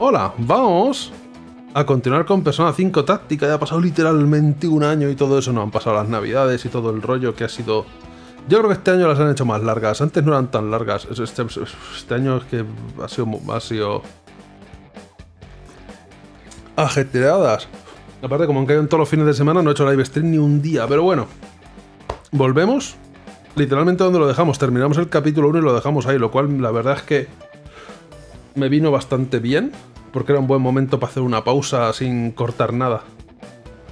Hola, vamos a continuar con Persona 5 Táctica. Ya ha pasado literalmente un año y todo eso. No han pasado las navidades y todo el rollo que ha sido... Yo creo que este año las han hecho más largas. Antes no eran tan largas. Este, este año es que ha sido... Ha ajetreadas. Aparte, como han caído en todos los fines de semana, no he hecho live stream ni un día. Pero bueno, volvemos literalmente donde lo dejamos. Terminamos el capítulo 1 y lo dejamos ahí, lo cual la verdad es que me vino bastante bien, porque era un buen momento para hacer una pausa sin cortar nada.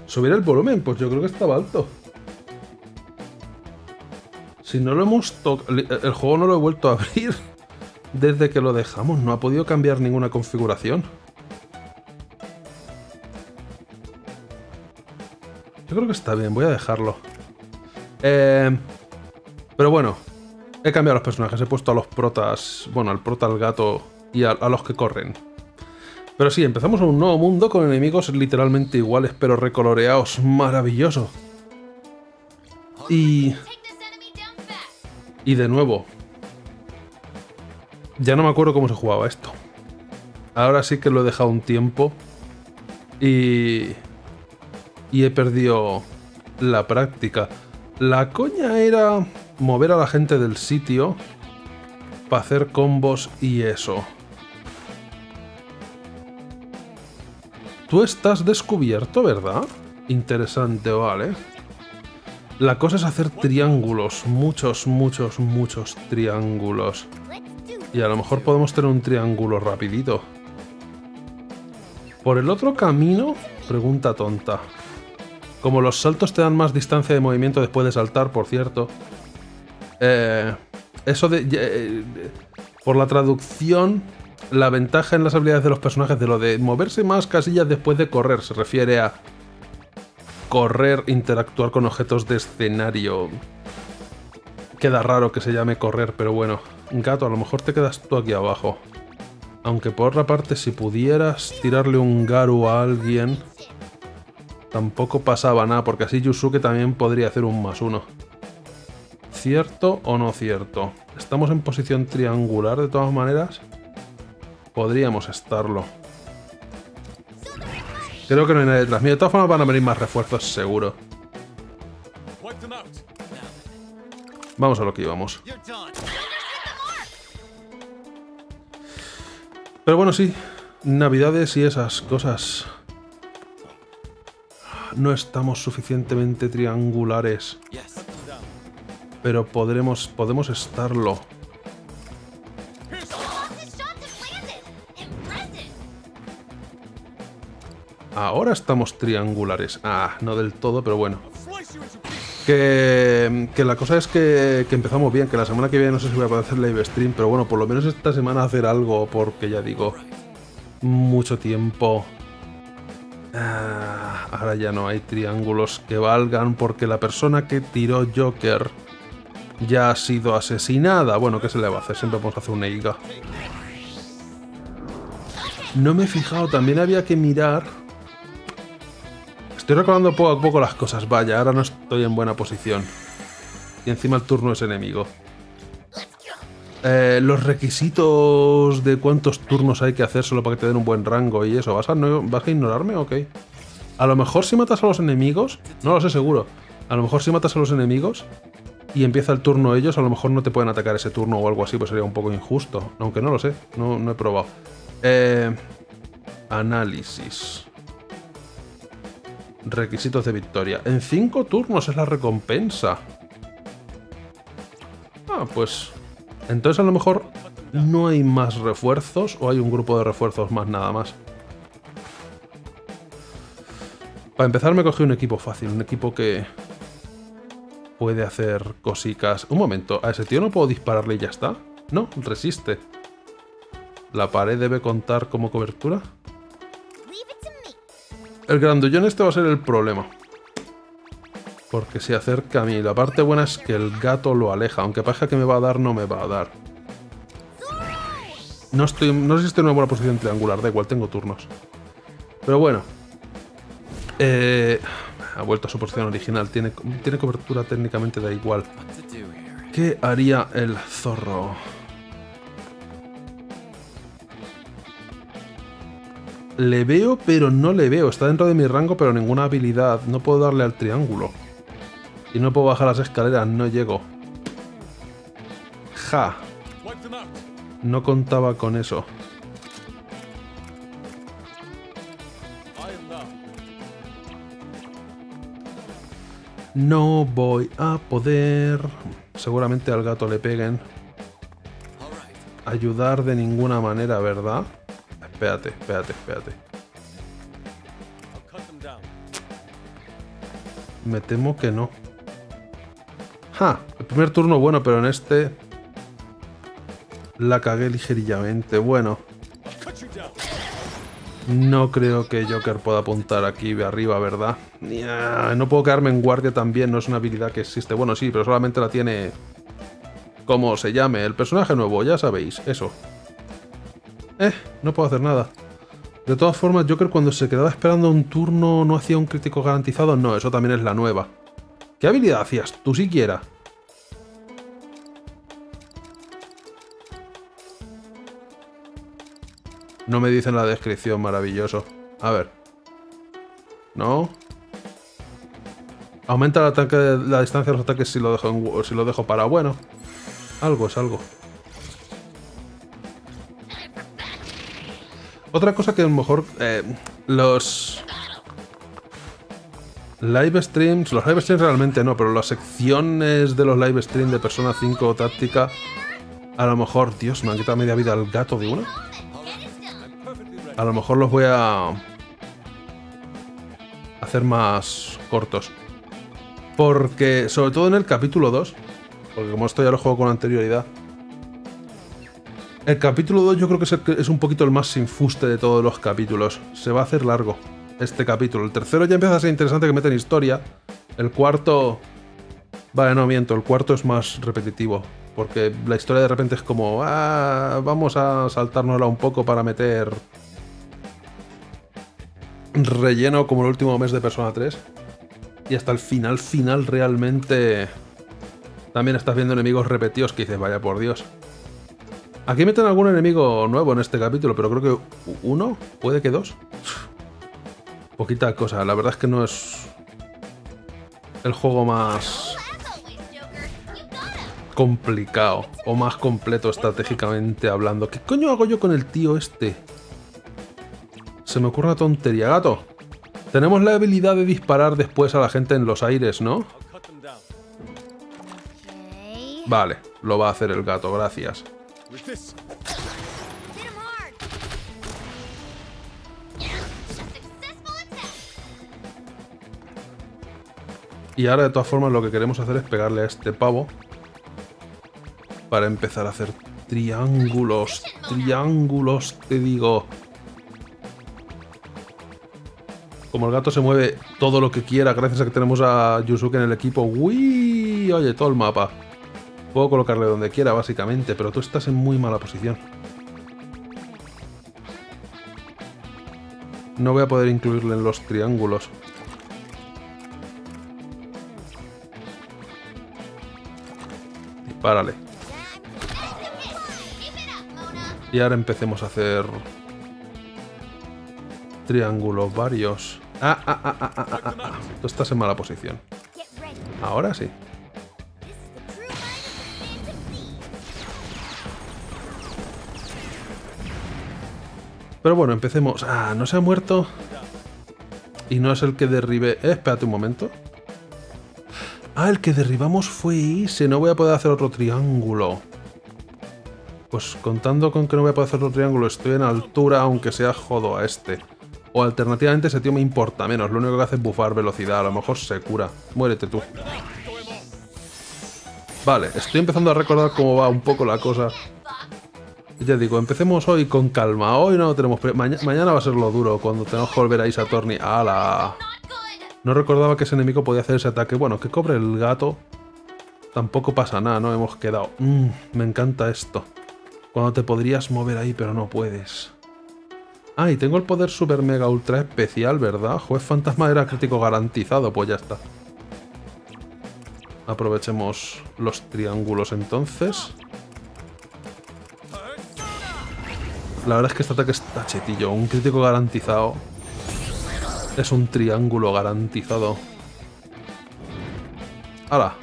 ¿Subir el volumen? Pues yo creo que estaba alto. Si no lo hemos tocado... El juego no lo he vuelto a abrir desde que lo dejamos. No ha podido cambiar ninguna configuración. Yo creo que está bien, voy a dejarlo. Eh, pero bueno, he cambiado los personajes, he puesto a los protas, bueno, al prota, al gato y a, los que corren. Pero sí, empezamos un nuevo mundo con enemigos literalmente iguales, pero recoloreados. Maravilloso. Y... Y de nuevo. Ya no me acuerdo cómo se jugaba esto. Ahora sí que lo he dejado un tiempo. Y... Y he perdido la práctica. La coña era mover a la gente del sitio para hacer combos y eso. Tú estás descubierto, ¿verdad? Interesante, vale. La cosa es hacer triángulos, muchos, muchos, muchos triángulos. Y a lo mejor podemos tener un triángulo rapidito. Por el otro camino, pregunta tonta. Como los saltos te dan más distancia de movimiento después de saltar, por cierto, eh, eso de... Eh, por la traducción, la ventaja en las habilidades de los personajes de lo de moverse más casillas después de correr se refiere a correr, interactuar con objetos de escenario. Queda raro que se llame correr, pero bueno. Gato, a lo mejor te quedas tú aquí abajo. Aunque por otra parte, si pudieras tirarle un Garu a alguien, tampoco pasaba nada, porque así Yusuke también podría hacer un más uno. ¿Cierto o no cierto? ¿Estamos en posición triangular de todas maneras? Podríamos estarlo. Creo que no hay nadie detrás mío. De todas formas van a venir más refuerzos, seguro. Vamos a lo que íbamos. Pero bueno, sí. Navidades y esas cosas. No estamos suficientemente triangulares pero podremos, podemos estarlo. Ahora estamos triangulares. Ah, no del todo, pero bueno. Que, que la cosa es que, que, empezamos bien, que la semana que viene no sé si voy a poder hacer live stream, pero bueno, por lo menos esta semana hacer algo, porque ya digo, mucho tiempo. Ah, ahora ya no hay triángulos que valgan porque la persona que tiró Joker ya ha sido asesinada. Bueno, ¿qué se le va a hacer? Siempre vamos a hacer una higa. No me he fijado, también había que mirar... Estoy recordando poco a poco las cosas. Vaya, ahora no estoy en buena posición. Y encima el turno es enemigo. Eh, los requisitos de cuántos turnos hay que hacer solo para que te den un buen rango y eso. ¿Vas a, ¿Vas a ignorarme? Ok. A lo mejor si matas a los enemigos... No lo sé seguro. A lo mejor si matas a los enemigos y empieza el turno ellos, a lo mejor no te pueden atacar ese turno o algo así, pues sería un poco injusto. Aunque no lo sé, no, no he probado. Eh, análisis. Requisitos de victoria. En cinco turnos es la recompensa. Ah, pues... Entonces a lo mejor no hay más refuerzos o hay un grupo de refuerzos más nada más. Para empezar me cogí un equipo fácil, un equipo que, puede hacer cositas. Un momento, ¿a ese tío no puedo dispararle y ya está? No, resiste. ¿La pared debe contar como cobertura? El grandullón este va a ser el problema. Porque se acerca a mí. La parte buena es que el gato lo aleja. Aunque parezca que me va a dar, no me va a dar. No, estoy, no sé si estoy en una buena posición triangular. Da igual, tengo turnos. Pero bueno. Eh ha vuelto a su posición original. Tiene, tiene cobertura técnicamente, da igual. ¿Qué haría el zorro? Le veo, pero no le veo. Está dentro de mi rango, pero ninguna habilidad. No puedo darle al triángulo. Y no puedo bajar las escaleras, no llego. Ja. No contaba con eso. No voy a poder... Seguramente al gato le peguen. Ayudar de ninguna manera, ¿verdad? Espérate, espérate, espérate. Me temo que no. ¡Ja! El primer turno bueno, pero en este... La cagué ligeramente. Bueno. No creo que Joker pueda apuntar aquí de arriba, ¿verdad? No puedo quedarme en guardia también, no es una habilidad que existe. Bueno, sí, pero solamente la tiene... Como se llame, el personaje nuevo, ya sabéis, eso. Eh, no puedo hacer nada. De todas formas, Joker cuando se quedaba esperando un turno no hacía un crítico garantizado. No, eso también es la nueva. ¿Qué habilidad hacías tú siquiera? No me dicen la descripción, maravilloso. A ver. ¿No? Aumenta el ataque, la distancia de los ataques si lo dejo, si lo dejo para. Bueno, algo es algo. Otra cosa que a lo mejor eh, los live streams, los live streams realmente no, pero las secciones de los live streams de Persona 5 táctica, a lo mejor, Dios, me han quitado media vida al gato de una. A lo mejor los voy a hacer más cortos. Porque, sobre todo en el capítulo 2, porque como esto ya lo juego con anterioridad, el capítulo 2 yo creo que es, un poquito el más infuste de todos los capítulos. Se va a hacer largo este capítulo. El tercero ya empieza a ser interesante que meten historia. El cuarto... Vale, no miento, el cuarto es más repetitivo. Porque la historia de repente es como... Ah, vamos a saltárnosla un poco para meter relleno como el último mes de Persona 3. Y hasta el final, final realmente... También estás viendo enemigos repetidos que dices, vaya por Dios. Aquí meten algún enemigo nuevo en este capítulo, pero creo que uno, puede que dos. Poquita cosa, la verdad es que no es el juego más complicado o más completo estratégicamente hablando. ¿Qué coño hago yo con el tío este? Se me ocurre una tontería. Gato, tenemos la habilidad de disparar después a la gente en los aires, ¿no? Vale, lo va a hacer el gato, gracias. Y ahora de todas formas lo que queremos hacer es pegarle a este pavo para empezar a hacer triángulos, triángulos, te digo. Como el gato se mueve todo lo que quiera gracias a que tenemos a Yusuke en el equipo. ¡Uy! Oye, todo el mapa. Puedo colocarle donde quiera, básicamente, pero tú estás en muy mala posición. No voy a poder incluirle en los triángulos. Dispárale. Y ahora empecemos a hacer... Triángulos varios. Ah, ah, ah, ah, ah, ah, ah. Tú estás en mala posición. Ahora sí. Pero bueno, empecemos. Ah, no se ha muerto. Y no es el que derribe... Eh, espérate un momento. Ah, el que derribamos fue ese. No voy a poder hacer otro triángulo. Pues contando con que no voy a poder hacer otro triángulo, estoy en altura, aunque sea jodo a este. O alternativamente ese tío me importa menos. Lo único que hace es bufar velocidad. A lo mejor se cura. Muérete tú. Vale, estoy empezando a recordar cómo va un poco la cosa. Ya digo, empecemos hoy con calma. Hoy no tenemos... mañana va a ser lo duro, cuando tenemos que volver a Isa Torni. ¡Hala! No recordaba que ese enemigo podía hacer ese ataque. Bueno, que cobre el gato. Tampoco pasa nada, no hemos quedado. Mmm, me encanta esto. Cuando te podrías mover ahí, pero no puedes. Ah, y tengo el poder super mega ultra especial, ¿verdad? Juez fantasma era crítico garantizado, pues ya está. Aprovechemos los triángulos entonces. La verdad es que este ataque está chetillo. Un crítico garantizado. Es un triángulo garantizado. ¡Hala!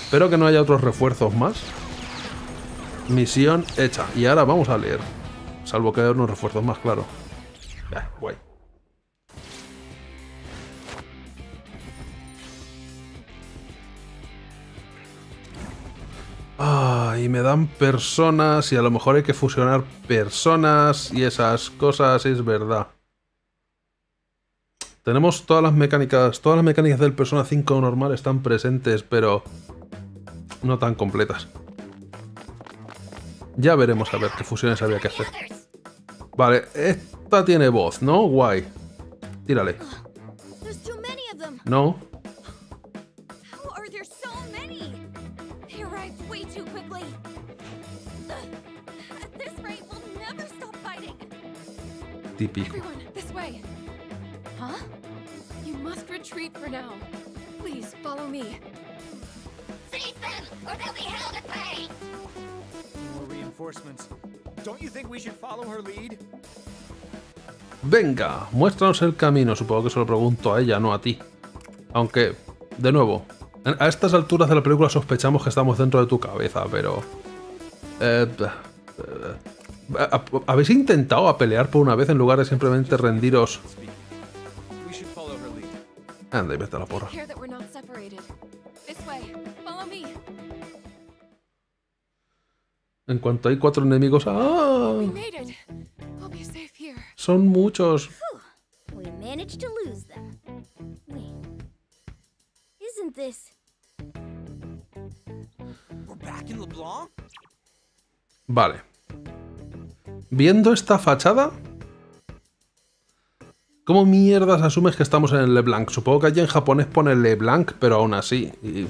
Espero que no haya otros refuerzos más. Misión hecha. Y ahora vamos a leer. Salvo que haya unos refuerzos más, claro. Eh, guay. Ah, y me dan personas y a lo mejor hay que fusionar personas y esas cosas, es verdad. Tenemos todas las mecánicas, todas las mecánicas del Persona 5 normal están presentes, pero no tan completas. Ya veremos a ver qué fusiones había que hacer. Vale, esta tiene voz, ¿no? Guay. Tírale. No. Venga, muéstranos el camino. Supongo que se lo pregunto a ella, no a ti. Aunque, de nuevo, a estas alturas de la película sospechamos que estamos dentro de tu cabeza, pero... Eh, eh, ¿Habéis intentado a pelear por una vez en lugar de simplemente rendiros? Anda y vete a la porra. En cuanto hay cuatro enemigos... ¡Ah! Son muchos. Vale. Viendo esta fachada... ¿Cómo mierdas asumes que estamos en el LeBlanc? Supongo que allí en japonés pone LeBlanc, pero aún así. ¿Y,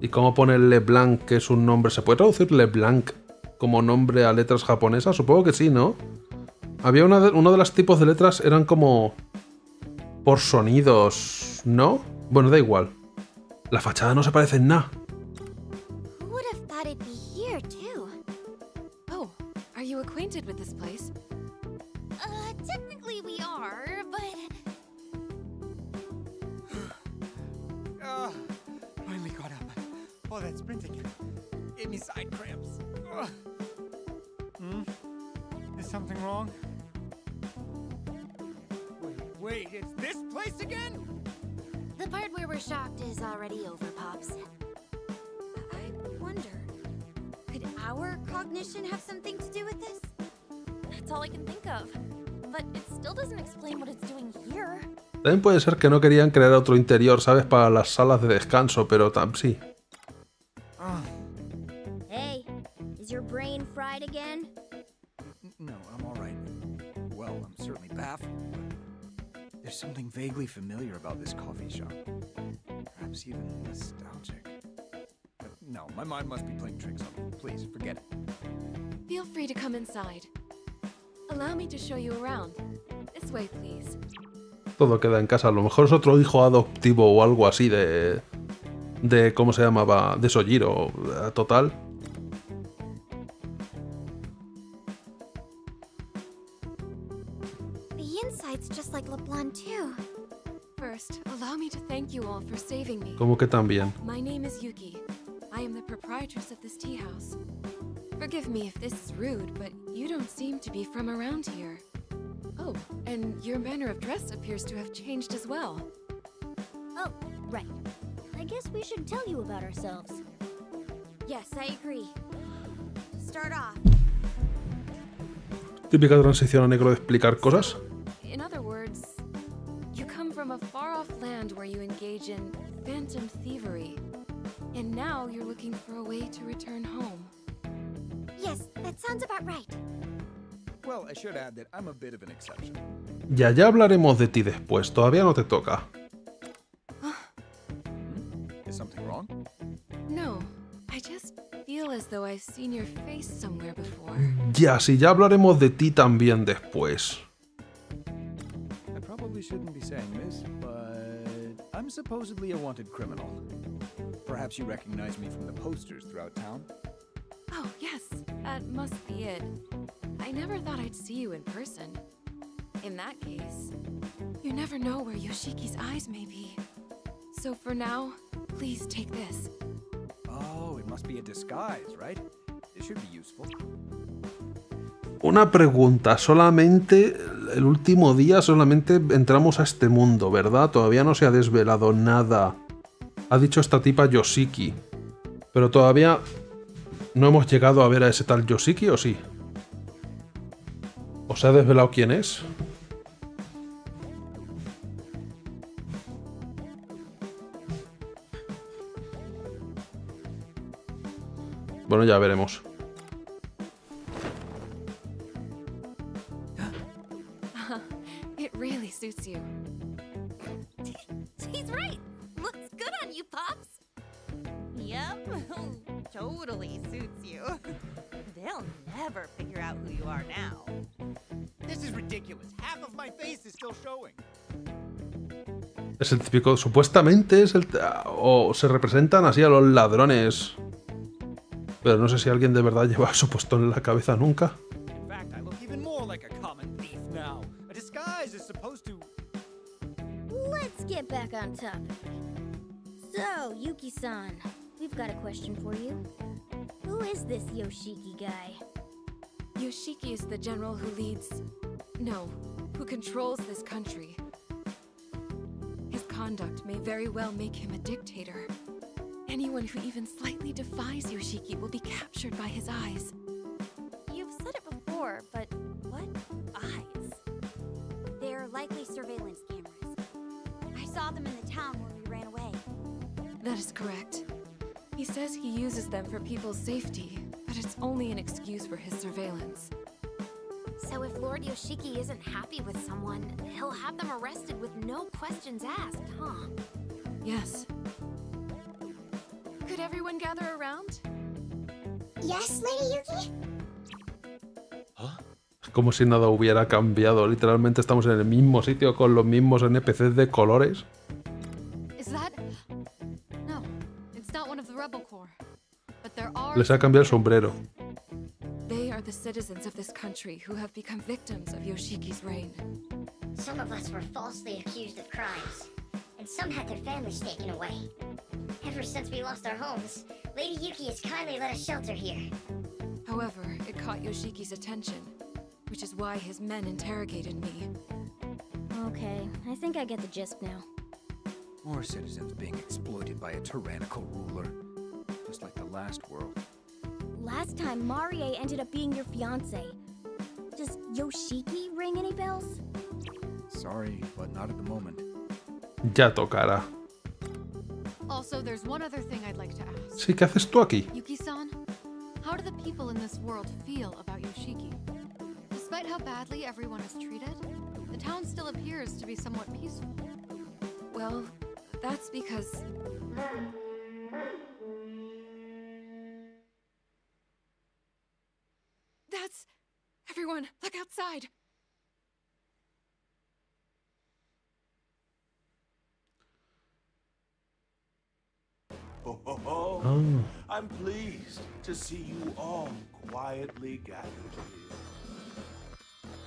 y cómo pone LeBlanc, que es un nombre? ¿Se puede traducir LeBlanc como nombre a letras japonesas? Supongo que sí, ¿no? Había una de, uno de los tipos de letras, eran como... Por sonidos, ¿no? Bueno, da igual. La fachada no se parece en nada. Acquainted with this place? Uh, technically we are, but... uh, finally caught up. All that sprinting gave me side cramps. Uh. Hmm? Is something wrong? Wait, wait, it's this place again? The part where we're shocked is already over, Pops. I wonder, could our cognition have something to do with this? También puede ser que no querían crear otro interior, ¿sabes? Para las salas de descanso, pero tam sí. Ah. Hey, is your brain fried again? No, I'm all right. Well, I'm certainly baffled. There's something vaguely familiar about this coffee shop. Perhaps even nostalgic. But no, my mind must be playing tricks on me. Please, forget it. Feel free to come inside. Todo queda en casa. A lo mejor es otro hijo adoptivo o algo así de... De... ¿Cómo se llamaba? De Sojiro. Total. First, allow me to thank you all for saving me. ¿Cómo que también? My name is Yuki. I am the proprietress of this tea house. Forgive me if this is rude, but you don't seem to be from around here. Oh, and your manner of dress appears to have changed as well. Oh, right. I guess we should tell you about ourselves. Yes, I agree. Start off. Típica transición a negro de explicar cosas. In other words, you come from a far-off land where you engage in phantom thievery. And now you're looking for a way to return home. Yes, that sounds about right. Well, I should add that I'm a bit of an exception. Ya, ya hablaremos de ti después. Todavía no te toca. Is something wrong? No, I just feel as though I've seen your face somewhere before. Ya, sí, ya hablaremos de ti también después. I probably shouldn't be saying this, but I'm supposedly a wanted criminal. Perhaps you recognize me from the posters throughout town. Oh, yes, that must be it. I never thought I'd see you in person. In that case, you never know where Yoshiki's eyes may be. So for now, please take this. Oh, it must be a disguise, right? It should be useful. Una pregunta, solamente el último día solamente entramos a este mundo, ¿verdad? Todavía no se ha desvelado nada. Ha dicho esta tipa Yoshiki. Pero todavía no hemos llegado a ver a ese tal Yoshiki, ¿o sí? ¿O se ha desvelado quién es? Bueno, ya veremos. Totally suits you. They'll never figure out who you are now. This is ridiculous. Half of my face is still showing. Es el típico. Supuestamente es el. O se representan así a los ladrones. Pero no sé si alguien de verdad lleva eso puesto en la cabeza nunca. Controls this country. His conduct may very well make him a dictator. Anyone who even slightly defies Yoshiki will be captured by his eyes. You've said it before, but what eyes? They're likely surveillance cameras. I saw them in the town when we ran away. That is correct. He says he uses them for people's safety, but it's only an excuse for his surveillance. So if Lord Yoshiki isn't happy with someone, he'll have them arrested with no questions asked, huh? Yes. Could everyone gather around? Yes, Lady Yuki? Como si nada hubiera cambiado. Literalmente estamos en el mismo sitio con los mismos NPCs de colores. Is that? No, it's not one of the rebel corps. But there are. Les ha cambiado el sombrero. Country who have become victims of Yoshiki's reign. Some of us were falsely accused of crimes, and some had their families taken away. Ever since we lost our homes, Lady Yuki has kindly let us shelter here. However, it caught Yoshiki's attention, which is why his men interrogated me. Okay, I think I get the gist now. More citizens being exploited by a tyrannical ruler. Just like the last world. Last time, Marie ended up being your fiance. Does Yoshiki ring any bells? Sorry, but not at the moment. Ya tocará. Also, there's one other thing I'd like to ask. Sí, ¿qué haces tú aquí? Yuki-san, how do the people in this world feel about Yoshiki? Despite how badly everyone is treated, the town still appears to be somewhat peaceful. Well, that's because. That's. Everyone, look outside! Ho, ho, ho. Ah. I'm pleased to see you all quietly gathered here.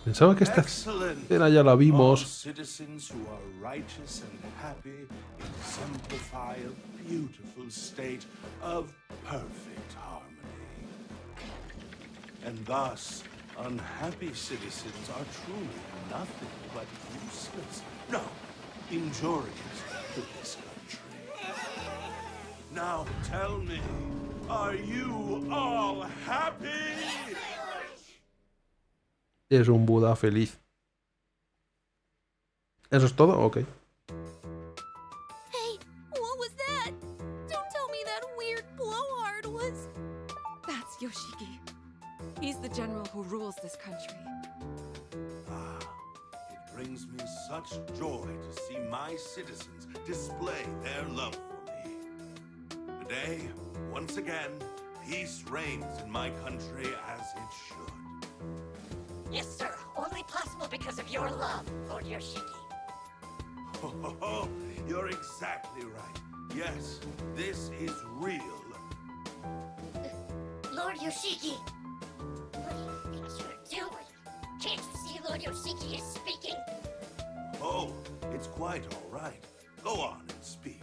Pensaba que esta Excellent. escena ya la All vimos. citizens who are righteous and happy exemplify a beautiful state of perfect harmony. And thus, unhappy citizens are truly nothing but useless, no, injurious to this country. Now tell me, are you all happy? Es un Buda feliz. ¿Eso es todo? Ok. General who rules this country. Ah, it brings me such joy to see my citizens display their love for me. Today, once again, peace reigns in my country as it should. Yes, sir. Only possible because of your love, Lord Yoshiki. Oh, you're exactly right. Yes, this is real. Lord Lord Yoshiki! What do you you're doing? Can't you see Lord Yoshiki is speaking? Oh, it's quite all right. Go on and speak.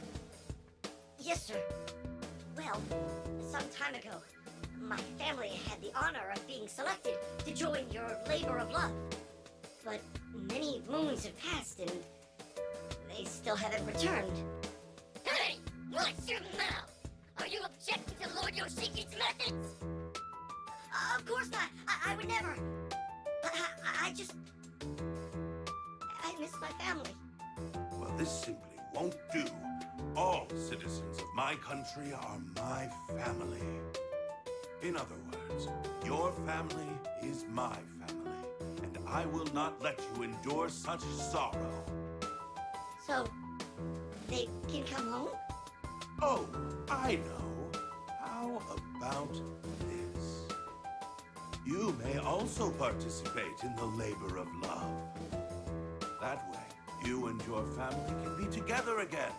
Yes, sir. Well, some time ago, my family had the honor of being selected to join your labor of love. But many moons have passed and they still haven't returned. Hey! What's your mouth? Are you objecting to Lord Yoshiki's methods? Of course not. I, I would never. But I, I just. I miss my family. Well, this simply won't do. All citizens of my country are my family. In other words, your family is my family, and I will not let you endure such sorrow. So, they can come home? Oh, I know. How about this? You may also participate in the labor of love. That way, you and your family can be together again.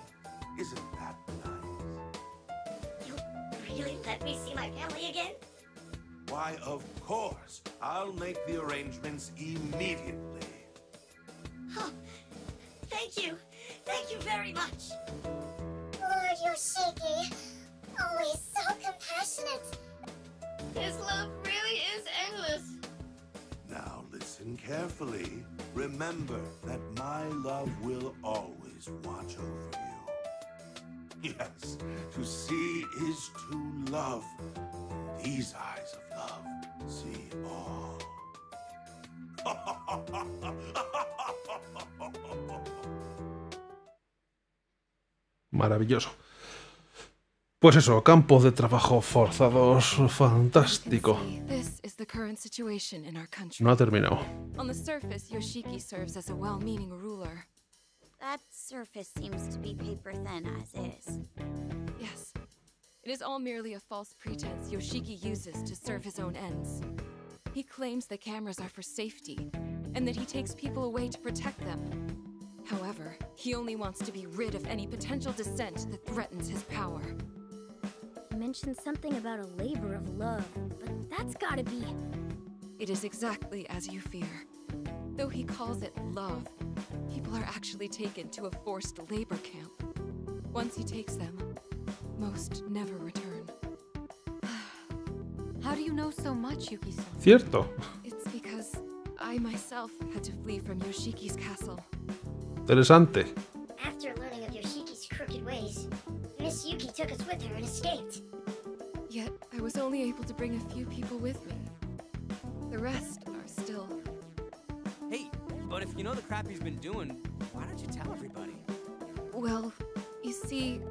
Isn't that nice? You really let me see my family again? Why, of course. I'll make the arrangements immediately. Oh, thank you. Thank you very much. Lord Yoshiki, always so compassionate. His love really is endless. Now listen carefully. Remember that my love will always watch over you. Yes, to see is to love. These eyes of love see all. Maravilloso. Pues eso, campos de trabajo forzados, fantástico. This is the current situation in our country. No ha terminado. On the surface, Yoshiki serves as a well-meaning ruler. That surface seems to be paper thin as is. Yes. It is all merely a false pretense Yoshiki uses to serve his own ends. He claims the cameras are for safety, and that he takes people away to protect them. However, he only wants to be rid of any potential dissent that threatens his power. You mentioned something about a labor of love, but that's gotta be. It is exactly as you fear. Though he calls it love, people are actually taken to a forced labor camp. Once he takes them, most never return. How do you know so much, Yuki-san? Cierto. It's because I myself had to flee from Yoshiki's castle. Interesante. After learning of Yoshiki's crooked ways, Miss Yuki took us with her and escaped. Yet I was only able to bring a few people with me. The rest are still. Hey, but if you know the crap he's been doing, why don't you tell everybody? Well, you see,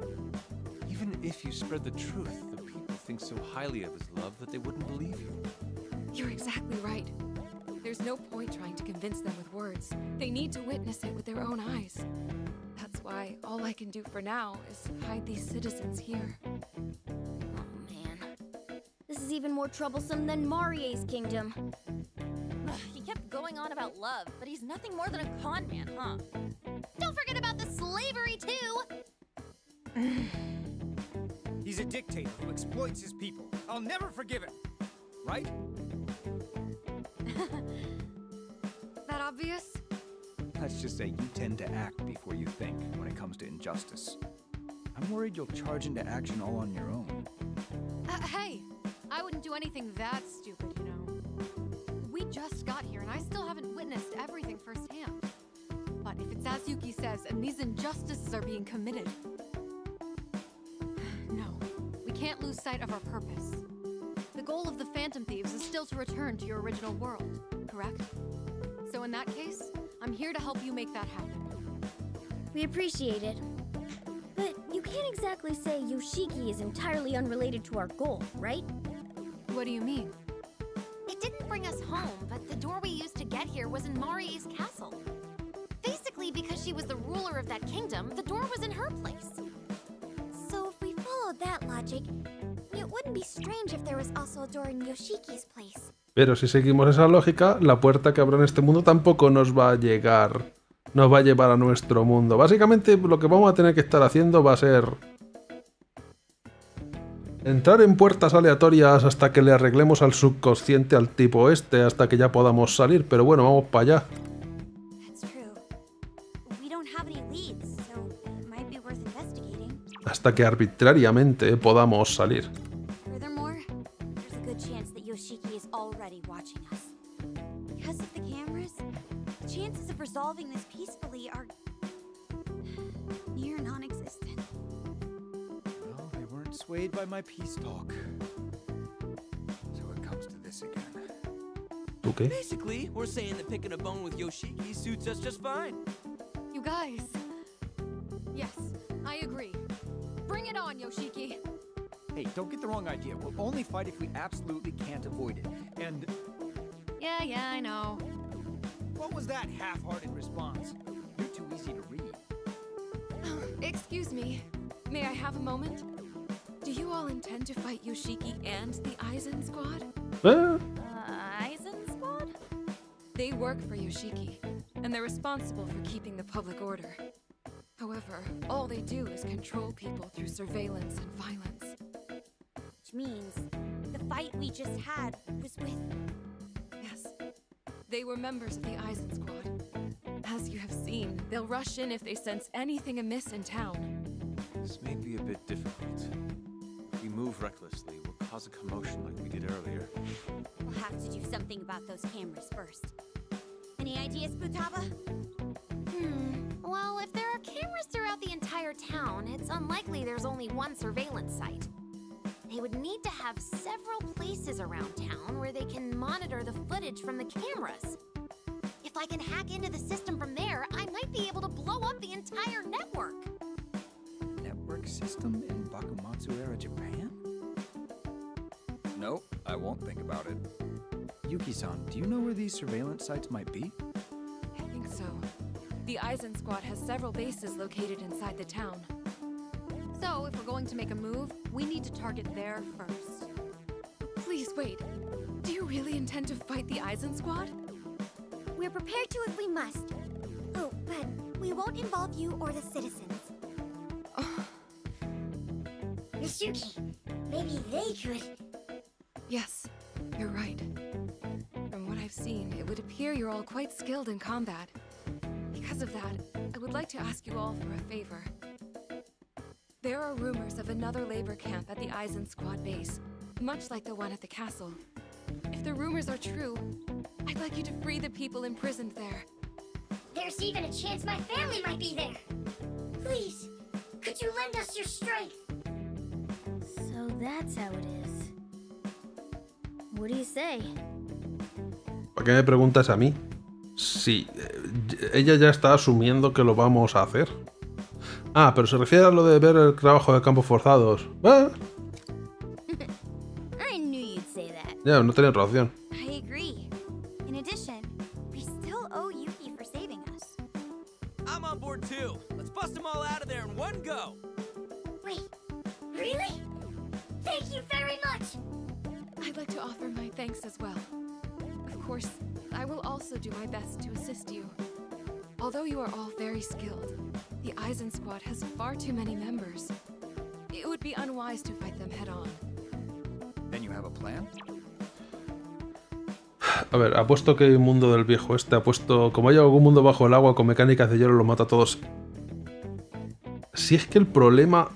Even if you spread the truth, the people think so highly of his love that they wouldn't believe you. you're exactly right. There's no point trying to convince them with words. They need to witness it with their own eyes. That's why all I can do for now is hide these citizens here. Oh man. This is even more troublesome than Marie's kingdom. he kept going on about love, but he's nothing more than a con man, huh? Don't forget about the slavery, too! He's a dictator who exploits his people. I'll never forgive him. Right? Obvious? Let's just say you tend to act before you think when it comes to injustice. I'm worried you'll charge into action all on your own. Uh, hey, I wouldn't do anything that stupid, you know. We just got here, and I still haven't witnessed everything firsthand. But if it's as Yuki says, and these injustices are being committed, no, we can't lose sight of our purpose. The goal of the Phantom Thieves is still to return to your original world, correct? So in that case, I'm here to help you make that happen. We appreciate it. But you can't exactly say Yoshiki is entirely unrelated to our goal, right? What do you mean? It didn't bring us home, but the door we used to get here was in Mari's castle. Basically, because she was the ruler of that kingdom, the door was in her place. So if we followed that logic, it wouldn't be strange if there was also a door in Yoshiki's place. Pero si seguimos esa lógica, la puerta que habrá en este mundo tampoco nos va a llegar. Nos va a llevar a nuestro mundo. Básicamente lo que vamos a tener que estar haciendo va a ser Entrar en puertas aleatorias hasta que le arreglemos al subconsciente al tipo este, hasta que ya podamos salir. Pero bueno, vamos para allá. Hasta que arbitrariamente podamos salir. Chances of resolving this peacefully are near non-existent. Well, they weren't swayed by my peace talk. So it comes to this again. ¿Tú qué? Basically, we're saying that picking a bone with Yoshiki suits us just fine. You guys. Yes, I agree. Bring it on, Yoshiki. Hey, don't get the wrong idea. We'll only fight if we absolutely can't avoid it. And Yeah, yeah, I know. What was that half-hearted response? you're too easy to read. Excuse me. May I have a moment? Do you all intend to fight Yoshiki and the Aizen squad? Uh, Aizen Squad? They work for Yoshiki, and they're responsible for keeping the public order. However, all they do is control people through surveillance and violence. Which means the fight we just had was with Yes, they were members of the Eisen squad. As you have seen, they'll rush in if they sense anything amiss in town. This may be a bit difficult. If we move recklessly, we'll cause a commotion like we did earlier. We'll have to do something about those cameras first. Any ideas, Futaba? Hmm. Well, if there are cameras throughout the entire town, it's unlikely there's only one surveillance site. They would need to have several places around town where they can monitor the footage from the cameras. If I can hack into the system from there, I might be able to blow up the entire network. Network system in Bakumatsu era Japan? Nope, I won't think about it. Yuki-san, do you know where these surveillance sites might be? I think so. The Aizen squad has several bases located inside the town. So, if we're going to make a move, we need to target there first. Please wait. Do you really intend to fight the Aizen squad? We're prepared to if we must. Oh, but we won't involve you or the citizens. Misuki, maybe they could. Yes, you're right. From what I've seen, it would appear you're all quite skilled in combat. Because of that, I would like to ask you all for a favor. There are rumors of another labor camp at the Eisen squad base, much like the one at the castle. If the rumors are true, I'd like you to free the people imprisoned there. There's even a chance my family might be there. Please, could you lend us your strength? So that's how it is. What do you say? ¿Por qué me preguntas a mí? Sí, eh, ella ya está asumiendo que lo vamos a hacer. Ah, pero se refiere a lo de ver el trabajo de campos forzados. That. ya, no tenía otra que hay un mundo del viejo este, apuesto... Como hay algún mundo bajo el agua con mecánicas de hielo, lo mata a todos. Si es que el problema...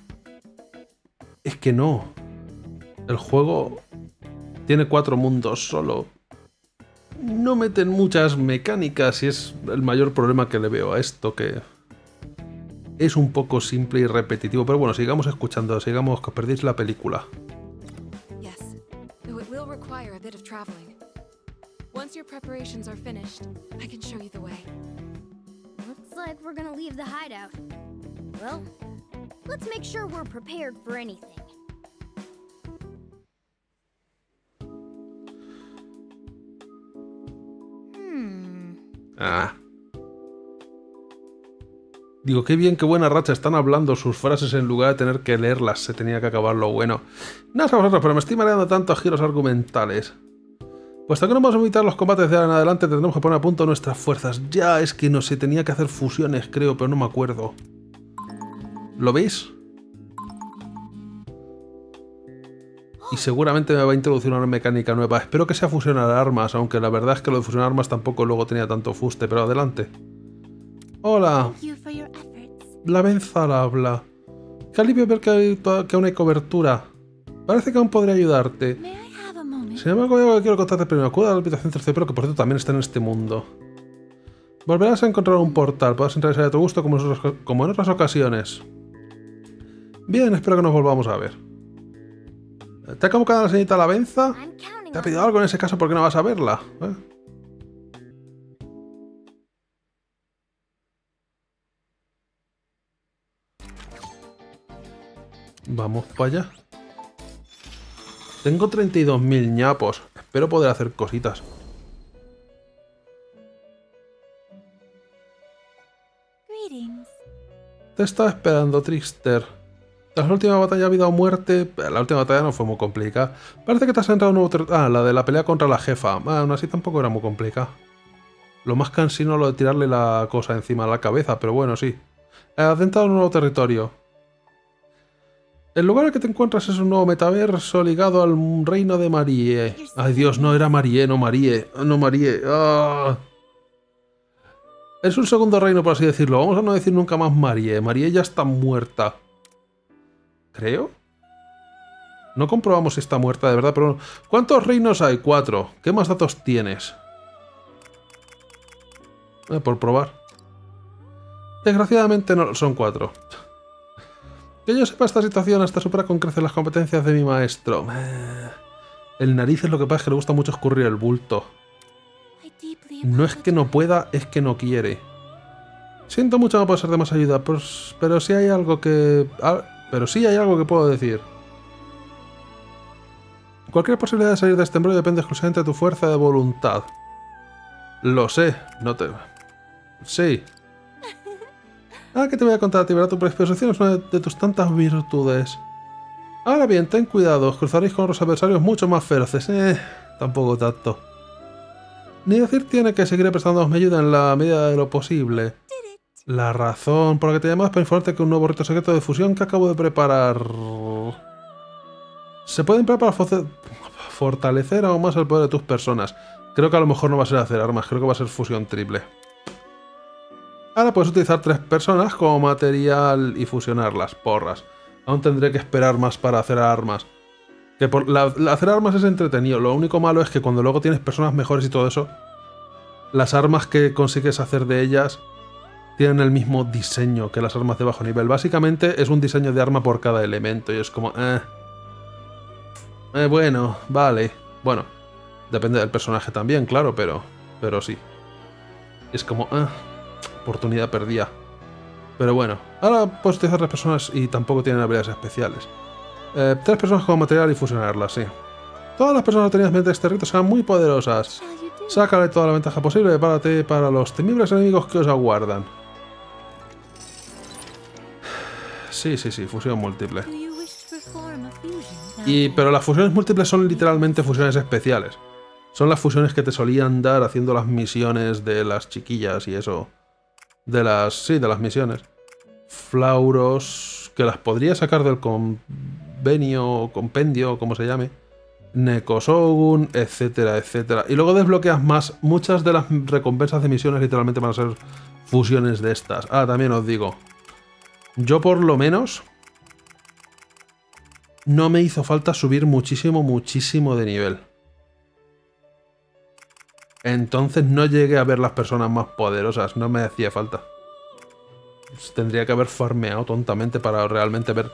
Es que no. El juego tiene cuatro mundos solo. No meten muchas mecánicas y es el mayor problema que le veo a esto, que... Es un poco simple y repetitivo, pero bueno, sigamos escuchando, sigamos que os perdéis la película. Yes, Once your preparations are finished, I can show you the way. Looks like we're gonna leave the hideout. Well, let's make sure we're prepared for anything. Hmm. Ah. Digo, qué bien, qué buena racha. Están hablando sus frases en lugar de tener que leerlas. Se tenía que acabar lo bueno. Nada más a vosotros, pero me estoy mareando tanto a giros argumentales. Puesto que no vamos a evitar los combates de ahora en adelante, tendremos que poner a punto nuestras fuerzas. Ya es que no se tenía que hacer fusiones, creo, pero no me acuerdo. ¿Lo veis? y seguramente me va a introducir una mecánica nueva. Espero que sea fusionar armas, aunque la verdad es que lo de fusionar armas tampoco luego tenía tanto fuste, pero adelante. Hola. La Benzal habla. Qué alivio ver que, hay, que aún hay cobertura. Parece que aún podría ayudarte. Sin embargo, hay algo que quiero contarte primero. Acuda a la habitación tercero, que por cierto también está en este mundo. Volverás a encontrar un portal. Podrás entrar a tu gusto como en otras- como en otras ocasiones. Bien, espero que nos volvamos a ver. ¿Te ha convocado la señorita Lavenza? ¿Te ha pedido algo en ese caso? ¿Por qué no vas a verla? ¿Eh? Vamos para allá. Tengo 32.000 ñapos. Espero poder hacer cositas. Te estaba esperando, Trickster. Tras la última batalla vida o muerte, la última batalla no fue muy complicada. Parece que te has entrado en un nuevo Ah, la de la pelea contra la jefa. Ah, aún así tampoco era muy complicada. Lo más cansino lo de tirarle la cosa encima de la cabeza, pero bueno, sí. Has entrado en un nuevo territorio. El lugar el que te encuentras es un nuevo metaverso ligado al reino de Marie. Ay Dios, no era Marie, no Marie. No Marie. Ah. Es un segundo reino, por así decirlo. Vamos a no decir nunca más Marie. Marie ya está muerta. Creo. No comprobamos si está muerta de verdad, pero... ¿Cuántos reinos hay? Cuatro. ¿Qué más datos tienes? Eh, por probar. Desgraciadamente no son cuatro. Que yo sepa esta situación hasta supera con creces las competencias de mi maestro. Eh, El nariz es lo que pasa es que le gusta mucho escurrir el bulto. No es que no pueda, es que no quiere. Siento mucho no poder ser de más ayuda, pues- pero sí hay algo que... ah, pero sí hay algo que puedo decir. Cualquier posibilidad de salir de este embrollo depende exclusivamente de tu fuerza de voluntad. Lo sé, no te... Sí. Ah, que te voy a contar a ti, ¿verdad? Tu predisposición es una de, tus tantas virtudes. Ahora bien, ten cuidado, cruzaréis con otros adversarios mucho más feroces. Eh, tampoco tanto. Ni decir tiene que seguiré prestándoos ayuda en la medida de lo posible. La razón por la que te llamas para informarte que un nuevo reto secreto de fusión que acabo de preparar... Se puede emplear para fortalecer aún más el poder de tus personas. Creo que a lo mejor no va a ser hacer armas, creo que va a ser fusión triple. Ahora puedes utilizar tres personas como material y fusionarlas, porras. Aún tendré que esperar más para hacer armas. Que por, hacer armas es entretenido, lo único malo es que cuando luego tienes personas mejores y todo eso, las armas que consigues hacer de ellas tienen el mismo diseño que las armas de bajo nivel. Básicamente es un diseño de arma por cada elemento y es como... Eh, Eh, bueno, vale. Bueno, depende del personaje también, claro, pero... Pero sí. Es como... ah, oportunidad perdida. Pero bueno, ahora puedes utilizar tres personas y tampoco tienen habilidades especiales. Eh, tres personas como material y fusionarlas, sí. Todas las personas obtenidas mediante este rito serán muy poderosas. Sácale toda la ventaja posible y prepárate para los temibles enemigos que os aguardan. Sí, sí, sí, fusión múltiple. Y, pero las fusiones múltiples son literalmente fusiones especiales. Son las fusiones que te solían dar haciendo las misiones de las chiquillas y eso. De las... Sí, de las misiones. Flauros... Que las podría sacar del convenio o compendio, como se llame. Nekosogun, etcétera, etcétera. Y luego desbloqueas más. Muchas de las recompensas de misiones literalmente van a ser fusiones de estas. Ah, también os digo. Yo por lo menos no me hizo falta subir muchísimo, muchísimo de nivel. Entonces no llegué a ver las personas más poderosas, no me hacía falta. Pues Tendría que haber farmeado tontamente para realmente ver.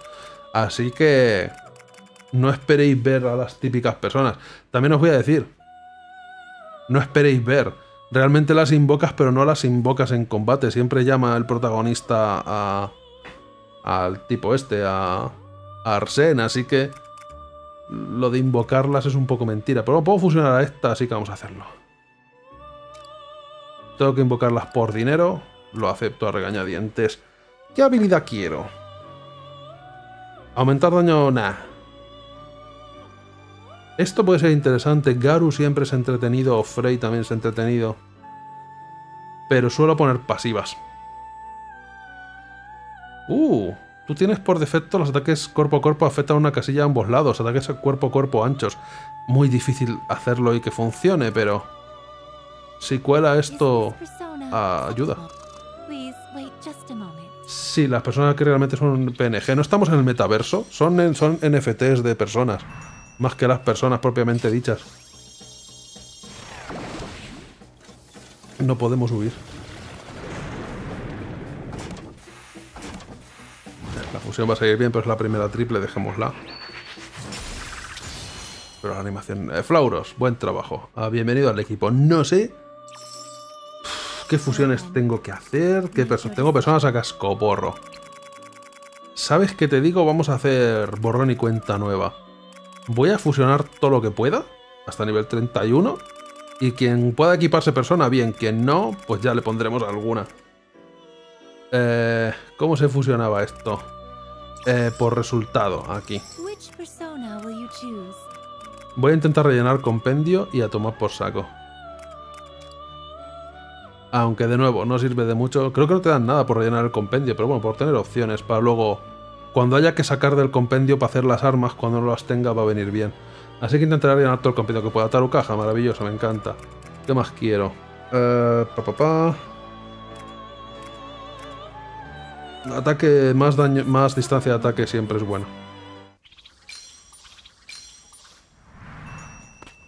Así que no esperéis ver a las típicas personas. También os voy a decir, no esperéis ver. Realmente las invocas, pero no las invocas en combate. Siempre llama el protagonista a, al tipo este, a, a Arsene, así que lo de invocarlas es un poco mentira. Pero puedo fusionar a esta, así que vamos a hacerlo. Tengo que invocarlas por dinero, lo acepto a regañadientes. ¿Qué habilidad quiero? Aumentar daño, nah. Esto puede ser interesante. Garu siempre es entretenido, o Frey también es entretenido. Pero suelo poner pasivas. Uh, Tú tienes por defecto los ataques cuerpo a cuerpo afectan una casilla a ambos lados, ataques cuerpo a cuerpo anchos. Muy difícil hacerlo y que funcione, pero... Si cuela esto... ayuda. Sí, las personas que realmente son PNG. No estamos en el metaverso, son, en- son NFTs de personas. Más que las personas propiamente dichas. No podemos huir. La fusión va a salir bien, pero es la primera triple, dejémosla. Pero la animación... eh, Flauros, buen trabajo. Ah, bienvenido al equipo. No sé ¿Qué fusiones tengo que hacer? ¿Qué perso- tengo personas a cascoporro. ¿Sabes qué te digo? Vamos a hacer borrón y cuenta nueva. Voy a fusionar todo lo que pueda, hasta nivel 31. Y quien pueda equiparse persona, bien. Quien no, pues ya le pondremos alguna. Eh, ¿Cómo se fusionaba esto? Eh, por resultado, aquí. Voy a intentar rellenar compendio y a tomar por saco. Aunque de nuevo, no sirve de mucho. Creo que no te dan nada por rellenar el compendio, pero bueno, por tener opciones para luego... Cuando haya que sacar del compendio para hacer las armas, cuando no las tenga va a venir bien. Así que intentaré rellenar todo el compendio que pueda. Tarucaja, maravilloso, me encanta. ¿Qué más quiero? Eh, pa, pa, pa. Ataque, más daño, más distancia de ataque siempre es bueno.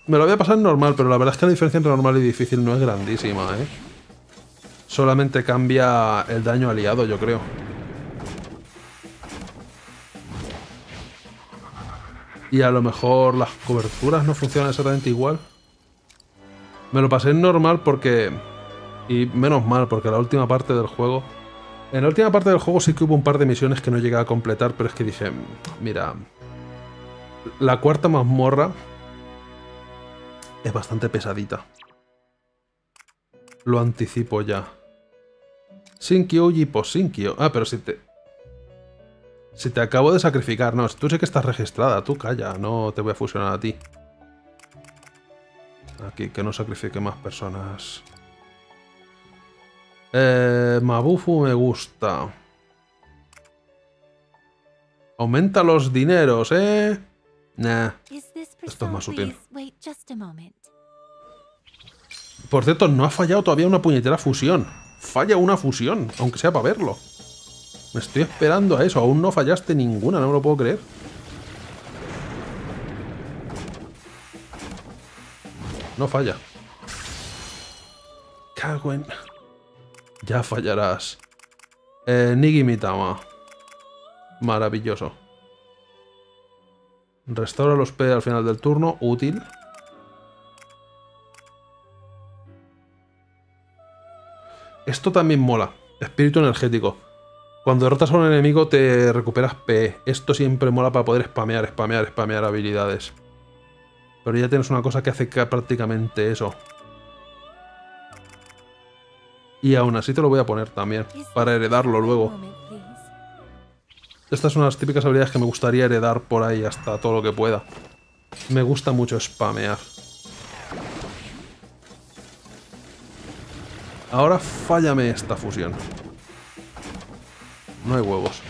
Me lo voy a pasar normal, pero la verdad es que la diferencia entre normal y difícil no es grandísima, ¿eh? Solamente cambia el daño aliado, yo creo. Y a lo mejor las coberturas no funcionan exactamente igual. Me lo pasé normal porque... Y menos mal, porque la última parte del juego... En la última parte del juego sí que hubo un par de misiones que no llegué a completar, pero es que dije, mira... La cuarta mazmorra es bastante pesadita. Lo anticipo ya. Sinkyo y Posinkyo. Ah, pero si te... Si te acabo de sacrificar, no, tú sé que estás registrada, tú calla, no te voy a fusionar a ti. Aquí, que no sacrifique más personas. Eh, Mabufu me gusta. Aumenta los dineros, ¿eh? Nah. Esto es más útil. Por cierto, no ha fallado todavía una puñetera fusión. Falla una fusión, aunque sea para verlo. Me estoy esperando a eso. Aún no fallaste ninguna, no me lo puedo creer. No falla. Cago en... Ya fallarás. Eh, Nigi Mitama. Maravilloso. Restaura los P al final del turno. Útil. Esto también mola. Espíritu energético. Cuando derrotas a un enemigo te recuperas P. Esto siempre mola para poder spamear, spamear, spamear habilidades. Pero ya tienes una cosa que hace ca- prácticamente eso. Y aún así te lo voy a poner también, para heredarlo luego. Estas son las típicas habilidades que me gustaría heredar por ahí hasta todo lo que pueda. Me gusta mucho spamear. Ahora fállame esta fusión. No hay huevos.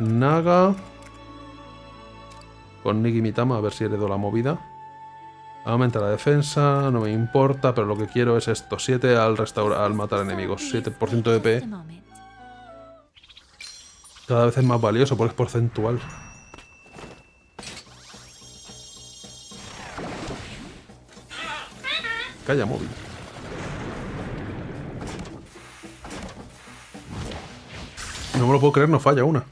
Naga. Con Nigi Mitama, a ver si heredo la movida. Aumenta la defensa, no me importa, pero lo que quiero es esto. 7 al, restaurar, al matar enemigos. 7% de P. Cada vez es más valioso porque es porcentual. Calla, móvil. No me lo puedo creer, no falla una.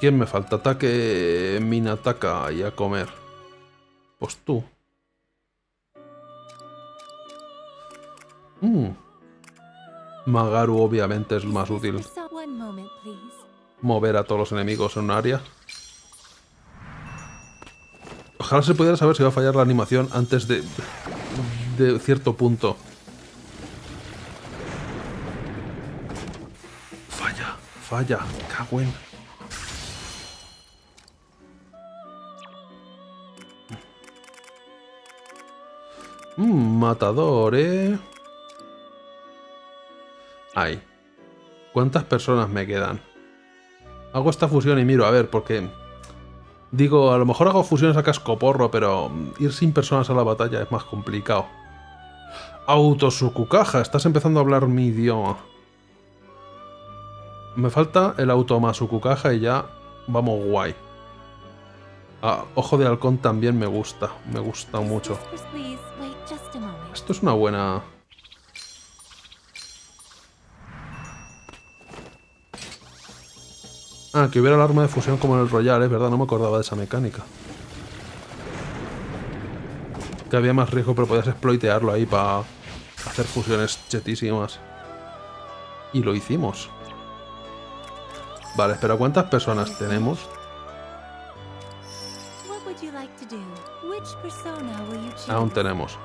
¿Quién me falta? Ataque Minataka y a comer. Pues tú. Mm. Magaru obviamente es más útil mover a todos los enemigos en un área. Ojalá se pudiera saber si va a fallar la animación antes de, de cierto punto. Falla, falla, cago en... Mm, matador, eh. Ay. ¿Cuántas personas me quedan? Hago esta fusión y miro, a ver, porque... Digo, a lo mejor hago fusiones a cascoporro, pero ir sin personas a la batalla es más complicado. Autosukukaja, estás empezando a hablar mi idioma. Me falta el automasukukaja y ya vamos guay. Ah, Ojo de halcón también me gusta, me gusta mucho. Esto es una buena... Ah, que hubiera el arma de fusión como en el Royal, es verdad, no me acordaba de esa mecánica. Que había más riesgo, pero podías exploitearlo ahí para hacer fusiones chetísimas. Y lo hicimos. Vale, pero ¿cuántas personas tenemos? Aún tenemos.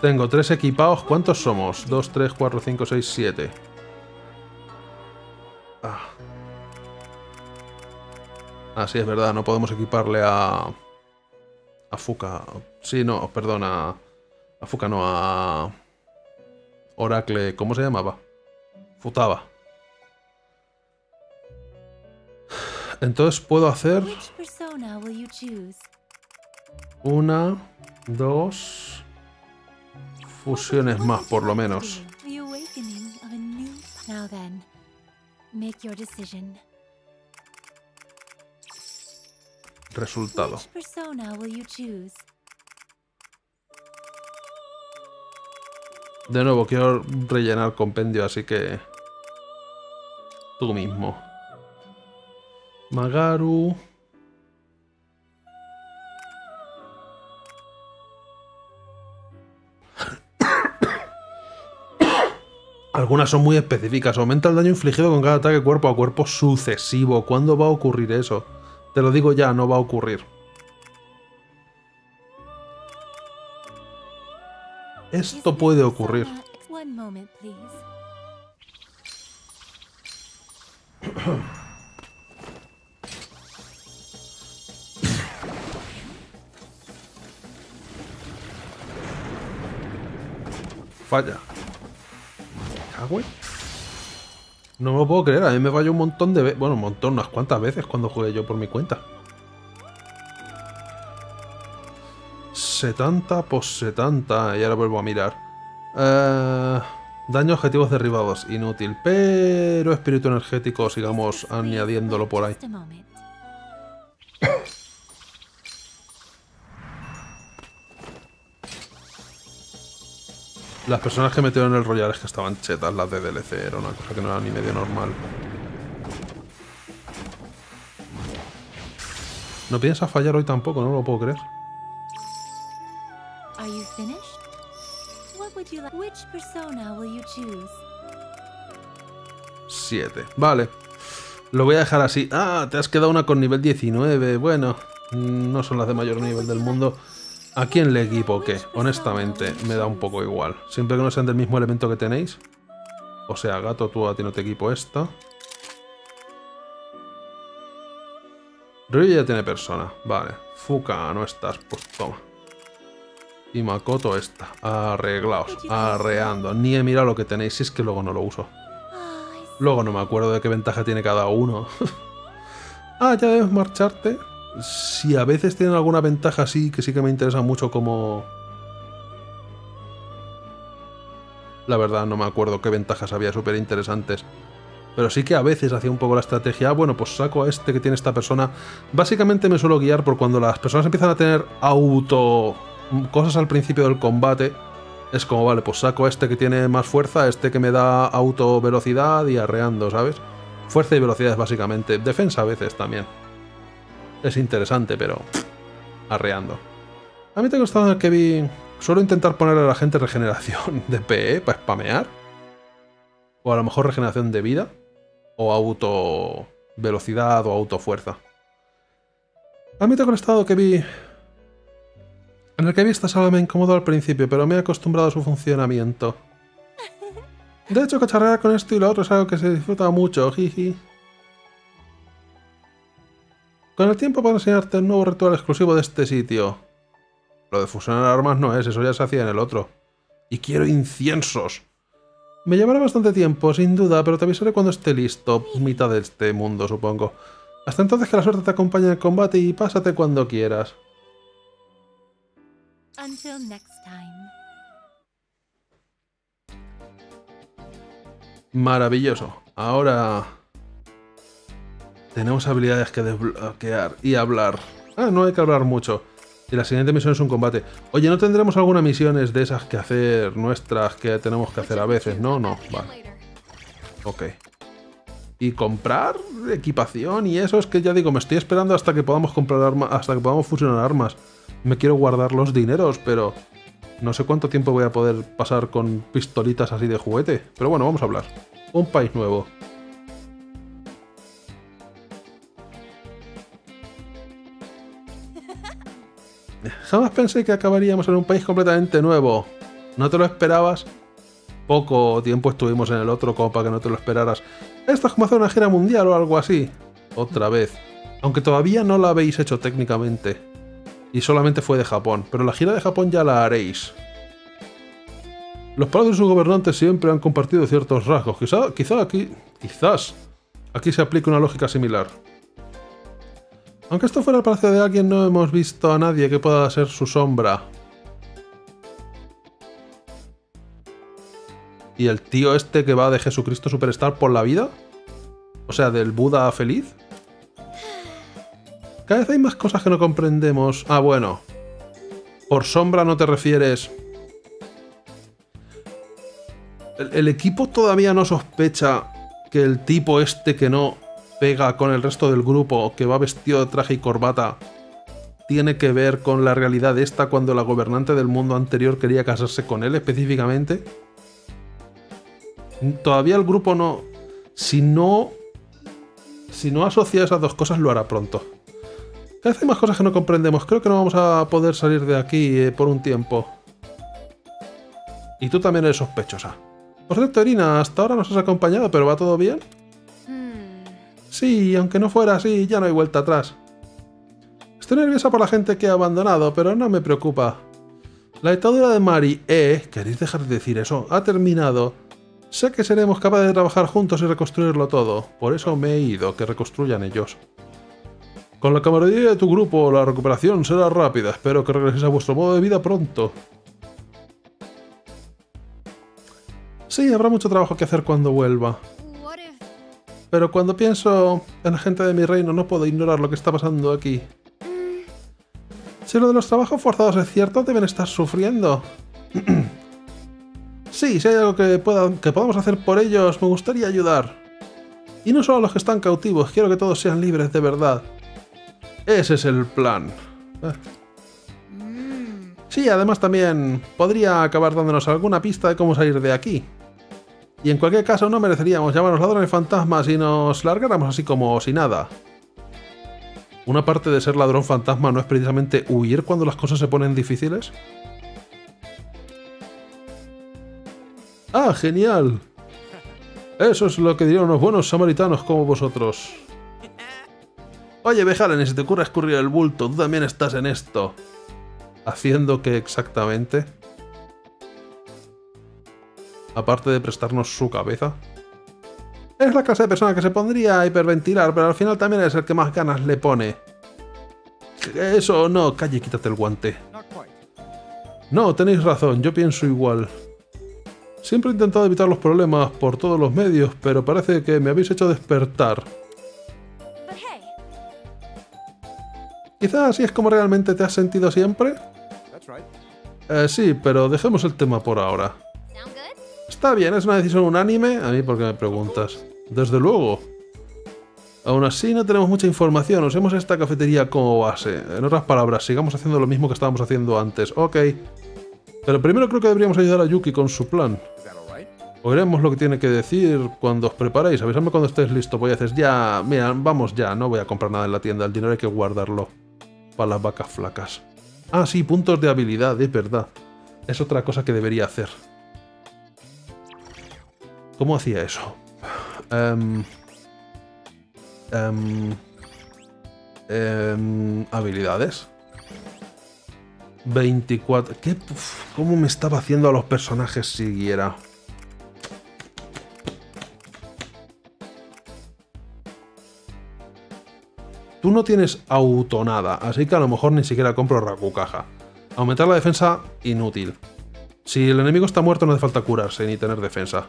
Tengo tres equipados. ¿Cuántos somos? 2, 3, 4, 5, 6, 7. Ah. Ah, sí, es verdad. No podemos equiparle a... A Fuka. Sí, no, perdona. A Fuka no, a... Oracle. ¿Cómo se llamaba? Futaba. Entonces puedo hacer una, dos fusiones más, por lo menos. Resultado. De nuevo, quiero rellenar compendio, así que... Tú mismo. Magaru... Algunas son muy específicas. Aumenta el daño infligido con cada ataque cuerpo a cuerpo sucesivo. ¿Cuándo va a ocurrir eso? Te lo digo ya, no va a ocurrir. Esto puede ocurrir. Falla. No me lo puedo creer, a mí me falló un montón de veces. Bueno, un montón, unas cuantas veces cuando jugué yo por mi cuenta. 70 por 70. Y ahora vuelvo a mirar. Eh, daño objetivos derribados. Inútil. Pero espíritu energético, sigamos añadiéndolo por ahí. Las personas que metieron en el Royal es que estaban chetas, las de DLC. Era una cosa que no era ni medio normal. No piensas fallar hoy tampoco, no lo puedo creer. Are you finished? What would you like? Which persona will you choose? 7. Vale. Lo voy a dejar así. Ah, te has quedado una con nivel 19. Bueno, mm, no son las de mayor nivel del mundo. ¿A quién le equipo qué? Honestamente, me da un poco igual. Siempre que no sean del mismo elemento que tenéis. O sea, gato, tú a ti no te equipo esta. Ryu ya tiene persona. Vale. Fuka, no estás. Pues toma. Y Makoto está. Arreglaos. Arreando. Ni he mirado lo que tenéis. Si es que luego no lo uso. Luego no me acuerdo de qué ventaja tiene cada uno. ah, ya debes marcharte. Si a veces tienen alguna ventaja así, que sí que me interesa mucho como... La verdad, no me acuerdo qué ventajas había súper interesantes. Pero sí que a veces hacía un poco la estrategia. Ah, bueno, pues saco a este que tiene esta persona. Básicamente me suelo guiar por cuando las personas empiezan a tener auto... Cosas al principio del combate. Es como, vale, pues saco a este que tiene más fuerza, a este que me da auto velocidad y arreando, ¿sabes? Fuerza y velocidad es básicamente. Defensa a veces también. Es interesante, pero... Arreando. A mí te gustaba que vi... Suelo intentar poner a la gente regeneración de PE para spamear. O a lo mejor regeneración de vida. O auto... Velocidad o auto fuerza. A mí te ha estado que vi... En el que vi esta sala me incomodó al principio, pero me he acostumbrado a su funcionamiento. De hecho, cacharrear con esto y lo otro es algo que se disfruta mucho, jiji. Con el tiempo para enseñarte un nuevo ritual exclusivo de este sitio. Lo de fusionar armas no es, eso ya se hacía en el otro. Y quiero inciensos. Me llevará bastante tiempo, sin duda, pero te avisaré cuando esté listo. Mitad de este mundo, supongo. Hasta entonces que la suerte te acompañe en el combate y pásate cuando quieras. Until next time. Maravilloso. Ahora... Tenemos habilidades que desbloquear y hablar. Ah, no hay que hablar mucho. Y la siguiente misión es un combate. Oye, ¿no tendremos algunas misiones de esas que hacer nuestras que tenemos que hacer a veces? No, no, vale. Ok. Y comprar equipación y eso es que ya digo, me estoy esperando hasta que podamos comprar armas, hasta que podamos fusionar armas. Me quiero guardar los dineros, pero no sé cuánto tiempo voy a poder pasar con pistolitas así de juguete. Pero bueno, vamos a hablar. Un país nuevo. Jamás pensé que acabaríamos en un país completamente nuevo. ¿No te lo esperabas? Poco tiempo estuvimos en el otro como para que no te lo esperaras. Esto es como hacer una gira mundial o algo así. Otra vez. Aunque todavía no la habéis hecho técnicamente. Y solamente fue de Japón. Pero la gira de Japón ya la haréis. Los padres de sus gobernantes siempre han compartido ciertos rasgos. Quizá, quizá aquí... Quizás. Aquí se aplica una lógica similar. Aunque esto fuera el palacio de alguien, no hemos visto a nadie que pueda ser su sombra. ¿Y el tío este que va de Jesucristo Superstar por la vida? O sea, del Buda feliz. Cada vez hay más cosas que no comprendemos. Ah, bueno. Por sombra no te refieres... El, el equipo todavía no sospecha que el tipo este que no pega con el resto del grupo que va vestido de traje y corbata tiene que ver con la realidad esta cuando la gobernante del mundo anterior quería casarse con él específicamente? Todavía el grupo no... Si no... Si no asocia esas dos cosas lo hará pronto. Cada vez más cosas que no comprendemos. Creo que no vamos a poder salir de aquí eh, por un tiempo. Y tú también eres sospechosa. Por cierto, Irina, hasta ahora nos has acompañado, pero ¿va todo bien? Sí, aunque no fuera así, ya no hay vuelta atrás. Estoy nerviosa por la gente que ha abandonado, pero no me preocupa. La dictadura de Mari E, ¿queréis dejar de decir eso? Ha terminado. Sé que seremos capaces de trabajar juntos y reconstruirlo todo. Por eso me he ido, que reconstruyan ellos. Con la camaradería de tu grupo, la recuperación será rápida. Espero que regreséis a vuestro modo de vida pronto. Sí, habrá mucho trabajo que hacer cuando vuelva. Pero cuando pienso en la gente de mi reino no puedo ignorar lo que está pasando aquí. Si lo de los trabajos forzados es cierto, deben estar sufriendo. sí, si hay algo que, que podamos hacer por ellos, me gustaría ayudar. Y no solo a los que están cautivos, quiero que todos sean libres de verdad. Ese es el plan. Sí, además también podría acabar dándonos alguna pista de cómo salir de aquí. Y en cualquier caso no mereceríamos llamarnos ladrones fantasmas y nos largáramos así como si nada. ¿Una parte de ser ladrón fantasma no es precisamente huir cuando las cosas se ponen difíciles? ¡Ah, genial! Eso es lo que dirían unos buenos samaritanos como vosotros. Oye, Bejalen, si te ocurre escurrir el bulto, tú también estás en esto. ¿Haciendo qué exactamente? Aparte de prestarnos su cabeza. Es la clase de persona que se pondría a hiperventilar, pero al final también es el que más ganas le pone. Eso no, calle, quítate el guante. No, tenéis razón, yo pienso igual. Siempre he intentado evitar los problemas por todos los medios, pero parece que me habéis hecho despertar. Quizás así es como realmente te has sentido siempre. Eh, sí, pero dejemos el tema por ahora. Está bien, es una decisión unánime. A mí, ¿por qué me preguntas? Desde luego. Aún así, no tenemos mucha información. Usemos esta cafetería como base. En otras palabras, sigamos haciendo lo mismo que estábamos haciendo antes. Ok. Pero primero creo que deberíamos ayudar a Yuki con su plan. Oiremos lo que tiene que decir cuando os preparéis. Avisadme cuando estés listo. Voy a decir, ya, mira, vamos ya. No voy a comprar nada en la tienda. El dinero hay que guardarlo. Para las vacas flacas. Ah, sí, puntos de habilidad, es verdad. Es otra cosa que debería hacer. ¿Cómo hacía eso? Um, um, um, habilidades. 24. ¿Qué, ¿Cómo me estaba haciendo a los personajes siguiera? Tú no tienes auto nada, así que a lo mejor ni siquiera compro Rakukaja. Aumentar la defensa, inútil. Si el enemigo está muerto no hace falta curarse ni tener defensa.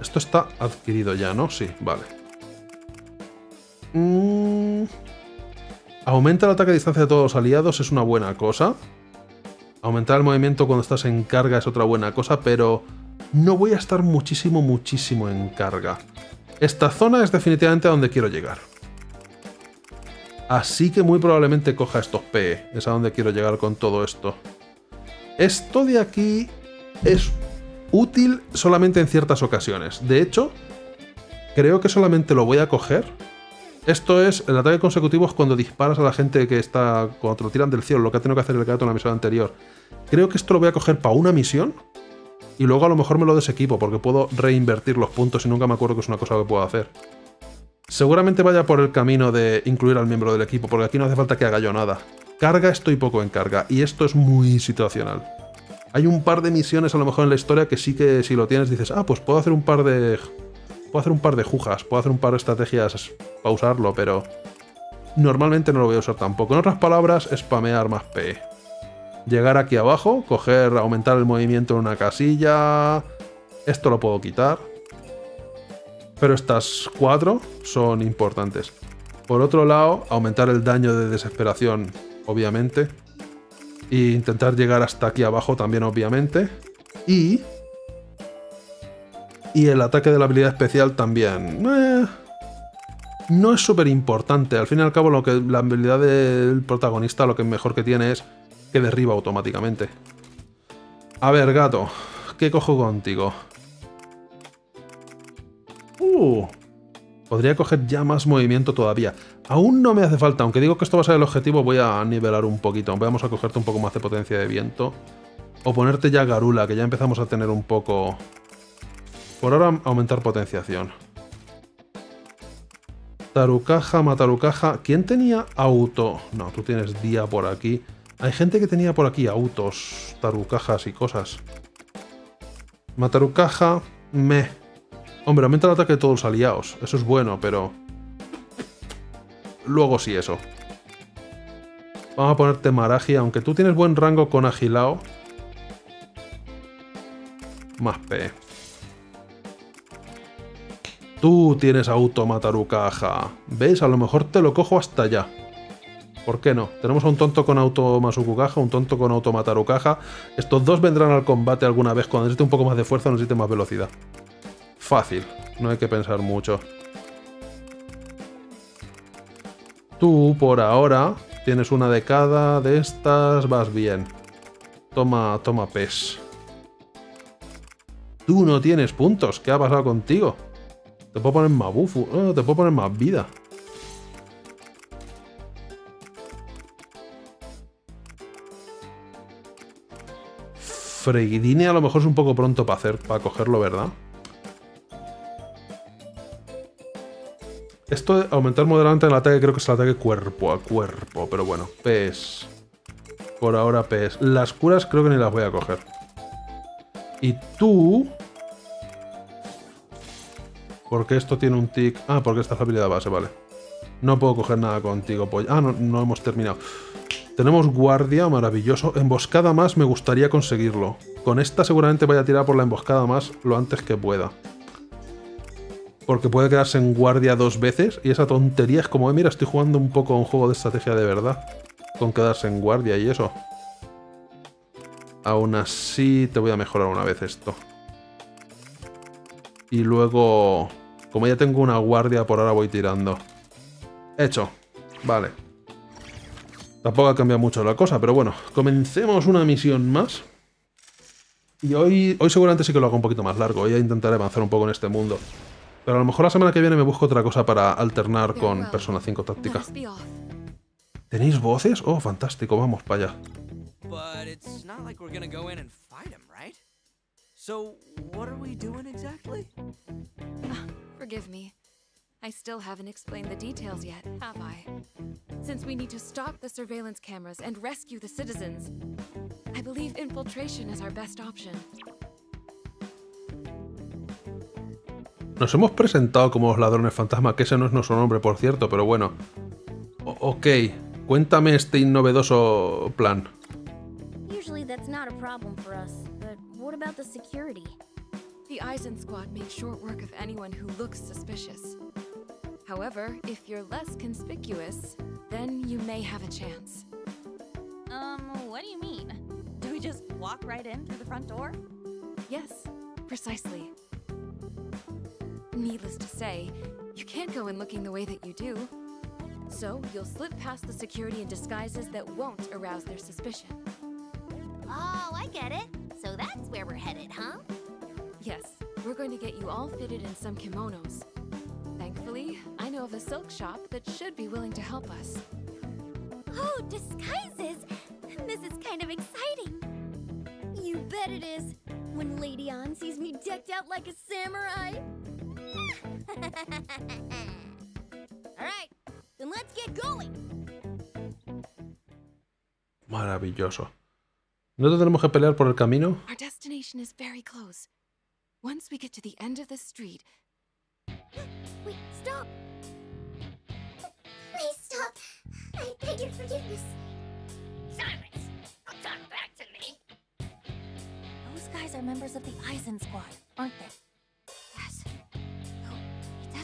Esto está adquirido ya, ¿no? Sí, vale. Mm. Aumenta el ataque a distancia de todos los aliados, es una buena cosa. Aumentar el movimiento cuando estás en carga es otra buena cosa, pero no voy a estar muchísimo, muchísimo en carga. Esta zona es definitivamente a donde quiero llegar. Así que muy probablemente coja estos PE. Es a donde quiero llegar con todo esto. Esto de aquí es útil solamente en ciertas ocasiones. De hecho, creo que solamente lo voy a coger. Esto es, el ataque consecutivo es cuando disparas a la gente que está, cuando te lo tiran del cielo, lo que ha tenido que hacer el gato en la misión anterior. Creo que esto lo voy a coger para una misión y luego a lo mejor me lo desequipo porque puedo reinvertir los puntos y nunca me acuerdo que es una cosa que puedo hacer. Seguramente vaya por el camino de incluir al miembro del equipo, porque aquí no hace falta que haga yo nada. Carga estoy poco en carga, y esto es muy situacional. Hay un par de misiones a lo mejor en la historia que sí que si lo tienes dices, ah, pues puedo hacer un par de... Puedo hacer un par de jujas, puedo hacer un par de estrategias para usarlo, pero... Normalmente no lo voy a usar tampoco. En otras palabras, spamear más P. Llegar aquí abajo, coger, aumentar el movimiento en una casilla... Esto lo puedo quitar. Pero estas cuatro son importantes. Por otro lado, aumentar el daño de desesperación, obviamente. E intentar llegar hasta aquí abajo también, obviamente. Y... Y el ataque de la habilidad especial también. Eh, no es súper importante. Al fin y al cabo, lo que la habilidad del protagonista lo que mejor que tiene es que derriba automáticamente. A ver, gato. ¿Qué cojo contigo? Uh, podría coger ya más movimiento todavía. Aún no me hace falta, aunque digo que esto va a ser el objetivo, voy a nivelar un poquito. Vamos a cogerte un poco más de potencia de viento. O ponerte ya Garula, que ya empezamos a tener un poco... Por ahora, aumentar potenciación. Tarucaja, Matarucaja. ¿Quién tenía auto? No, tú tienes día por aquí. Hay gente que tenía por aquí autos, tarucajas y cosas. Matarucaja, me. Hombre, aumenta el ataque de todos los aliados. Eso es bueno, pero... Luego sí eso. Vamos a ponerte Maraji, aunque tú tienes buen rango con Agilao. Más P. Tú tienes auto Matarucaja. ¿Ves? A lo mejor te lo cojo hasta allá. ¿Por qué no? Tenemos a un tonto con auto Masukukaja, un tonto con auto Matarukaja. Estos dos vendrán al combate alguna vez cuando necesite un poco más de fuerza necesite más velocidad. Fácil, no hay que pensar mucho. Tú, por ahora, tienes una de cada de estas, vas bien. Toma, toma pes. Tú no tienes puntos, ¿qué ha pasado contigo? Te puedo poner más bufu, oh, te puedo poner más vida. Freguidine a lo mejor es un poco pronto para hacer, para cogerlo, ¿verdad? Esto de aumentar moderadamente el ataque creo que es el ataque cuerpo a cuerpo, pero bueno, PES. Por ahora PES. Las curas creo que ni las voy a coger. Y tú... Porque esto tiene un tic... Ah, porque esta es la habilidad base, vale. No puedo coger nada contigo, pues... Ah, no, no hemos terminado. Tenemos guardia, maravilloso. Emboscada más, me gustaría conseguirlo. Con esta seguramente voy a tirar por la emboscada más lo antes que pueda. Porque puede quedarse en guardia dos veces y esa tontería es como, eh, mira, estoy jugando un poco a un juego de estrategia de verdad. Con quedarse en guardia y eso. Aún así, te voy a mejorar una vez esto. Y luego, como ya tengo una guardia, por ahora voy tirando. Hecho. Vale. Tampoco ha cambiado mucho la cosa, pero bueno, comencemos una misión más. Y hoy, hoy seguramente sí que lo hago un poquito más largo, hoy intentaré avanzar un poco en este mundo. Pero a lo mejor la semana que viene me busco otra cosa para alternar con Persona 5 táctica. ¿Tenéis voces? Oh, fantástico, vamos para allá. But it's not like we're gonna go in and fight him, right? So, what are we doing exactly? Forgive me. I still haven't explained the details yet, have I? Since we need to stop the surveillance cameras and rescue the citizens, I believe infiltration is our best option. Nos hemos presentado como los ladrones fantasma, que ese no es nuestro nombre, por cierto, pero bueno. O ok, cuéntame este innovedoso plan. Usually that's not a problem for us, but what about the security? The Eisen squad make short work of anyone who looks suspicious. However, if you're less conspicuous, then you may have a chance. Um, what do you mean? Do we just walk right in through the front door? Yes, precisely. Needless to say, you can't go in looking the way that you do. So, you'll slip past the security in disguises that won't arouse their suspicion. Oh, I get it. So that's where we're headed, huh? Yes, we're going to get you all fitted in some kimonos. Thankfully, I know of a silk shop that should be willing to help us. Oh, disguises! This is kind of exciting. You bet it is. When Lady An sees me decked out like a samurai. Alright, then let's get going. Maravilloso. ¿No te tenemos que pelear por el camino? Our destination is very close. Once we get to the end of the street, Wait, stop! Please stop. I beg your forgiveness. Silence! Don't talk back to me. Those guys are members of the Eisen squad, aren't they?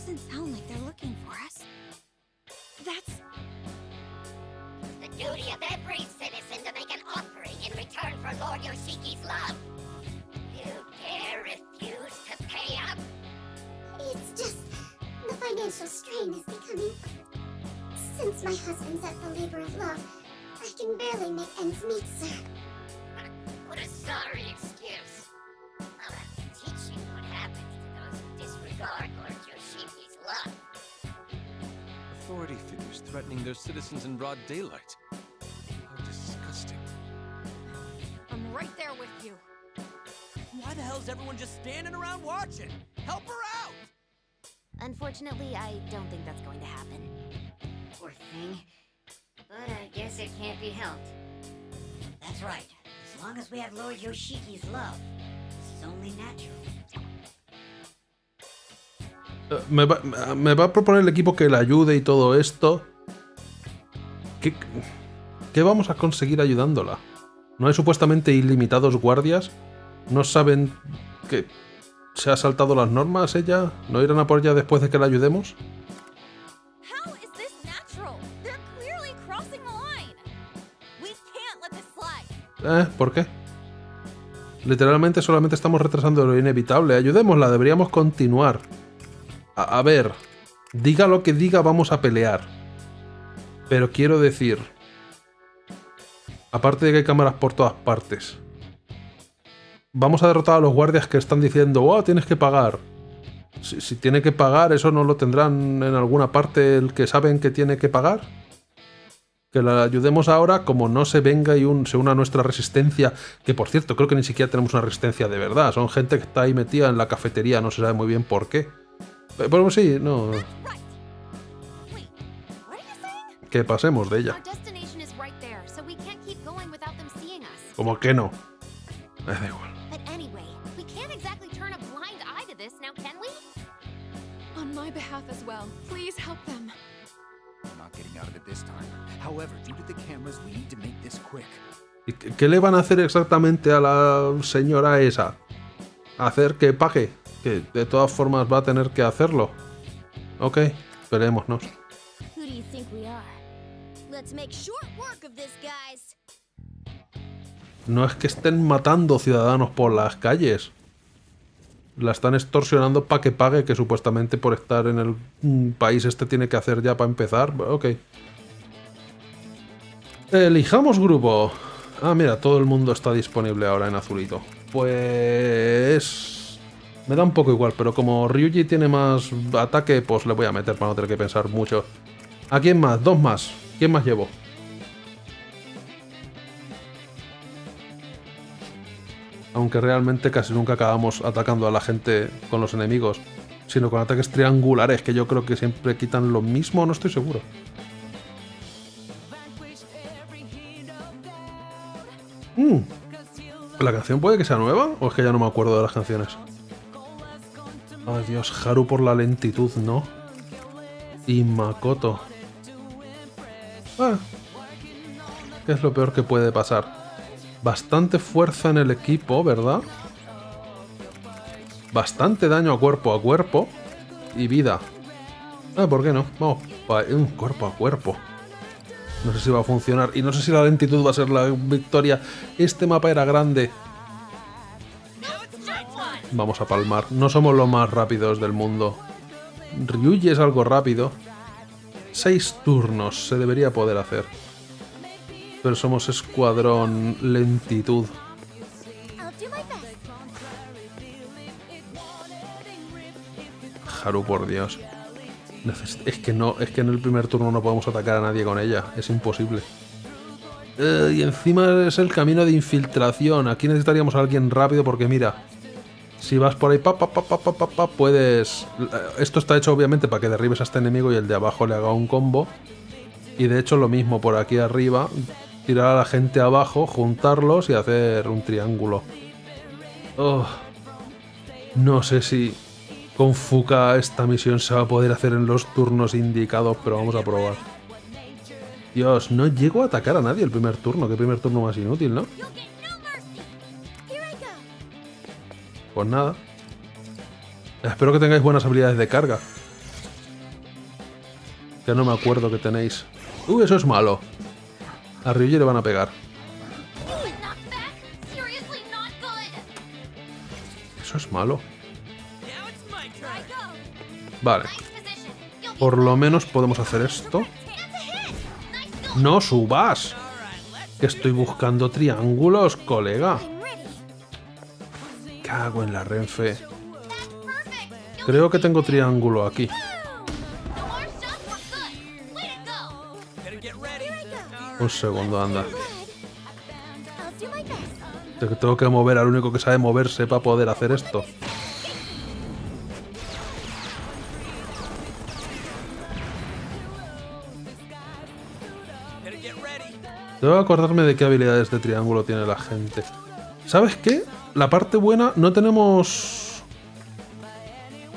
Yes. No, it doesn't sound like they're looking for us. that's The duty of every citizen to make an offering in return for Lord Yoshiki's love. You dare refuse to pay up? It's just the financial strain is becoming. Since my husband's at the labor of love, I can barely make ends meet, sir. What a sorry excuse. Authority figures threatening their citizens in broad daylight. How disgusting. I'm right there with you. Why the hell's everyone just standing around watching? Help her out! Unfortunately, I don't think that's going to happen. Poor thing. But I guess it can't be helped. That's right. As long as we have Lord Yoshiki's love, this is only natural. Me va, me va a proponer el equipo que le ayude y todo esto. ¿Qué, ¿Qué vamos a conseguir ayudándola? ¿No hay supuestamente ilimitados guardias? ¿No saben que se ha saltado las normas ella? ¿No irán a por ella después de que la ayudemos? ¿Eh? ¿Por qué? Literalmente solamente estamos retrasando lo inevitable. Ayudémosla, deberíamos continuar. A, ver, diga lo que diga, vamos a pelear. Pero quiero decir... Aparte de que hay cámaras por todas partes. Vamos a derrotar a los guardias que están diciendo, oh, tienes que pagar. Si, tiene que pagar, ¿eso no lo tendrán en alguna parte el que saben que tiene que pagar? que la ayudemos ahora como no se venga y se una nuestra resistencia, que por cierto creo que ni siquiera tenemos una resistencia de verdad, son gente que está ahí metida en la cafetería, no se sabe muy bien por qué. Pe- Pero sí, no, que pasemos de ella. Como que no. Me da igual. Qué le van a hacer exactamente a la señora esa? ¿Hacer que pague? Que de todas formas va a tener que hacerlo. Ok, esperémonos. No es que estén matando ciudadanos por las calles. La están extorsionando para que pague, que supuestamente por estar en el mm, país este tiene que hacer ya para empezar. Ok. Elijamos grupo. Ah, mira, todo el mundo está disponible ahora en azulito. Pues... Me da un poco igual, pero como Ryuji tiene más ataque, pues le voy a meter para no tener que pensar mucho. ¿A quién más? Dos más. ¿Quién más llevo? aunque realmente casi nunca acabamos atacando a la gente con los enemigos. sino con ataques triangulares, que yo creo que siempre quitan lo mismo, no estoy seguro. Mm. ¿La canción puede que sea nueva? ¿O es que ya no me acuerdo de las canciones? Ay Dios, Haru por la lentitud, ¿no? Y Makoto. Ah. ¿Qué es lo peor que puede pasar? Bastante fuerza en el equipo, ¿verdad? Bastante daño a cuerpo a cuerpo. Y vida. Ah, ¿por qué no? Vamos, un cuerpo a cuerpo. No sé si va a funcionar. Y no sé si la lentitud va a ser la victoria. Este mapa era grande. Vamos a palmar. No somos los más rápidos del mundo. Ryuji es algo rápido. Seis turnos se debería poder hacer. Pero somos escuadrón lentitud. Haru, por Dios. Es que no, es que en el primer turno no podemos atacar a nadie con ella. Es imposible. Eh, y encima es el camino de infiltración. Aquí necesitaríamos a alguien rápido porque mira, si vas por ahí, pa, pa, pa, puedes... Eh, esto está hecho obviamente para que derribes a este enemigo y el de abajo le haga un combo. Y de hecho lo mismo por aquí arriba, tirar a la gente abajo, juntarlos y hacer un triángulo. Oh, no sé si con Fuka esta misión se va a poder hacer en los turnos indicados, pero vamos a probar. Dios, no llego a atacar a nadie el primer turno. Qué primer turno más inútil, ¿no? Pues nada. Espero que tengáis buenas habilidades de carga. Que no me acuerdo que tenéis. Uy, eso es malo. A Ryuji le van a pegar. Eso es malo. Vale. Por lo menos podemos hacer esto. ¡No subas! Estoy buscando triángulos, colega. Cago en la Renfe. Creo que tengo triángulo aquí. Un segundo, anda. Tengo que mover al único que sabe moverse para poder hacer esto. Debo acordarme de qué habilidades de triángulo tiene la gente. ¿Sabes qué? La parte buena, no tenemos...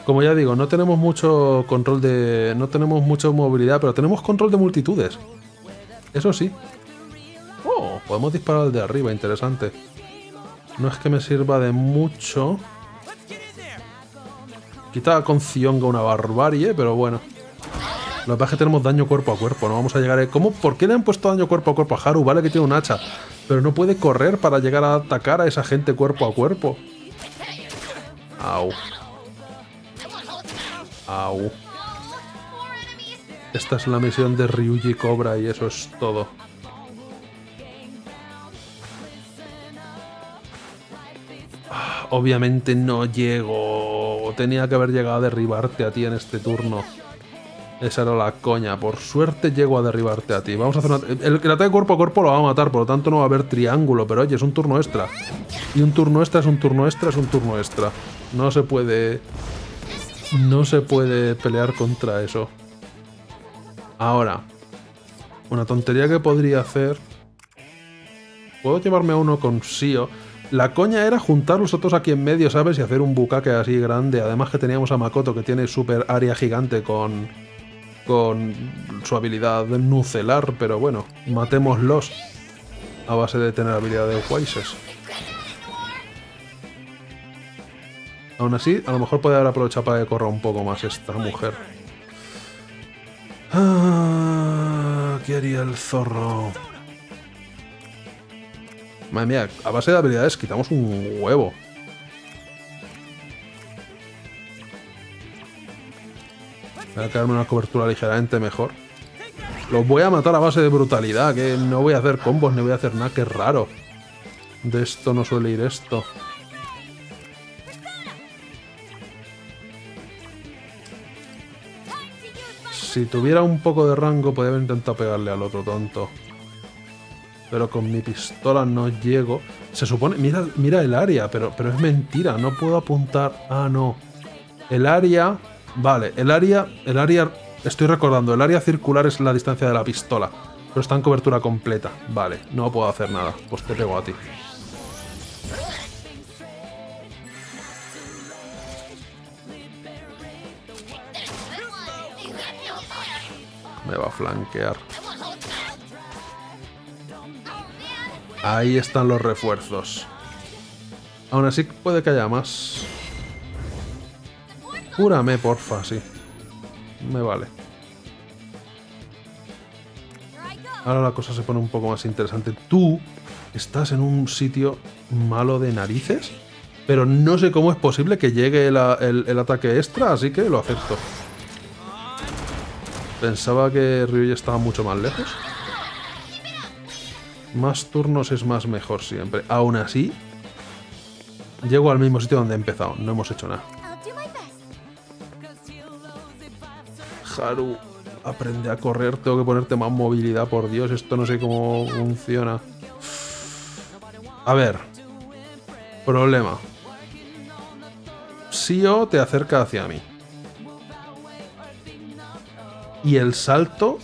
Como ya digo, no tenemos mucho control de... No tenemos mucha movilidad, pero tenemos control de multitudes. Eso sí. Oh, podemos disparar de arriba, interesante. No es que me sirva de mucho. Quita con Zionga una barbarie, pero bueno. Lo que pasa es que tenemos daño cuerpo a cuerpo, no vamos a llegar a... ¿Cómo? ¿Por qué le han puesto daño cuerpo a cuerpo a Haru? Vale que tiene un hacha, pero no puede correr para llegar a atacar a esa gente cuerpo a cuerpo. Au. Au. Esta es la misión de Ryuji Cobra y eso es todo. Ah, obviamente no llego. Tenía que haber llegado a derribarte a ti en este turno. Esa era la coña. Por suerte llego a derribarte a ti. Vamos a hacer una... el, ataque cuerpo a cuerpo lo va a matar, por lo tanto no va a haber triángulo. Pero oye, es un turno extra. Y un turno extra es un turno extra, es un turno extra. No se puede... No se puede pelear contra eso. Ahora. Una tontería que podría hacer... Puedo llevarme a uno con Sio. La coña era juntar los otros aquí en medio, ¿sabes? Y hacer un bucaque así grande. Además que teníamos a Makoto que tiene super área gigante con con su habilidad nucelar, pero bueno, matémoslos a base de tener habilidad de Wises. Aún así, a lo mejor puede haber aprovechado para que corra un poco más esta mujer. Ah, ¿Qué haría el zorro? Madre mía, a base de habilidades quitamos un huevo. Voy a quedarme una cobertura ligeramente mejor. Los voy a matar a base de brutalidad, que no voy a hacer combos ni voy a hacer nada, que raro. De esto no suele ir esto. Si tuviera un poco de rango, podría haber intentado pegarle al otro tonto. Pero con mi pistola no llego. Se supone... Mira, mira el área, pero, pero es mentira. No puedo apuntar... Ah, no. El área... Vale, el área... El área... Estoy recordando, el área circular es la distancia de la pistola. Pero está en cobertura completa. Vale, no puedo hacer nada. Pues te pego a ti. Me va a flanquear. Ahí están los refuerzos. Aún así puede que haya más. Cúrame, porfa, sí. Me vale. Ahora la cosa se pone un poco más interesante. Tú estás en un sitio malo de narices, pero no sé cómo es posible que llegue el, el- el ataque extra, así que lo acepto. Pensaba que Ryuji estaba mucho más lejos. Más turnos es más mejor siempre. Aún así, llego al mismo sitio donde he empezado. No hemos hecho nada. Haru, aprende a correr. Tengo que ponerte más movilidad, por Dios. Esto no sé cómo funciona. A ver. Problema. Sio te acerca hacia mí. Y el salto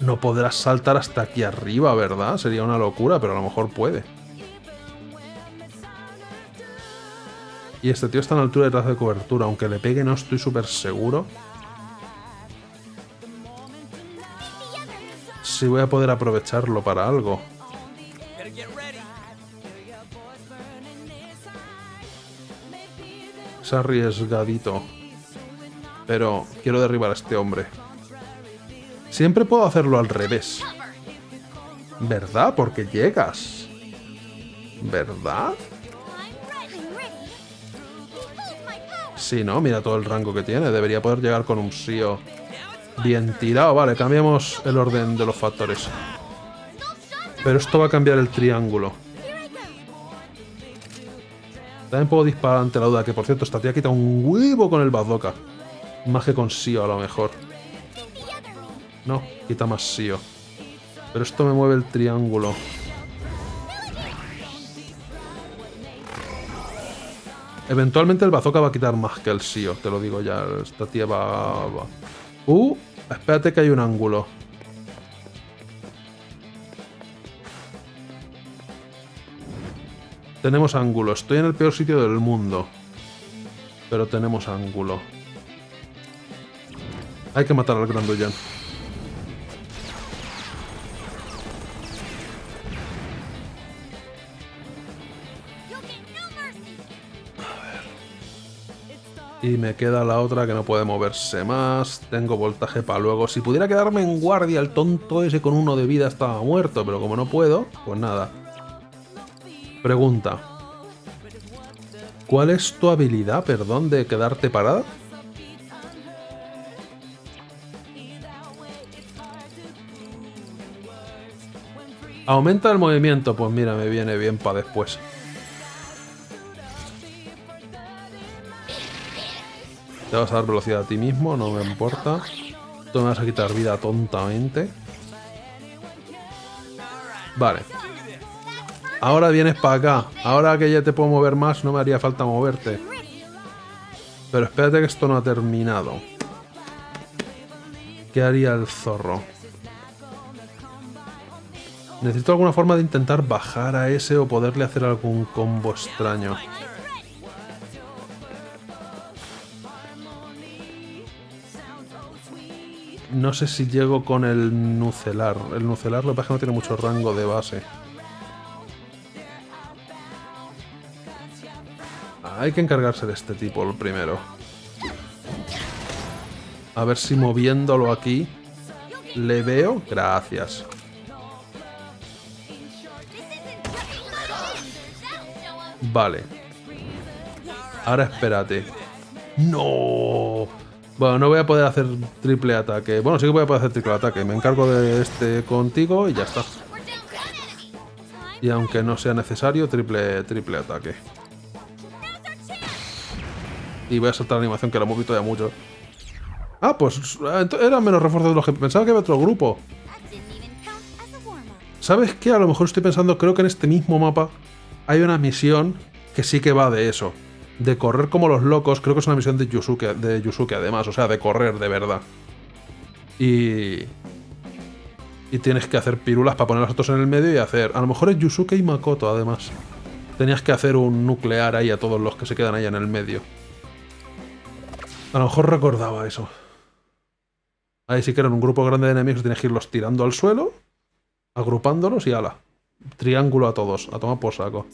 no podrás saltar hasta aquí arriba, ¿verdad? Sería una locura, pero a lo mejor puede. Y este tío está la altura de trazo de cobertura. Aunque le pegue no estoy súper seguro. Si voy a poder aprovecharlo para algo. Es arriesgadito. Pero quiero derribar a este hombre. Siempre puedo hacerlo al revés. ¿Verdad? Porque llegas. ¿Verdad? Sí, ¿no? Mira todo el rango que tiene. Debería poder llegar con un Sio bien tirado. Vale, cambiamos el orden de los factores. Pero esto va a cambiar el triángulo. También puedo disparar ante la duda, que por cierto, esta tía quita un huevo con el bazooka. Más que con Sio, a lo mejor. No, quita más Sio. Pero esto me mueve el triángulo. Eventualmente el bazooka va a quitar más que el Sio, te lo digo ya. Esta tía va... va. Uh, espérate que hay un ángulo. Tenemos ángulo. Estoy en el peor sitio del mundo. Pero tenemos ángulo. Hay que matar al grandullón. Y me queda la otra que no puede moverse más. Tengo voltaje para luego. Si pudiera quedarme en guardia, el tonto ese con uno de vida estaba muerto. Pero como no puedo, pues nada. Pregunta. ¿Cuál es tu habilidad, perdón, de quedarte parada? Aumenta el movimiento. Pues mira, me viene bien para después. Te vas a dar velocidad a ti mismo, no me importa. Tú me vas a quitar vida tontamente. Vale. Ahora vienes para acá. Ahora que ya te puedo mover más, no me haría falta moverte. Pero espérate que esto no ha terminado. ¿Qué haría el zorro? Necesito alguna forma de intentar bajar a ese o poderle hacer algún combo extraño. No sé si llego con el nucelar. El nucelar lo que pasa es que no tiene mucho rango de base. Hay que encargarse de este tipo el primero. A ver si moviéndolo aquí le veo. Gracias. Vale. Ahora espérate. ¡No! Bueno, no voy a poder hacer triple ataque. Bueno, sí que voy a poder hacer triple ataque. Me encargo de este contigo y ya está. Y aunque no sea necesario, triple, triple ataque. Y voy a saltar la animación que la hemos visto ya mucho. Ah, pues eran menos refuerzos de los que pensaba que había otro grupo. ¿Sabes qué? A lo mejor estoy pensando, creo que en este mismo mapa hay una misión que sí que va de eso. De correr como los locos. Creo que es una misión de Yusuke, de Yusuke además, o sea, de correr de verdad. Y. Y tienes que hacer pirulas para poner a los otros en el medio y hacer. A lo mejor es Yusuke y Makoto, además. Tenías que hacer un nuclear ahí a todos los que se quedan ahí en el medio. A lo mejor recordaba eso. Ahí sí que eran un grupo grande de enemigos, tienes que irlos tirando al suelo, agrupándolos y ala. Triángulo a todos, a tomar por saco.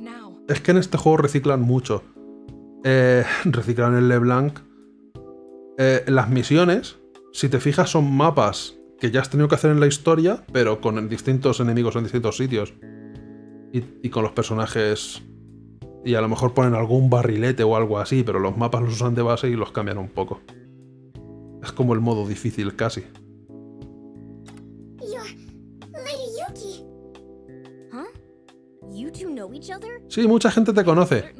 Now. es que en este juego reciclan mucho. Eh, reciclan el LeBlanc. Eh, las misiones, si te fijas, son mapas que ya has tenido que hacer en la historia, pero con distintos enemigos en distintos sitios. Y, y con los personajes. Y a lo mejor ponen algún barrilete o algo así, pero los mapas los usan de base y los cambian un poco. Es como el modo difícil casi. Sí, mucha gente te conoce.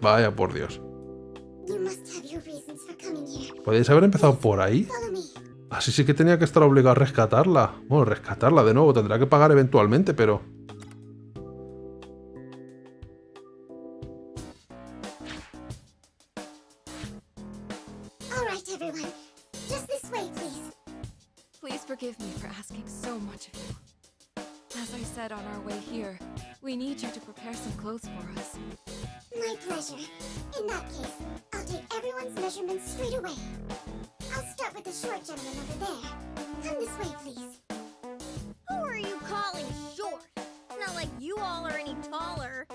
Vaya por Dios. ¿Podéis haber empezado por ahí? Así sí que tenía que estar obligado a rescatarla. Bueno, rescatarla de nuevo, tendrá que pagar eventualmente, pero... forgive me for asking so much of you. As I said on our way here, we need you to prepare some clothes for us. My pleasure. In that case, I'll take everyone's measurements straight away. I'll start with the short gentleman over there. Come this way, please. Who are you calling short? Not like you all are any taller.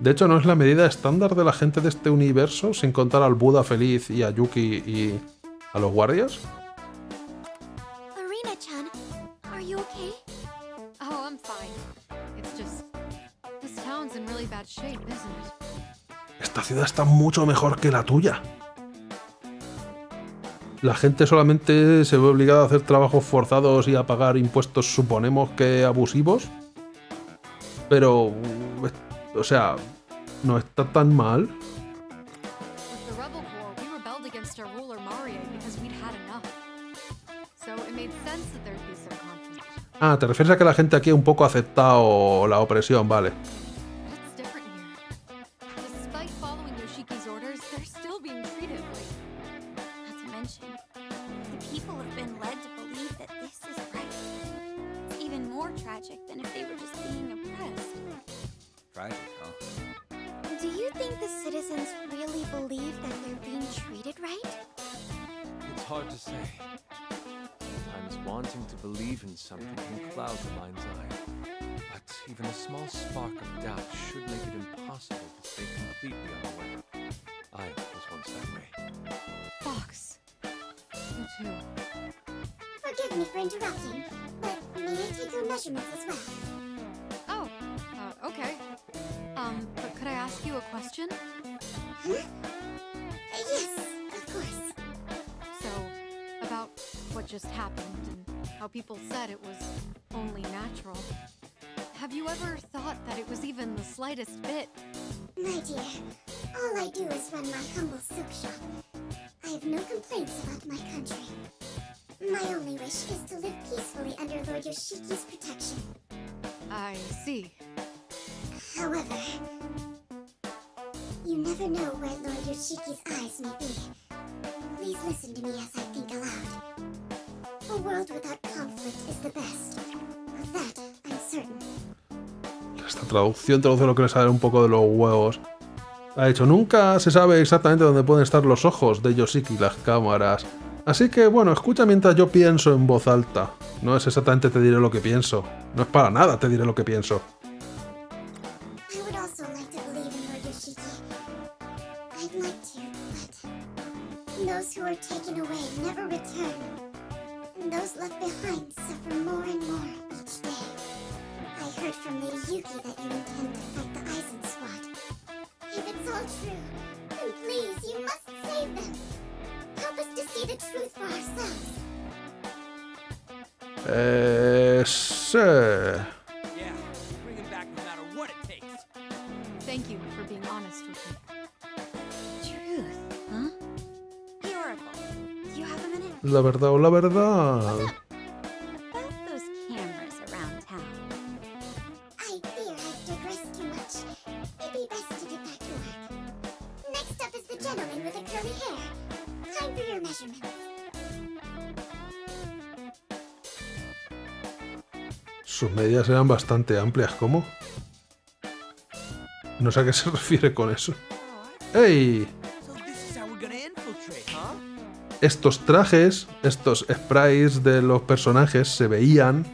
De hecho, no es la medida estándar de la gente de este universo, sin contar al Buda feliz y a Yuki y a los guardias. Ciudad está mucho mejor que la tuya. La gente solamente se ve obligada a hacer trabajos forzados y a pagar impuestos, suponemos que abusivos. Pero, o sea, no está tan mal. Ah, te refieres a que la gente aquí un poco ha aceptado la opresión, vale. Traducción traduce lo que le sale un poco de los huevos. Ha dicho, nunca se sabe exactamente dónde pueden estar los ojos de Yoshiki las cámaras. Así que bueno, escucha mientras yo pienso en voz alta. No es exactamente te diré lo que pienso. No es para nada te diré lo que pienso. Eran bastante amplias, ¿cómo? No sé a qué se refiere con eso. ¡Ey! Estos trajes, estos sprites de los personajes se veían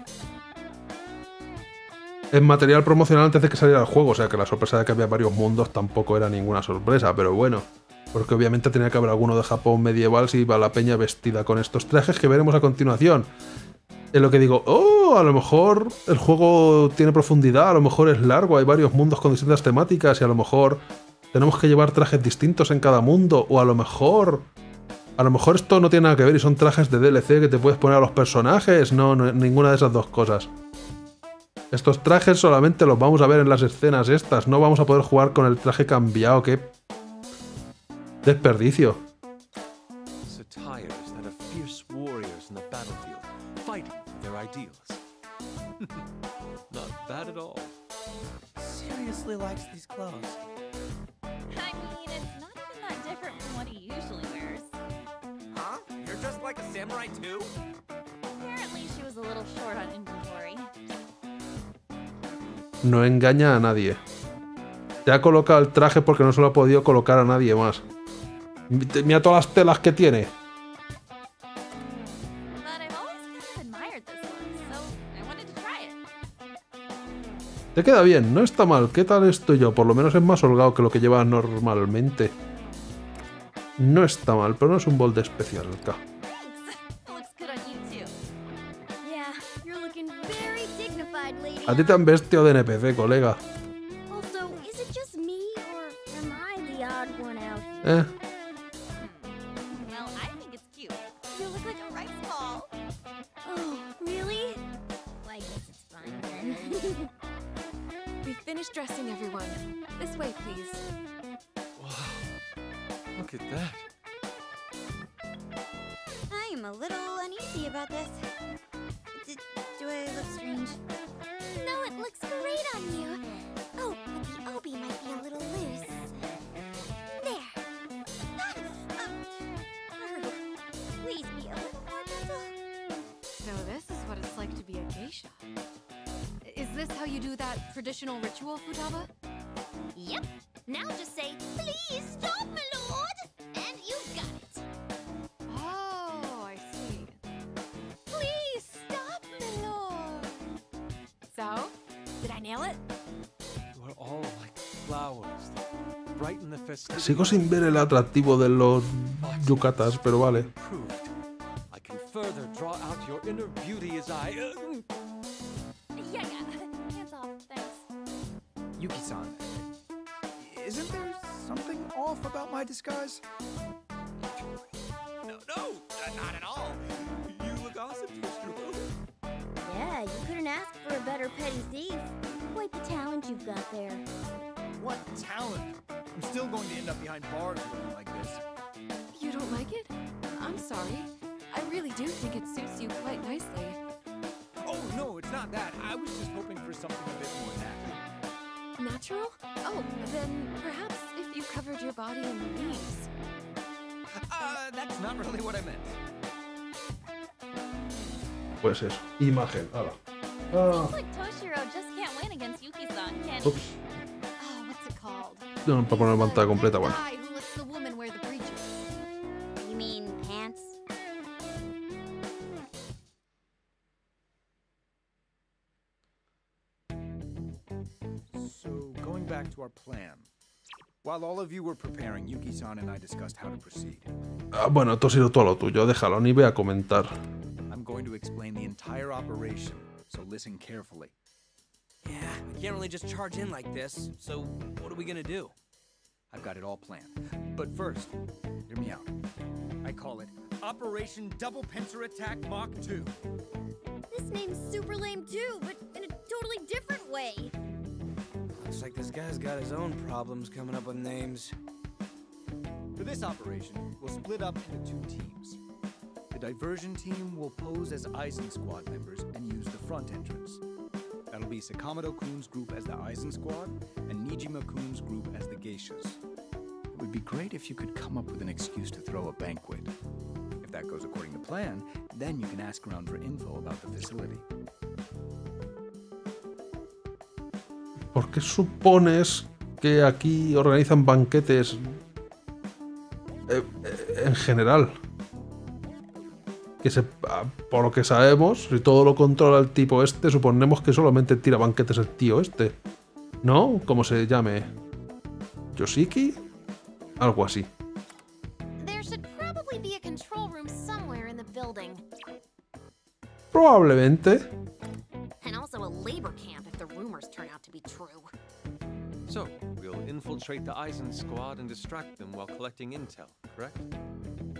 en material promocional antes de que saliera el juego. O sea que la sorpresa de que había varios mundos tampoco era ninguna sorpresa, pero bueno. Porque obviamente tenía que haber alguno de Japón medieval si iba la peña vestida con estos trajes que veremos a continuación. En lo que digo, oh, a lo mejor el juego tiene profundidad, a lo mejor es largo, hay varios mundos con distintas temáticas y a lo mejor tenemos que llevar trajes distintos en cada mundo, o a lo mejor... A lo mejor esto no tiene nada que ver y son trajes de DLC que te puedes poner a los personajes. No, no ninguna de esas dos cosas. Estos trajes solamente los vamos a ver en las escenas estas. No vamos a poder jugar con el traje cambiado. ¡Qué desperdicio! Clothes. I mean, it's not even that different from what he usually wears. Huh? You're just like a samurai too? Apparently, she was a little short on inventory. No engaña a nadie. Te ha colocado el traje porque no se lo ha podido colocar a nadie más. Mira todas las telas que tiene. Te queda bien, no está mal. ¿Qué tal estoy yo? Por lo menos es más holgado que lo que llevas normalmente. No está mal, pero no es un molde especial. K. A ti te han vestido de NPC, colega. Also, finished dressing everyone. This way, please. Wow. Look at that. I'm a little uneasy about this. D- do I look strange? No, it looks great on you. Oh, but the obi might be a little loose. There. Ah, um, please be a little more gentle. So this is what it's like to be a geisha. Is this how you do that traditional ritual, Futaba? Yep. Now just say, please stop, my lord! And you've got it. Oh, I see. Please stop, my lord. So, did I nail it? You are all like flowers that brighten the festivities. sigo sin ver el atractivo de los yucatas, pero vale. Improved. I can further draw out your inner beauty as I. uh, Yeah, yeah. Hands thanks. Yuki-san, isn't there something off about my disguise? No, no, not at all. You look awesome, Tristram. Yeah, you couldn't ask for a better petty thief. Quite the talent you've got there. What talent! I'm still going to end up behind bars looking like this. You don't like it? I'm sorry. I really do think it suits you quite nicely. No, it's not that. I was just hoping for something a bit more natural. Natural? Oh, then perhaps if you covered your body in leaves. Uh, that's not really what I meant. Pues eso. Imagen. Hala. Ah, Seems like Toshiro just can't win against Yuki-san, can ups. Oh, what's it called? No, para poner pantalla completa, bueno. To our plan. While all of you were preparing, Yuki-san and I discussed how to proceed. Ah, bueno, esto ha sido todo lo tuyo. Déjalo, ni voy a comentar. I'm going to explain the entire operation, so listen carefully. Yeah, we can't really just charge in like this. So what are we gonna do? I've got it all planned. But first, hear me out. I call it Operation Double Pincer Attack Mach 2. This name's super lame too, but in a totally different way. Looks like this guy's got his own problems coming up with names. For this operation, we'll split up into two teams. The The diversion team will pose as Eisen Squad members and use the front entrance. That'll be Sakamoto Kun's group as the Eisen Squad and Nijima Kun's group as the Geishas. It would be great if you could come up with an excuse to throw a banquet. If that goes according to plan, then you can ask around for info about the facility. ¿Por qué supones que aquí organizan banquetes eh, eh, en general? Que se, ah, por lo que sabemos, si todo lo controla el tipo este, suponemos que solamente tira banquetes el tío este. ¿No? ¿Cómo se llame? ¿Yoshiki? Algo así. There Eisen squad and distract them while collecting intel, correct?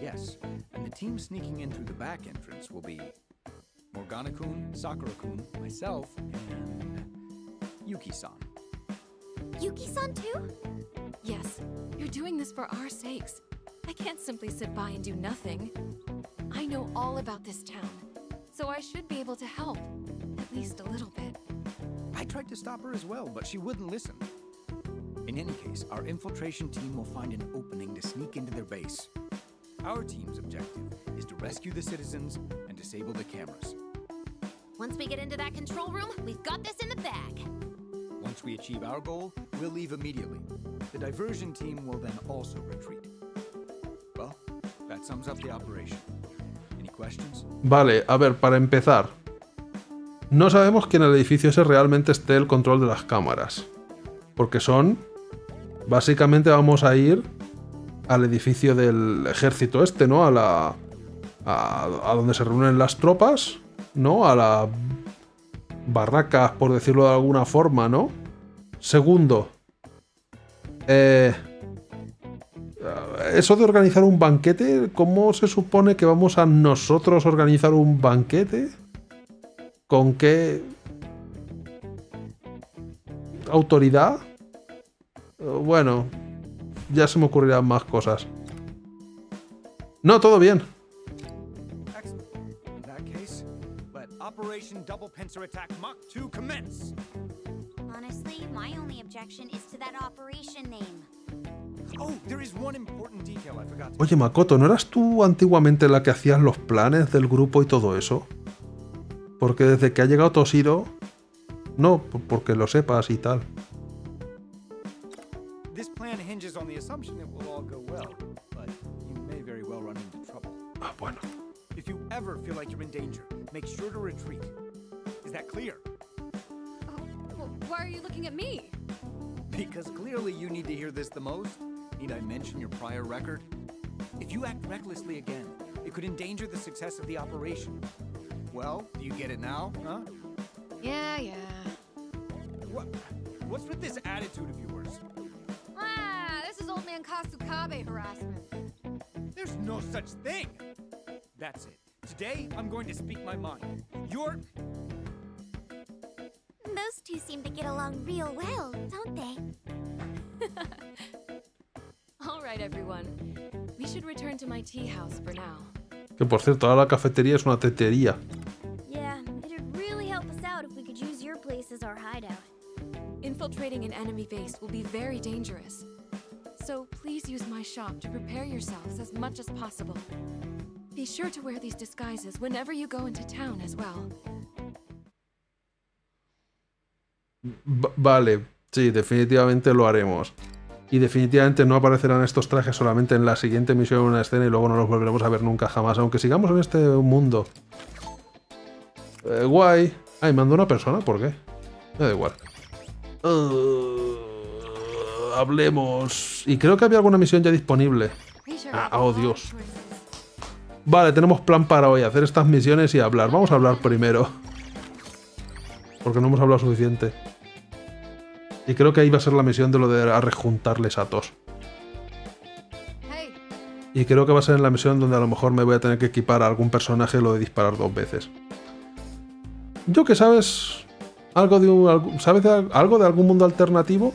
Yes, and the team sneaking in through the back entrance will be Morgana kun, Sakura kun, myself, and Yuki san. Yuki-san too? Yes, you're doing this for our sakes. I can't simply sit by and do nothing. I know all about this town, so I should be able to help. At least a little bit. I tried to stop her as well, but she wouldn't listen. In any case, our infiltration team will find an opening to sneak into their base. Our team's objective is to rescue the citizens and disable the cameras. Once we get into that control room, we've got this in the bag. Once we achieve our goal, we'll leave immediately. The diversion team will then also retreat. Well, that sums up the operation. Any questions? Vale, a ver, para empezar. No sabemos que en el edificio ese realmente esté el control de las cámaras. Porque son... Básicamente vamos a ir al edificio del ejército este, ¿no? A la... A, a donde se reúnen las tropas, ¿no? A la barracas, por decirlo de alguna forma, ¿no? Segundo, eh, eso de organizar un banquete, ¿cómo se supone que vamos a nosotros organizar un banquete? ¿Con qué autoridad? Eh, Bueno, ya se me ocurrirán más cosas. No, todo bien. Excellent. In that case, let Operation Double Pincer Attack Mach 2 commence. Honestly, my only objection is to that operation name. Oh, there is one important detail I forgot to Oye, Makoto, ¿no eras tú antiguamente la que hacías los planes del grupo y todo eso? Porque desde que ha llegado Toshiro... No, porque lo sepas y tal. This plan hinges on the assumption it will all go well, but you may very well run into trouble. Ah, bueno. If you ever feel like you're in danger, make sure to retreat. Is that clear? Well, why are you looking at me? Because clearly you need to hear this the most. Need I mention your prior record? If you act recklessly again, it could endanger the success of the operation. Well, do you get it now, huh? Yeah, yeah. What? What's with this attitude of yours? This is old man Kasukabe harassment. There's no such thing. That's it. Today, I'm going to speak my mind. You're. Those two seem to get along real well, don't they? All right, everyone. We should return to my tea house for now. Que por cierto, ahora la cafetería es una tetería. Yeah, it'd really help us out if we could use your place as our hideout. Infiltrating an enemy base will be very dangerous. Please use my shop to prepare yourselves as much as possible. Be sure to wear these disguises whenever you go into town as well. Vale, sí, definitivamente lo haremos. Y definitivamente no aparecerán estos trajes solamente en la siguiente misión en una escena y luego no los volveremos a ver nunca jamás, aunque sigamos en este mundo. Eh, guay. Ay, mandó una persona, ¿por qué? Me da igual. Uh, hablemos. Y creo que había alguna misión ya disponible. Ah, oh Dios. Vale, tenemos plan para hoy, hacer estas misiones y hablar. Vamos a hablar primero. Porque no hemos hablado suficiente. Y creo que ahí va a ser la misión de lo de rejuntarles a todos. Y creo que va a ser en la misión donde a lo mejor me voy a tener que equipar a algún personaje lo de disparar dos veces. Yo que sabes algo de ¿sabes de al- algo de algún mundo alternativo?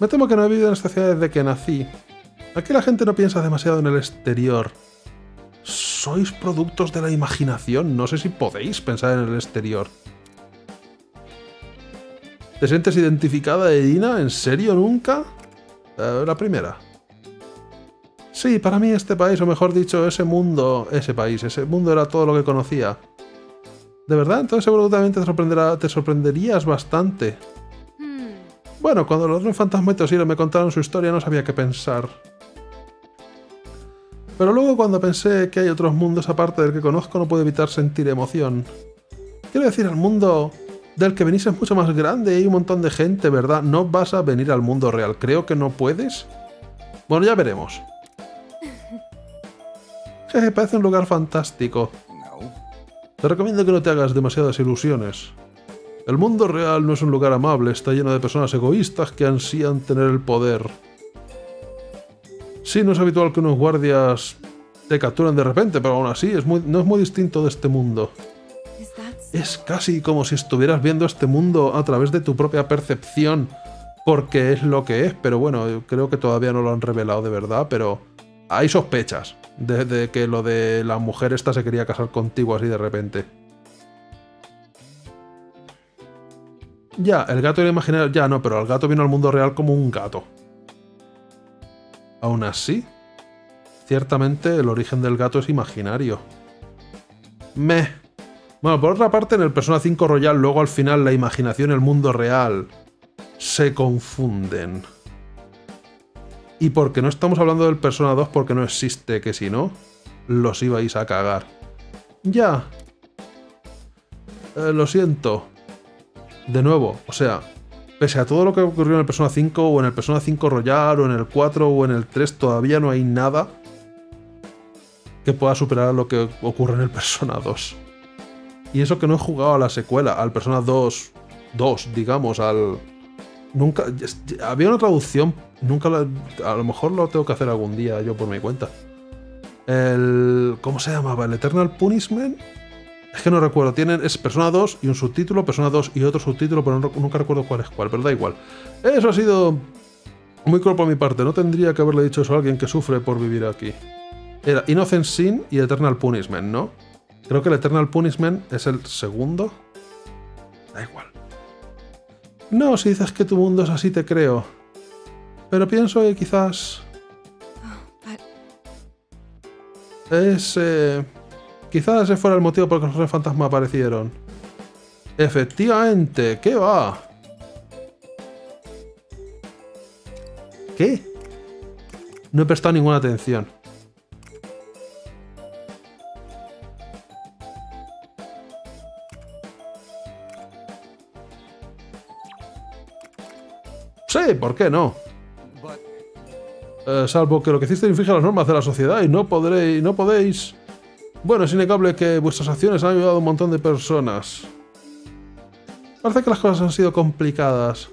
Me temo que no he vivido en esta ciudad desde que nací. Aquí la gente no piensa demasiado en el exterior. sois productos de la imaginación. No sé si podéis pensar en el exterior. ¿Te sientes identificada, Edina? ¿En serio nunca? Eh, la primera. Sí, para mí este país, o mejor dicho, ese mundo, ese país, ese mundo era todo lo que conocía. ¿De verdad? Entonces seguramente te, te sorprenderías bastante. Bueno, cuando los dos fantasmas y me contaron su historia no sabía qué pensar. Pero luego cuando pensé que hay otros mundos aparte del que conozco no puedo evitar sentir emoción. Quiero decir, el mundo del que venís es mucho más grande y hay un montón de gente, ¿verdad? No vas a venir al mundo real. Creo que no puedes. Bueno, ya veremos. Jeje, parece un lugar fantástico. Te recomiendo que no te hagas demasiadas ilusiones. El mundo real no es un lugar amable, está lleno de personas egoístas que ansían tener el poder. Sí, no es habitual que unos guardias te capturen de repente, pero aún así no es muy distinto de este mundo. Es casi como si estuvieras viendo este mundo a través de tu propia percepción, porque es lo que es, pero bueno, creo que todavía no lo han revelado de verdad, pero hay sospechas de, de que lo de la mujer esta se quería casar contigo así de repente. Ya, el gato era imaginario, ya no, pero el gato vino al mundo real como un gato. Aún así, ciertamente el origen del gato es imaginario. Me. Bueno, por otra parte, en el Persona 5 Royal, luego al final la imaginación y el mundo real se confunden. Y porque no estamos hablando del Persona 2 porque no existe, que si no, los ibais a cagar. Ya. Eh, lo siento. De nuevo, o sea, pese a todo lo que ocurrió en el Persona 5 o en el Persona 5 Royal o en el 4 o en el 3, todavía no hay nada que pueda superar lo que ocurre en el Persona 2. Y eso que no he jugado a la secuela, al Persona 2, 2, digamos, al... Nunca... Había una traducción, nunca la... A lo mejor lo tengo que hacer algún día yo por mi cuenta. El... ¿Cómo se llamaba? ¿El Eternal Punishment? Es que no recuerdo, tienen, es Persona 2 y un subtítulo, Persona 2 y otro subtítulo, pero nunca recuerdo cuál es cuál, pero da igual. Eso ha sido muy cruel por mi parte, no tendría que haberle dicho eso a alguien que sufre por vivir aquí. Era Innocent Sin y Eternal Punishment, ¿no? Creo que el Eternal Punishment es el segundo. Da igual. No, si dices que tu mundo es así, te creo. Pero pienso que quizás... Es... Eh... Quizás ese fuera el motivo por el que los fantasmas aparecieron. Efectivamente, ¿qué va? ¿Qué? No he prestado ninguna atención. Sí, ¿por qué no? Eh, salvo que lo que hiciste infringe las normas de la sociedad y no podréis, no podéis bueno, es innegable que vuestras acciones han ayudado a un montón de personas. Parece que las cosas han sido complicadas.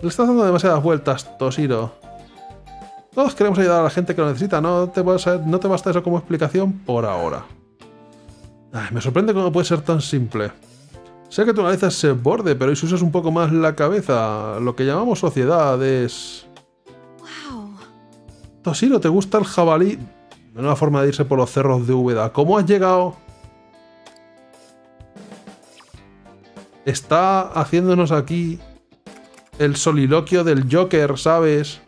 Le estás dando demasiadas vueltas, Toshiro. Todos queremos ayudar a la gente que lo necesita, no te, no te basta eso como explicación por ahora. me sorprende cómo puede ser tan simple. Sé que tu nariz se borde, pero si usas un poco más la cabeza, lo que llamamos sociedad es... Wow. Toshiro, ¿te gusta el jabalí? Una forma de irse por los cerros de Úbeda. ¿Cómo has llegado? Está haciéndonos aquí el soliloquio del Joker, ¿sabes?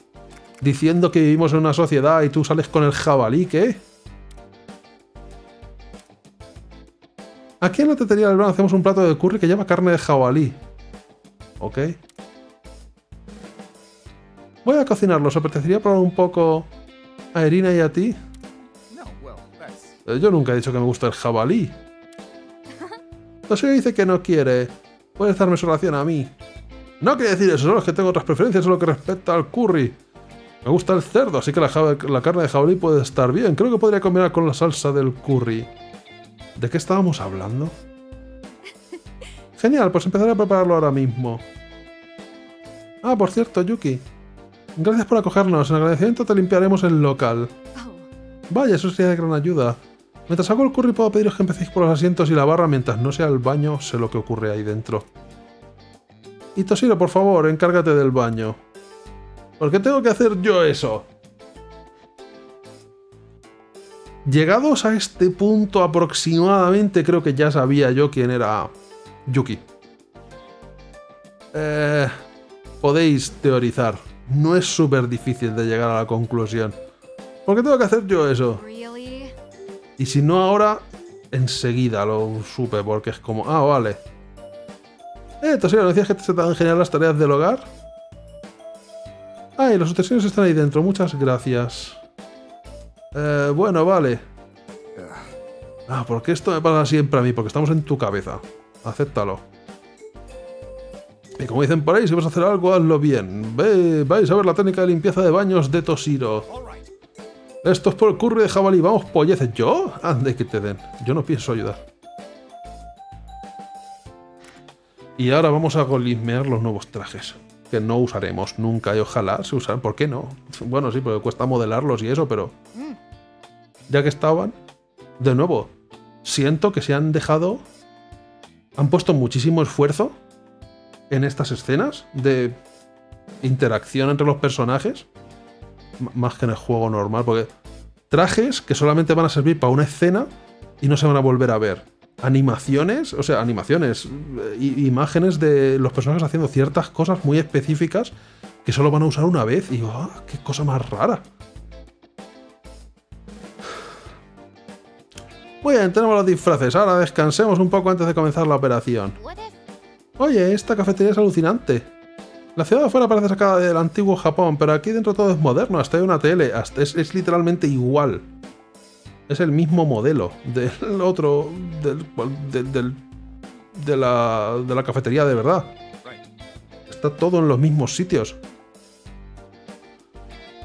Diciendo que vivimos en una sociedad y tú sales con el jabalí, ¿qué? Aquí en la tetería del verano hacemos un plato de curry que lleva carne de jabalí. ¿Ok? Voy a cocinarlo. ¿Os apetecería probar un poco a Irina y a ti? Yo nunca he dicho que me gusta el jabalí. Entonces dice que no quiere. Puedes darme su ración a mí. No quiere decir eso, solo es que tengo otras preferencias en lo que respecta al curry. Me gusta el cerdo, así que la, la, carne de jabalí puede estar bien. Creo que podría combinar con la salsa del curry. ¿De qué estábamos hablando? Genial, pues empezaré a prepararlo ahora mismo. Ah, por cierto, Yuki. Gracias por acogernos. En agradecimiento te limpiaremos el local. Vaya, eso sería de gran ayuda. Mientras hago el curry puedo pediros que empecéis por los asientos y la barra mientras no sea el baño, sé lo que ocurre ahí dentro. Y Toshiro, por favor, encárgate del baño. ¿Por qué tengo que hacer yo eso? Llegados a este punto aproximadamente, creo que ya sabía yo quién era Yuki. Eh, podéis teorizar. No es súper difícil de llegar a la conclusión. ¿Por qué tengo que hacer yo eso? Y si no ahora, enseguida lo supe, porque es como, ah, vale. Eh, Tosiro, ¿no decías que te dan genial las tareas del hogar? Ay, los utensilios están ahí dentro, muchas gracias. Eh, bueno, vale. Ah, porque esto me pasa siempre a mí, porque estamos en tu cabeza. Acéptalo. Y como dicen por ahí, si vas a hacer algo, hazlo bien. Ve, vais a ver la técnica de limpieza de baños de Toshiro. Esto es por el curry de jabalí. Vamos, polleces. ¿Yo? Ande que te den. Yo no pienso ayudar. Y ahora vamos a golismear los nuevos trajes. Que no usaremos nunca y ojalá se usaran. ¿Por qué no? Bueno, sí, porque cuesta modelarlos y eso, pero... Ya que estaban... De nuevo, siento que se han dejado... Han puesto muchísimo esfuerzo en estas escenas de interacción entre los personajes. Más que en el juego normal, porque trajes que solamente van a servir para una escena y no se van a volver a ver. Animaciones, o sea, animaciones, eh, imágenes de los personajes haciendo ciertas cosas muy específicas que solo van a usar una vez. Y ah, qué cosa más rara. Muy bien, tenemos los disfraces. Ahora descansemos un poco antes de comenzar la operación. Oye, esta cafetería es alucinante. La ciudad de afuera parece sacada del antiguo Japón, pero aquí dentro todo es moderno, hasta hay una tele, hasta es, literalmente igual. Es el mismo modelo del otro, de la cafetería de verdad. Está todo en los mismos sitios.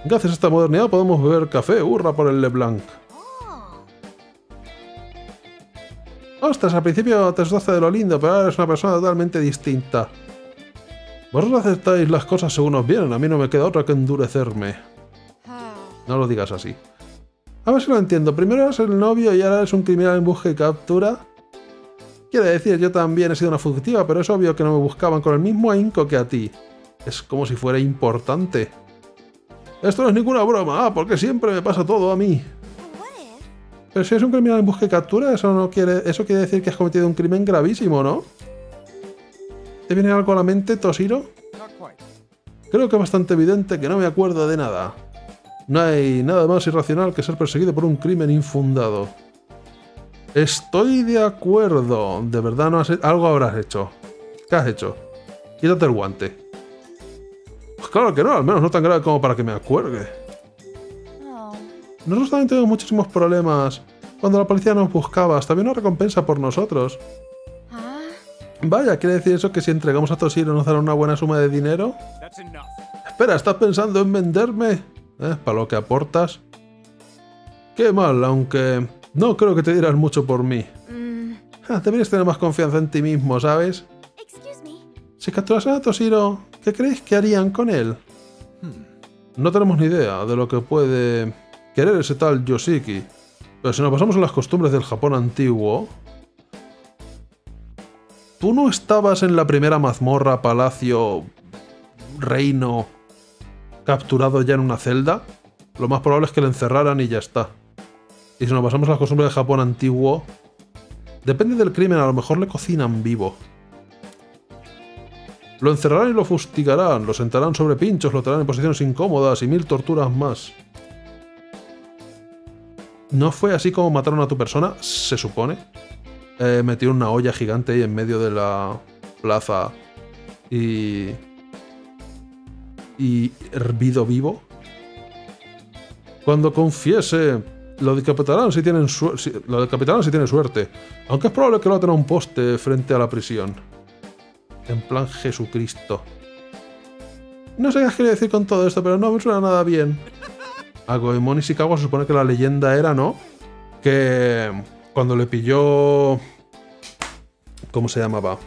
Gracias a esta modernidad podemos beber café, hurra por el LeBlanc. Ostras, al principio te asustaste de lo lindo, pero ahora eres una persona totalmente distinta. Vosotros aceptáis las cosas según os vienen, a mí no me queda otra que endurecerme. No lo digas así. A ver si lo entiendo. Primero eres el novio y ahora eres un criminal en busca y captura. Quiere decir, yo también he sido una fugitiva, pero es obvio que no me buscaban con el mismo ahínco que a ti. Es como si fuera importante. Esto no es ninguna broma, ah, porque siempre me pasa todo a mí. Pero si eres un criminal en busca y captura, eso no quiere, eso quiere decir que has cometido un crimen gravísimo, ¿no? ¿Te viene algo a la mente, Toshiro? Creo que es bastante evidente que no me acuerdo de nada. No hay nada más irracional que ser perseguido por un crimen infundado. Estoy de acuerdo. De verdad no has he- algo habrás hecho. ¿Qué has hecho? Quítate el guante. Pues claro que no, al menos no tan grave como para que me acuerde. Nosotros también tuvimos muchísimos problemas. Cuando la policía nos buscaba, hasta había una recompensa por nosotros. Vaya, ¿quiere decir eso que si entregamos a Toshiro nos dará una buena suma de dinero? Espera, ¿estás pensando en venderme? ¿Eh? ¿Para lo que aportas? Qué mal, aunque no creo que te dieras mucho por mí. Ah, deberías tener más confianza en ti mismo, ¿sabes? Si capturasen a Toshiro, ¿qué creéis que harían con él? No tenemos ni idea de lo que puede querer ese tal Yoshiki. Pero si nos basamos en las costumbres del Japón antiguo... ¿Tú no estabas en la primera mazmorra, palacio, reino, capturado ya en una celda? Lo más probable es que le encerraran y ya está. Y si nos basamos en las costumbres del Japón antiguo... Depende del crimen, a lo mejor le cocinan vivo. Lo encerrarán y lo fustigarán, lo sentarán sobre pinchos, lo traerán en posiciones incómodas y mil torturas más. ¿No fue así como mataron a tu persona? Se supone. Eh, metieron una olla gigante ahí en medio de la plaza y... y hervido vivo. Cuando confiese, lo decapitarán si tienen su- lo decapitarán si tiene suerte. Aunque es probable que lo aten a un poste frente a la prisión. En plan Jesucristo. No sé qué has decir con todo esto, pero no me suena nada bien. A Goemon Ishikawa se supone que la leyenda era, ¿no? Que cuando le pilló... ¿Cómo se llamaba?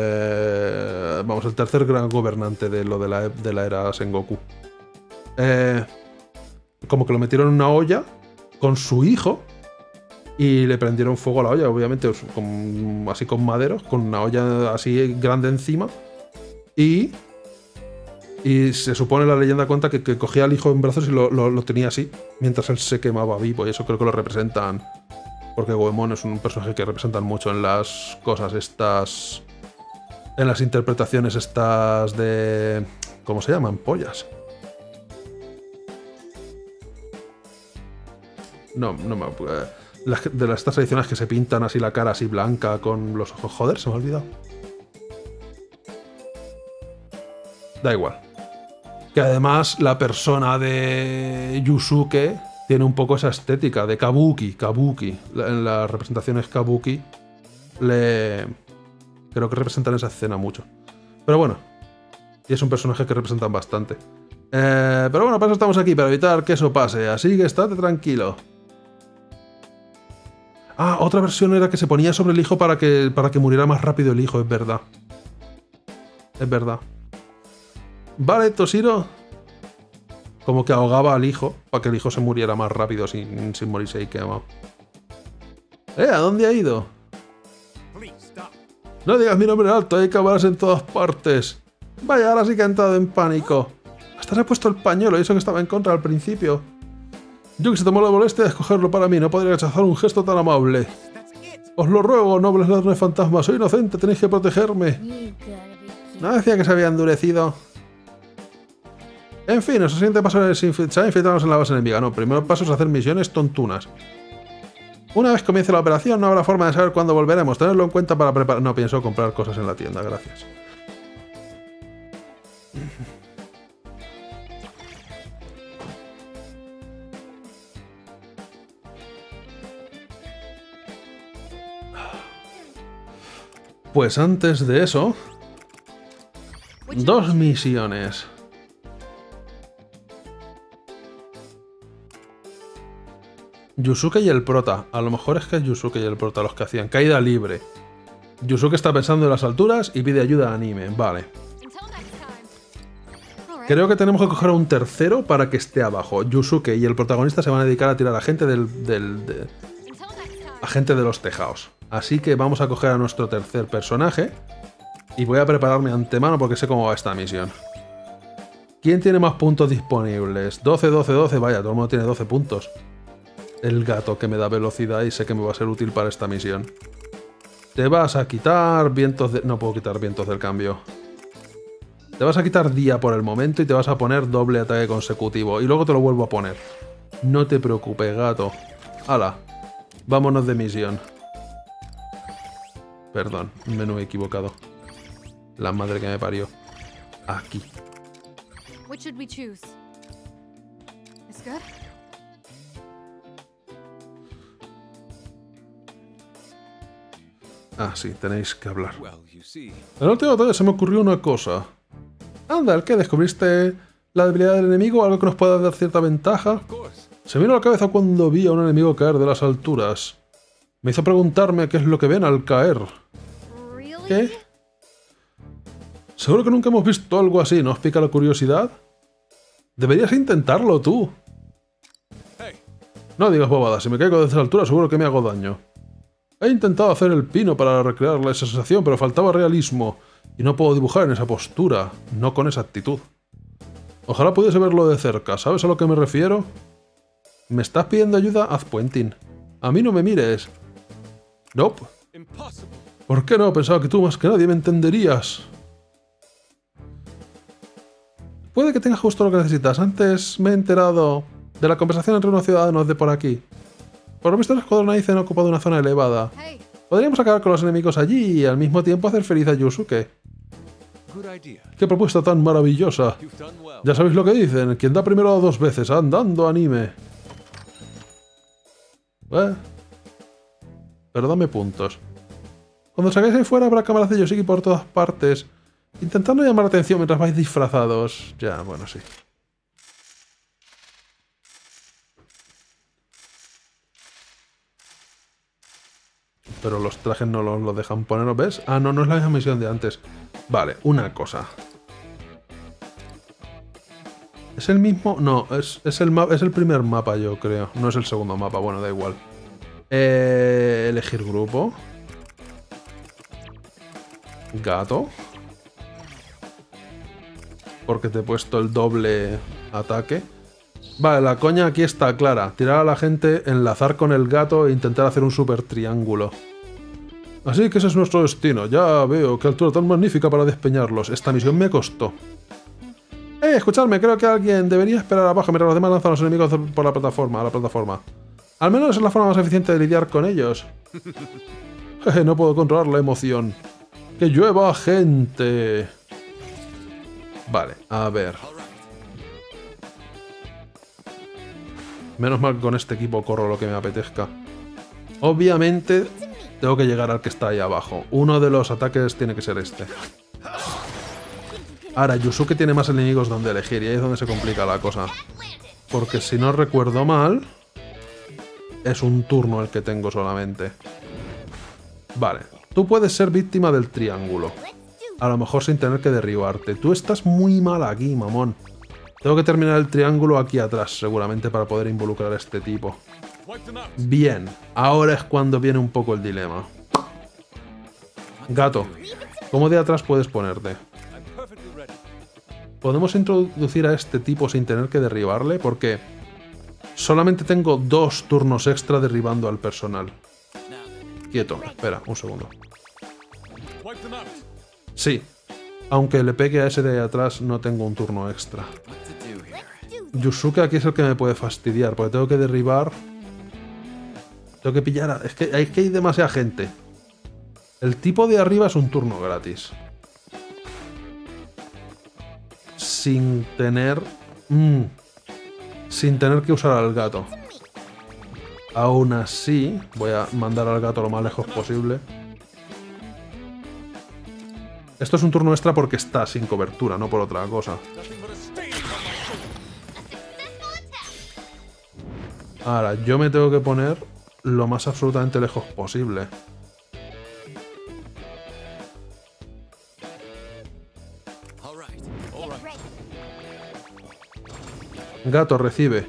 Eh, vamos, el tercer gran gobernante de lo de la, de la era Sengoku. Eh, como que lo metieron en una olla con su hijo y le prendieron fuego a la olla, obviamente, así con maderos, con una olla así grande encima. Y. Y se supone la leyenda cuenta que, cogía al hijo en brazos y lo- lo tenía así, mientras él se quemaba vivo. Y eso creo que lo representan. Porque Goemon es un personaje que representan mucho en las cosas estas. En las interpretaciones estas de. ¿Cómo se llaman? Pollas. No, no me. de las estas tradiciones que se pintan así la cara así blanca con los ojos. Joder, se me ha olvidado. Da igual. Que además la persona de Yusuke tiene un poco esa estética de kabuki, kabuki. En las representaciones kabuki le creo que representan esa escena mucho. Pero bueno, y es un personaje que representan bastante. Eh, pero bueno, para eso estamos aquí, para evitar que eso pase. Así que estate tranquilo. Ah, otra versión era que se ponía sobre el hijo para que, para que muriera más rápido el hijo, es verdad. Es verdad. Vale, Toshiro. Como que ahogaba al hijo para que el hijo se muriera más rápido sin, sin morirse ahí quemado. ¿Eh? ¿A dónde ha ido? No digas mi nombre alto, hay cámaras en todas partes. Vaya, ahora sí que ha entrado en pánico. Hasta se ha puesto el pañuelo y eso que estaba en contra al principio. Yo que se tomó la molestia de escogerlo para mí, no podría rechazar un gesto tan amable. Os lo ruego, nobles ladrones fantasmas, soy inocente, tenéis que protegerme. No decía que se había endurecido. En fin, nuestro siguiente paso es infiltrarnos en la base enemiga. No, primero paso es hacer misiones tontunas. Una vez comience la operación, no habrá forma de saber cuándo volveremos. Tenerlo en cuenta para preparar. No pienso comprar cosas en la tienda, gracias. Pues antes de eso, dos misiones. Yusuke y el prota. A lo mejor es que es Yusuke y el prota los que hacían. Caída libre. Yusuke está pensando en las alturas y pide ayuda a anime. Vale. Creo que tenemos que coger a un tercero para que esté abajo. Yusuke y el protagonista se van a dedicar a tirar a gente del. del de, a gente de los tejados. Así que vamos a coger a nuestro tercer personaje. Y voy a prepararme antemano porque sé cómo va esta misión. ¿Quién tiene más puntos disponibles? 12, 12, 12. Vaya, todo el mundo tiene 12 puntos. El gato que me da velocidad y sé que me va a ser útil para esta misión. Te vas a quitar vientos de... No puedo quitar vientos del cambio. Te vas a quitar día por el momento y te vas a poner doble ataque consecutivo. Y luego te lo vuelvo a poner. No te preocupes, gato. Hala. Vámonos de misión. Perdón, menú equivocado. La madre que me parió. Aquí. Which Ah, sí, tenéis que hablar. En la última batalla se me ocurrió una cosa. Anda, ¿el qué? ¿Descubriste la debilidad del enemigo? ¿Algo que nos pueda dar cierta ventaja? Se me vino a la cabeza cuando vi a un enemigo caer de las alturas. Me hizo preguntarme qué es lo que ven al caer. ¿Qué? Seguro que nunca hemos visto algo así, ¿no os pica la curiosidad? Deberías intentarlo tú. No digas bobadas, si me caigo desde esa altura seguro que me hago daño. He intentado hacer el pino para recrear esa sensación, pero faltaba realismo. Y no puedo dibujar en esa postura, no con esa actitud. Ojalá pudiese verlo de cerca, ¿sabes a lo que me refiero? ¿Me estás pidiendo ayuda? Haz puenting. A mí no me mires. Nope. ¿Por qué no? Pensaba que tú más que nadie me entenderías. Puede que tengas justo lo que necesitas. Antes me he enterado de la conversación entre unos ciudadanos de por aquí. Por lo visto el escuadrón Aizen ha ocupado una zona elevada. Podríamos acabar con los enemigos allí y al mismo tiempo hacer feliz a Yusuke. Good idea. ¡Qué propuesta tan maravillosa! Ya sabéis lo que dicen, quien da primero dos veces, andando anime. Eh. Pero dame puntos. Cuando salgáis ahí fuera habrá cámaras de Yoshiki por todas partes. Intentad no llamar la atención mientras vais disfrazados. Ya, bueno, sí. Pero los trajes no los, dejan poner, ¿ves? Ah, no, no es la misma misión de antes. Vale, una cosa. ¿Es el mismo? No, es, es el, es el primer mapa, yo creo. No es el segundo mapa, bueno, da igual. Eh, elegir grupo. Gato. porque te he puesto el doble ataque. Vale, la coña aquí está clara. Tirar a la gente, enlazar con el gato e intentar hacer un super triángulo. Así que ese es nuestro destino. Ya veo, qué altura tan magnífica para despeñarlos. Esta misión me costó. Eh, escuchadme, creo que alguien debería esperar abajo mientras los demás lanzan a los enemigos por la plataforma, a la plataforma. Al menos es la forma más eficiente de lidiar con ellos. Jeje, no puedo controlar la emoción. ¡Que llueva gente! Vale, a ver. Menos mal que con este equipo corro lo que me apetezca. Obviamente, tengo que llegar al que está ahí abajo. Uno de los ataques tiene que ser este. Ahora, Yusuke tiene más enemigos donde elegir y ahí es donde se complica la cosa. Porque si no recuerdo mal, es un turno el que tengo solamente. Vale, tú puedes ser víctima del triángulo. A lo mejor sin tener que derribarte. Tú estás muy mal aquí, mamón. Tengo que terminar el triángulo aquí atrás, seguramente, para poder involucrar a este tipo. Bien, ahora es cuando viene un poco el dilema. Gato, ¿cómo de atrás puedes ponerte? ¿Podemos introducir a este tipo sin tener que derribarle? Porque solamente tengo dos turnos extra derribando al personal. Quieto, espera, un segundo. Sí, aunque le pegue a ese de atrás, no tengo un turno extra. Yusuke aquí es el que me puede fastidiar, porque tengo que derribar... Tengo que pillar a... Es que, que hay demasiada gente. El tipo de arriba es un turno gratis. Sin tener... mm, sin tener que usar al gato. Aún así, voy a mandar al gato lo más lejos posible. Esto es un turno extra porque está sin cobertura, no por otra cosa. Ahora, yo me tengo que poner lo más absolutamente lejos posible. Gato, recibe.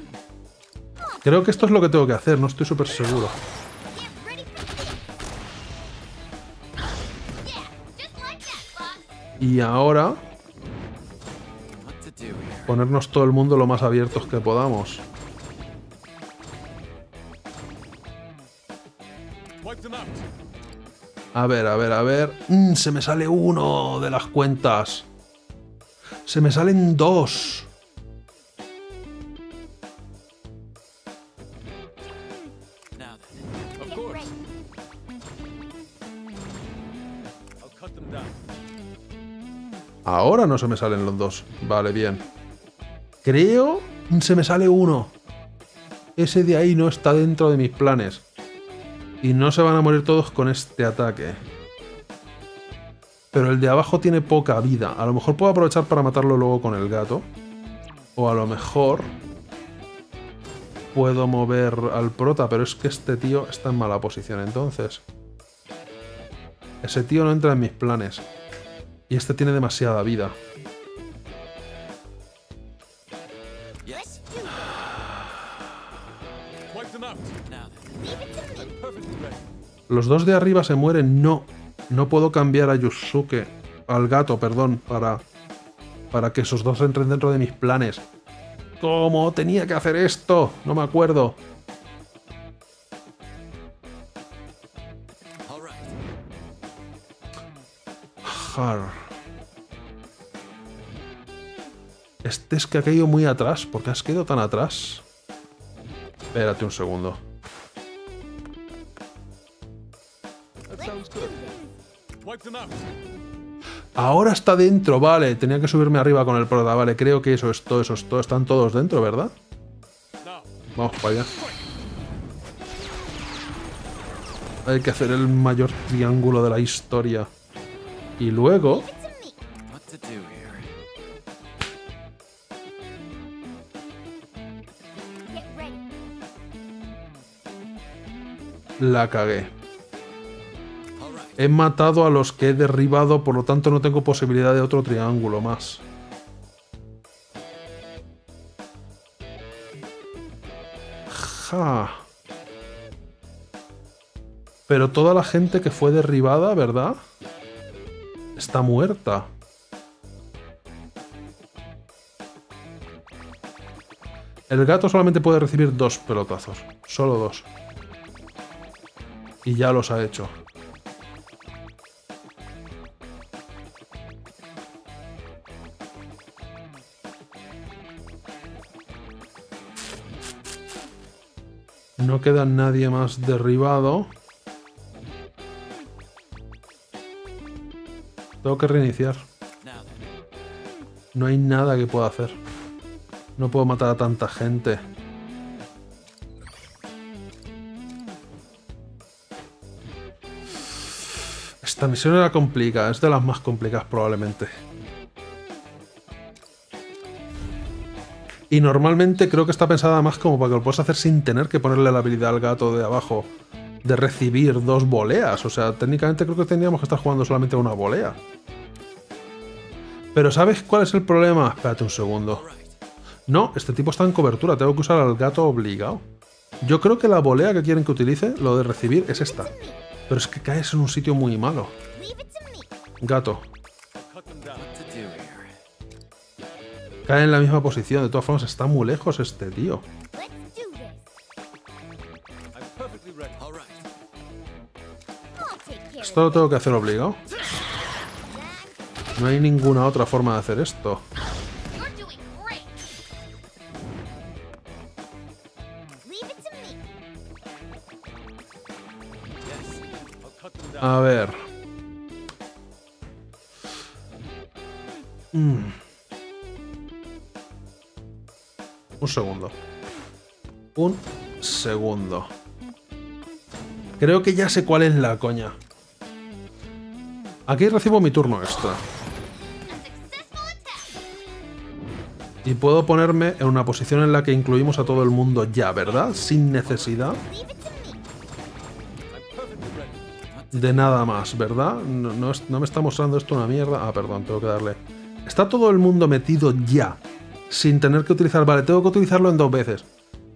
Creo que esto es lo que tengo que hacer, no estoy súper seguro. Y ahora... Ponernos todo el mundo lo más abiertos que podamos. A ver, a ver, a ver... Mm, se me sale uno de las cuentas. Se me salen dos. Ahora no se me salen los dos. Vale, bien. Creo... Se me sale uno. Ese de ahí no está dentro de mis planes. Y no se van a morir todos con este ataque. Pero el de abajo tiene poca vida. A lo mejor puedo aprovechar para matarlo luego con el gato. O a lo mejor... Puedo mover al prota, pero es que este tío está en mala posición entonces. Ese tío no entra en mis planes. Y este tiene demasiada vida. Los dos de arriba se mueren. No. No puedo cambiar a Yusuke. Al gato, perdón. Para... Para que esos dos entren dentro de mis planes. ¿Cómo tenía que hacer esto? No me acuerdo. Har. Este es que ha caído muy atrás. ¿Por qué has quedado tan atrás? Espérate un segundo. Ahora está dentro, vale. Tenía que subirme arriba con el prota, vale. Creo que eso es todo, eso es todo. Están todos dentro, ¿verdad? Vamos para allá. Hay que hacer el mayor triángulo de la historia. Y luego... La cagué. He matado a los que he derribado, por lo tanto no tengo posibilidad de otro triángulo más. Ja. Pero toda la gente que fue derribada, ¿verdad? Está muerta. El gato solamente puede recibir dos pelotazos. Solo dos. Y ya los ha hecho. No queda nadie más derribado. Tengo que reiniciar. No hay nada que pueda hacer. No puedo matar a tanta gente. Esta misión era complicada, es de las más complicadas probablemente. Y normalmente creo que está pensada más como para que lo puedas hacer sin tener que ponerle la habilidad al gato de abajo de recibir dos voleas. O sea, técnicamente creo que tendríamos que estar jugando solamente una volea. Pero ¿sabes cuál es el problema? Espérate un segundo. No, este tipo está en cobertura, tengo que usar al gato obligado. Yo creo que la volea que quieren que utilice, lo de recibir, es esta. Pero es que caes en un sitio muy malo. Gato. Cae en la misma posición, de todas formas está muy lejos este tío. Esto lo tengo que hacer obligado. No hay ninguna otra forma de hacer esto. A ver. Mm. Un segundo. Un segundo. Creo que ya sé cuál es la coña. Aquí recibo mi turno extra. Y puedo ponerme en una posición en la que incluimos a todo el mundo ya, ¿verdad? Sin necesidad de nada más, ¿verdad? No, no, me está mostrando esto una mierda. Ah, perdón, tengo que darle. Está todo el mundo metido ya. Sin tener que utilizar... Vale, tengo que utilizarlo en dos veces.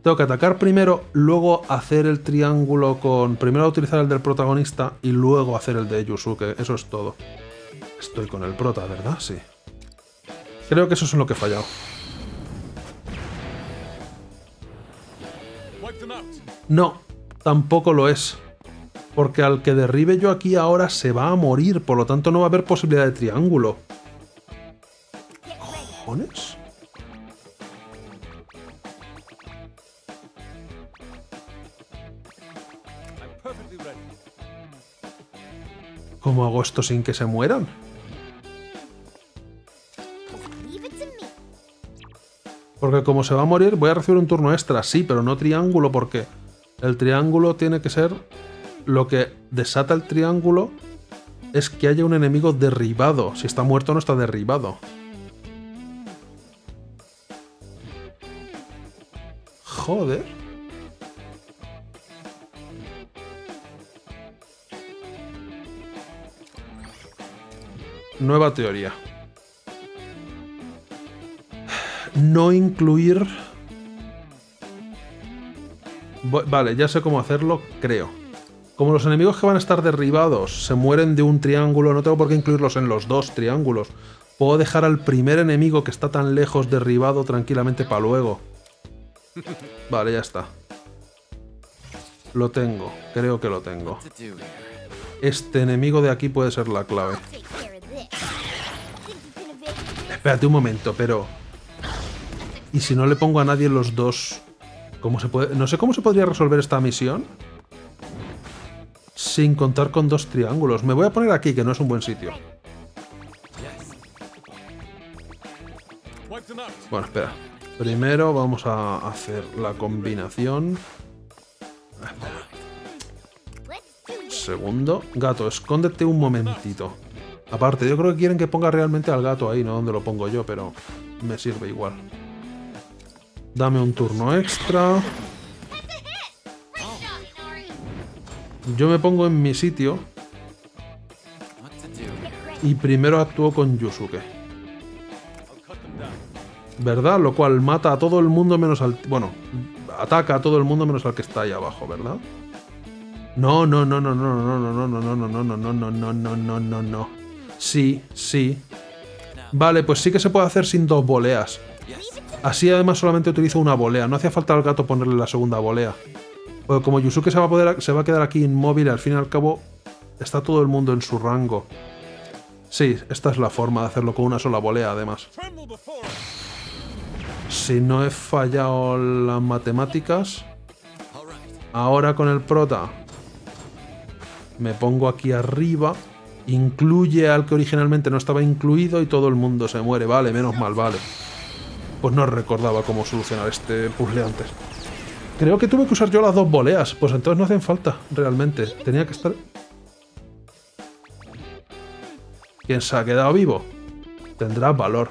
Tengo que atacar primero, luego hacer el triángulo con... Primero utilizar el del protagonista y luego hacer el de Yusuke. Eso es todo. Estoy con el prota, ¿verdad? Sí. Creo que eso es en lo que he fallado. No, tampoco lo es. Porque al que derribe yo aquí ahora se va a morir, por lo tanto no va a haber posibilidad de triángulo. ¿Cojones? ¿Cómo hago esto sin que se mueran? Porque como se va a morir, voy a recibir un turno extra, sí, pero no triángulo, porque el triángulo tiene que ser... Lo que desata el triángulo es que haya un enemigo derribado. Si está muerto, no está derribado. Joder. Nueva teoría. No incluir... Vale, ya sé cómo hacerlo, creo. Como los enemigos que van a estar derribados se mueren de un triángulo, no tengo por qué incluirlos en los dos triángulos. Puedo dejar al primer enemigo que está tan lejos derribado tranquilamente para luego. Vale, ya está. Lo tengo, creo que lo tengo. Este enemigo de aquí puede ser la clave. Espérate un momento, pero... ¿Y si no le pongo a nadie los dos? ¿Cómo se puede...? No sé cómo se podría resolver esta misión. Sin contar con dos triángulos. Me voy a poner aquí, que no es un buen sitio. Bueno, espera. Primero vamos a hacer la combinación. Segundo. Gato, escóndete un momentito. Aparte, yo creo que quieren que ponga realmente al gato ahí, no donde lo pongo yo, pero me sirve igual. Dame un turno extra. Yo me pongo en mi sitio. Y primero actúo con Yusuke. ¿Verdad? Lo cual mata a todo el mundo menos al... Bueno, ataca a todo el mundo menos al que está ahí abajo, ¿verdad? No, no, no, no, no, no, no, no, no, no, no, no, no, no, no, no, no, no, no. Sí, sí. Vale, pues sí que se puede hacer sin dos voleas. Así además solamente utilizo una volea. No hacía falta al gato ponerle la segunda volea. Porque como Yusuke se va, a poder, se va a quedar aquí inmóvil, al fin y al cabo está todo el mundo en su rango. Sí, esta es la forma de hacerlo con una sola volea, además. Si no he fallado las matemáticas, ahora con el prota me pongo aquí arriba, incluye al que originalmente no estaba incluido y todo el mundo se muere. Vale, menos mal, vale. Pues no recordaba cómo solucionar este puzzle antes. Creo que tuve que usar yo las dos voleas, pues entonces no hacen falta, realmente. Tenía que estar... ¿Quién se ha quedado vivo? Tendrá valor.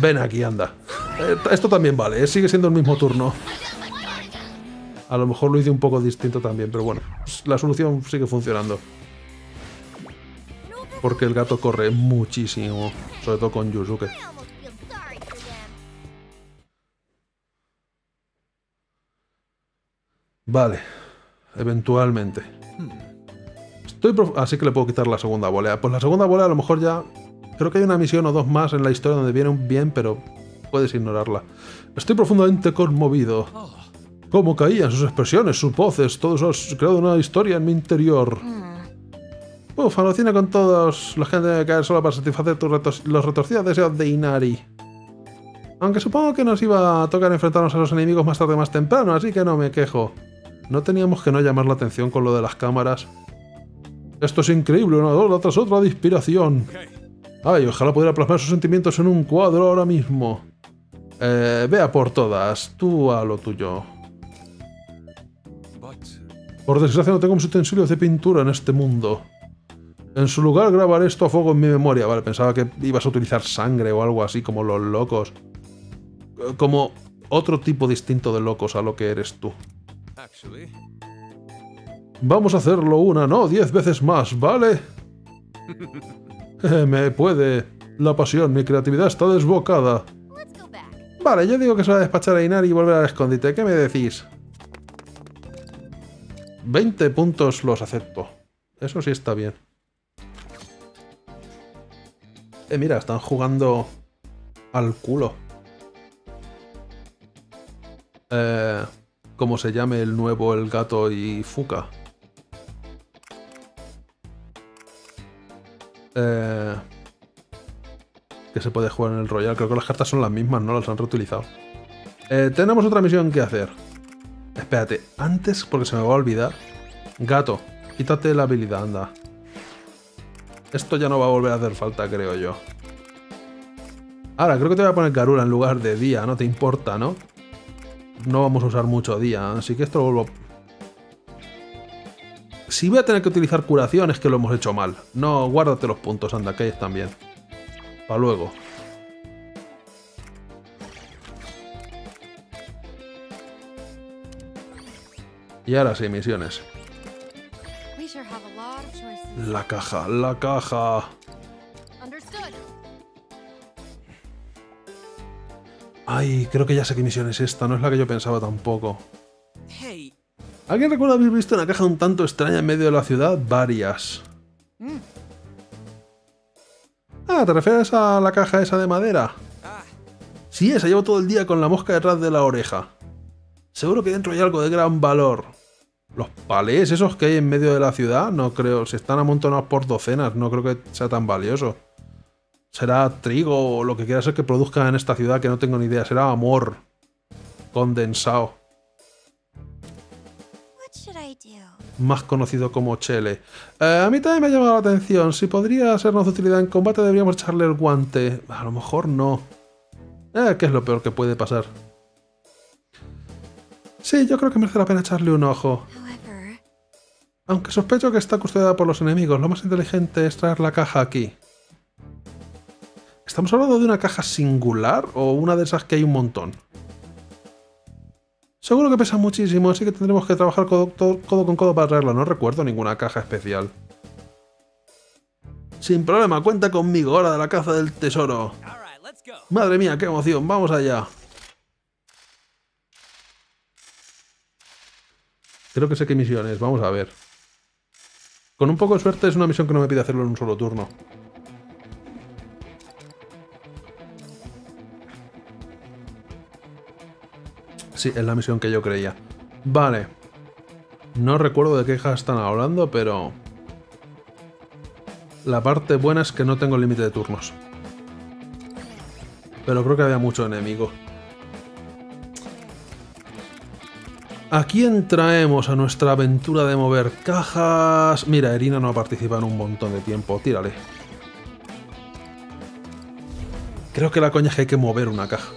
Ven aquí, anda. Eh, Esto también vale, ¿eh? sigue siendo el mismo turno. A lo mejor lo hice un poco distinto también, pero bueno, la solución sigue funcionando. Porque el gato corre muchísimo, sobre todo con Yusuke. Vale, eventualmente. Estoy Así que le puedo quitar la segunda volea. Pues la segunda volea a lo mejor ya... Creo que hay una misión o dos más en la historia donde viene un bien, pero puedes ignorarla. Estoy profundamente conmovido. Cómo caían sus expresiones, sus voces, todo eso ha creado una historia en mi interior. Uf, alucina con todos los que han caer solo para satisfacer tus retos- los retorcidos deseos de Inari. Aunque supongo que nos iba a tocar enfrentarnos a los enemigos más tarde o más temprano, así que no me quejo. No teníamos que no llamar la atención con lo de las cámaras. Esto es increíble, una ola tras otra de inspiración. Ay, ojalá pudiera plasmar sus sentimientos en un cuadro ahora mismo. Eh, vea por todas, tú a lo tuyo. Por desgracia no tengo mis utensilios de pintura en este mundo. En su lugar grabaré esto a fuego en mi memoria. Vale, pensaba que ibas a utilizar sangre o algo así como los locos. Eh, Como otro tipo distinto de locos a lo que eres tú. Actually, Vamos a hacerlo una, no, diez veces más, ¿vale? Me puede. La pasión, mi creatividad está desbocada. Vale, yo digo que se va a despachar a Inari y volver al escondite. ¿Qué me decís? 20 puntos los acepto. Eso sí está bien. Eh, mira, están jugando al culo. Eh, ¿Cómo se llame el nuevo, el gato y Fuka? Eh, que se puede jugar en el Royal. Creo que las cartas son las mismas, ¿no? Las han reutilizado. Eh, tenemos otra misión que hacer. Espérate, antes, porque se me va a olvidar. Gato, quítate la habilidad, anda. Esto ya no va a volver a hacer falta, creo yo. Ahora, creo que te voy a poner Garura en lugar de día, no te importa, ¿no? No vamos a usar mucho día, así que esto lo vuelvo... Si voy a tener que utilizar curación es que lo hemos hecho mal. No, guárdate los puntos, anda, que están bien. Para luego. Y ahora sí, misiones. La caja, la caja. Ay, creo que ya sé qué misión es esta, no es la que yo pensaba tampoco. ¿Alguien recuerda haber visto una caja un tanto extraña en medio de la ciudad? Varias. Ah, ¿te refieres a la caja esa de madera? Sí, esa llevo todo el día con la mosca detrás de la oreja. Seguro que dentro hay algo de gran valor. Los palés esos que hay en medio de la ciudad, no creo, si están amontonados por docenas, no creo que sea tan valioso. Será trigo o lo que quiera ser que produzcan en esta ciudad que no tengo ni idea. Será amor condensado. Más conocido como Chele. Eh, a mí también me ha llamado la atención. Si podría sernos de utilidad en combate, deberíamos echarle el guante. A lo mejor no. Eh, ¿Qué es lo peor que puede pasar? Sí, yo creo que merece la pena echarle un ojo. Aunque sospecho que está custodiada por los enemigos, lo más inteligente es traer la caja aquí. ¿Estamos hablando de una caja singular o una de esas que hay un montón? Seguro que pesa muchísimo, así que tendremos que trabajar codo, con codo para traerla. No recuerdo ninguna caja especial. Sin problema, cuenta conmigo, hora de la caza del tesoro. Madre mía, qué emoción, vamos allá. Creo que sé qué misión es, vamos a ver. Con un poco de suerte es una misión que no me pide hacerlo en un solo turno. Sí, es la misión que yo creía. Vale. No recuerdo de qué hijas están hablando, pero... La parte buena es que no tengo límite de turnos. Pero creo que había mucho enemigo. ¿A quién traemos a nuestra aventura de mover cajas? Mira, Erina no ha participado en un montón de tiempo. Tírale. Creo que la coña es que hay que mover una caja.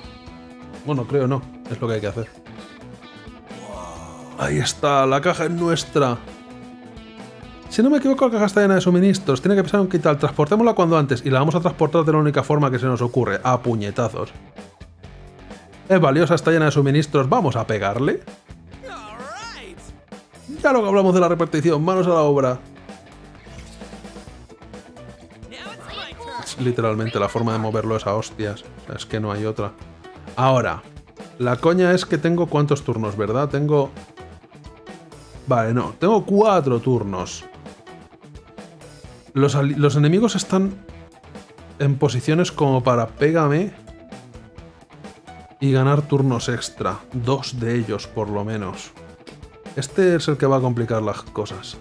Bueno, creo no. Es lo que hay que hacer. Ahí está, la caja es nuestra. Si no me equivoco, la caja está llena de suministros. Tiene que pesar un quital. Transportémosla cuando antes y la vamos a transportar de la única forma que se nos ocurre, a puñetazos. Es valiosa, está llena de suministros. Vamos a pegarle. Ya luego hablamos de la repartición. Manos a la obra. Es literalmente la forma de moverlo es a hostias. Es que no hay otra. Ahora, la coña es que tengo cuántos turnos, ¿verdad? Tengo... Vale, no. Tengo cuatro turnos. Los enemigos están en posiciones como para pégame y ganar turnos extra. Dos de ellos, por lo menos. Este es el que va a complicar las cosas.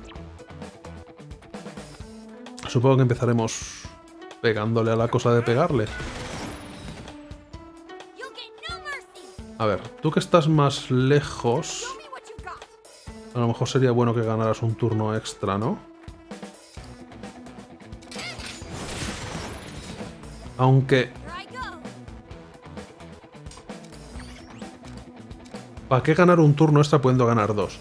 Supongo que empezaremos pegándole a la cosa de pegarle. A ver, tú que estás más lejos... A lo mejor sería bueno que ganaras un turno extra, ¿no? Aunque... ¿Para qué ganar un turno extra pudiendo ganar dos?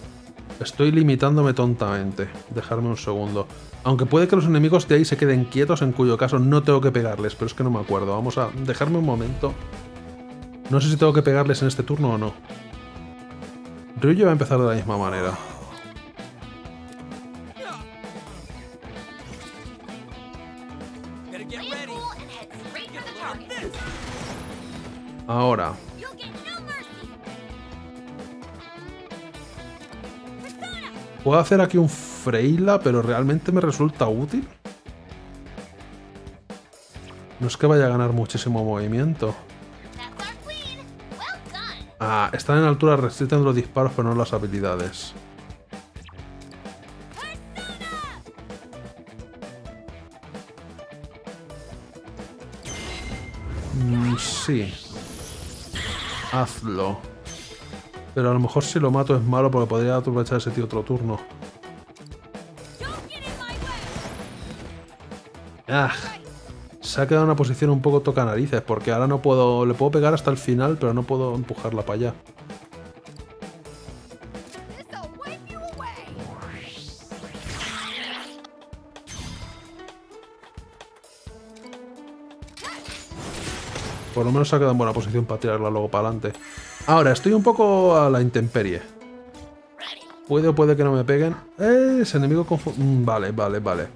Estoy limitándome tontamente. Dejarme un segundo. Aunque puede que los enemigos de ahí se queden quietos, en cuyo caso no tengo que pegarles, pero es que no me acuerdo. Vamos a dejarme un momento. No sé si tengo que pegarles en este turno o no. Ryuji va a empezar de la misma manera. Ahora. Puedo hacer aquí un Freila, pero realmente me resulta útil. No es que vaya a ganar muchísimo movimiento. Ah, están en altura, restringen los disparos, pero no las habilidades. Mm, sí. Hazlo. Pero a lo mejor si lo mato es malo porque podría aprovechar ese tío otro turno. Ah, se ha quedado en una posición un poco toca narices porque ahora no puedo... Le puedo pegar hasta el final, pero no puedo empujarla para allá. Por lo menos se ha quedado en buena posición para tirarla luego para adelante. Ahora, estoy un poco a la intemperie. Puede o puede que no me peguen. Eh, ese enemigo confundido. Mm, vale, vale, vale.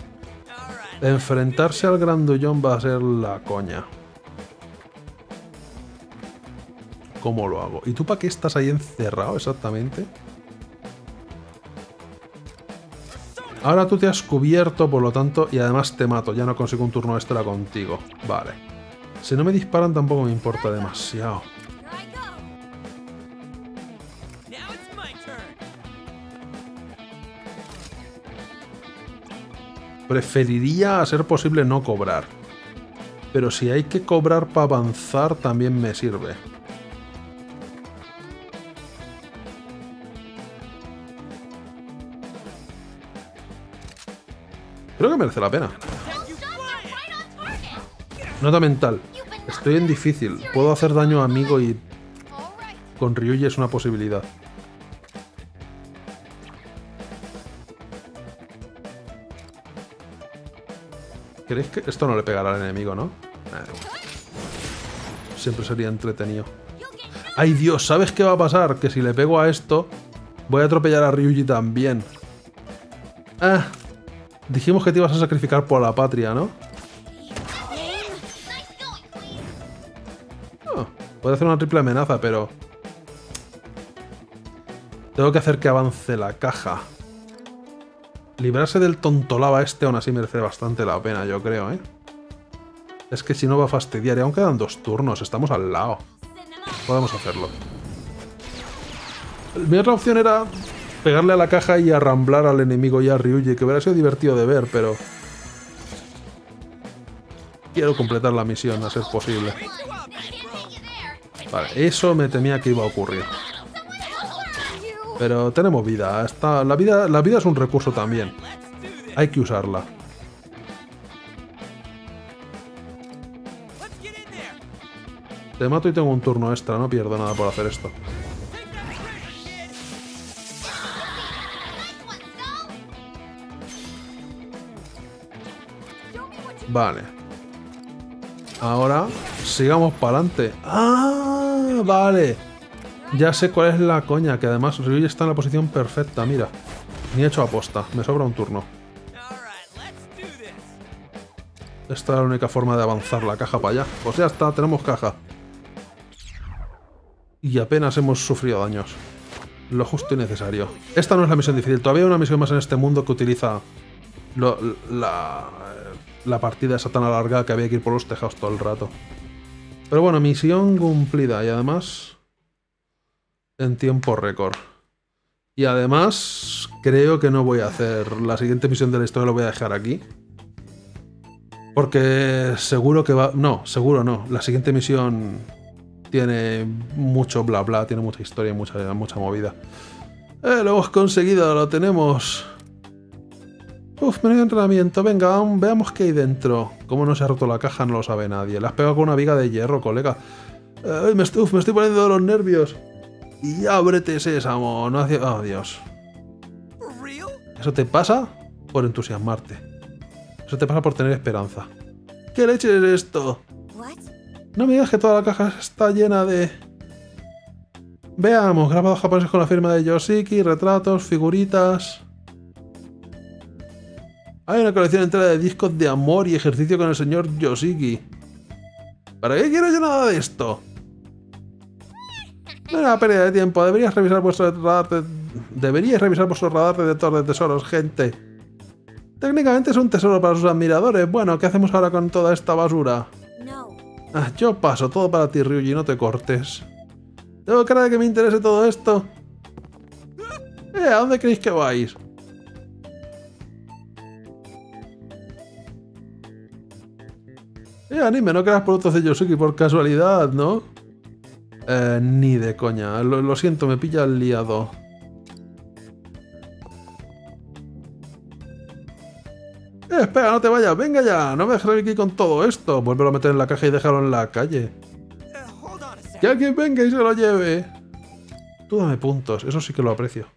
Enfrentarse al grandullón va a ser la coña. ¿Cómo lo hago? ¿Y tú para qué estás ahí encerrado exactamente? Ahora tú te has cubierto, por lo tanto, y además te mato. Ya no consigo un turno extra contigo. Vale. Si no me disparan tampoco me importa demasiado. Preferiría, a ser posible, no cobrar. Pero si hay que cobrar para avanzar, también me sirve. Creo que merece la pena. Nota mental. Estoy en difícil. Puedo hacer daño a amigo y... Con Ryuji es una posibilidad. ¿Creéis que esto no le pegará al enemigo, no? Siempre sería entretenido. ¡Ay, Dios! ¿Sabes qué va a pasar? Que si le pego a esto, voy a atropellar a Ryuji también. Ah, dijimos que te ibas a sacrificar por la patria, ¿no? Oh, puede hacer una triple amenaza, pero... Tengo que hacer que avance la caja. Librarse del tontolaba este aún así merece bastante la pena, yo creo, ¿eh? Es que si no va a fastidiar. Y aún quedan dos turnos, estamos al lado. Podemos hacerlo. Mi otra opción era pegarle a la caja y arramblar al enemigo y a Ryuji, que hubiera sido divertido de ver, pero... Quiero completar la misión, a ser posible. Vale, eso me temía que iba a ocurrir. Pero tenemos vida. Está, la vida. La vida es un recurso también. Hay que usarla. Te mato y tengo un turno extra. No pierdo nada por hacer esto. Vale. Ahora, sigamos para adelante. ¡Ah! Vale. Ya sé cuál es la coña, que además Ryuji está en la posición perfecta, mira. Ni he hecho aposta, me sobra un turno. Esta es la única forma de avanzar la caja para allá. Pues ya está, tenemos caja. Y apenas hemos sufrido daños. Lo justo y necesario. Esta no es la misión difícil. Todavía hay una misión más en este mundo que utiliza la, la partida esa tan alargada que había que ir por los tejados todo el rato. Pero bueno, misión cumplida y además en tiempo récord. Y además creo que no voy a hacer la siguiente misión de la historia, lo voy a dejar aquí. Porque seguro que va... No, seguro no. La siguiente misión tiene mucho bla bla, tiene mucha historia y mucha, mucha movida. Eh, lo hemos conseguido, lo tenemos. Uf, menudo entrenamiento. Venga, veamos qué hay dentro. Cómo no se ha roto la caja no lo sabe nadie. La has pegado con una viga de hierro, colega. Ay, me, estoy, uf, me estoy poniendo los nervios. Y ábrete sésamo. No hace... Oh, Dios. Eso te pasa por entusiasmarte. Eso te pasa por tener esperanza. ¿Qué leche es esto? No me digas que toda la caja está llena de... Veamos, grabados japoneses con la firma de Yoshiki, retratos, figuritas... Hay una colección entera de discos de amor y ejercicio con el señor Yoshiki. ¿Para qué quiero yo nada de esto? No era pérdida de tiempo. Deberías revisar vuestro radar de... Deberíais revisar vuestro radar de detector de tesoros, gente. Técnicamente es un tesoro para sus admiradores. Bueno, ¿qué hacemos ahora con toda esta basura? Ah, yo paso, todo para ti, Ryuji, no te cortes. ¿Tengo cara de que me interese todo esto? Eh, ¿a dónde creéis que vais? Eh, anime, no creas productos de Yosuke por casualidad, ¿no? Eh, ni de coña. Lo, lo siento, me pilla el liado. Eh, espera, no te vayas, venga ya, no me dejes aquí con todo esto. Vuélvelo a meter en la caja y déjalo en la calle. Que alguien venga y se lo lleve. Tú dame puntos, eso sí que lo aprecio.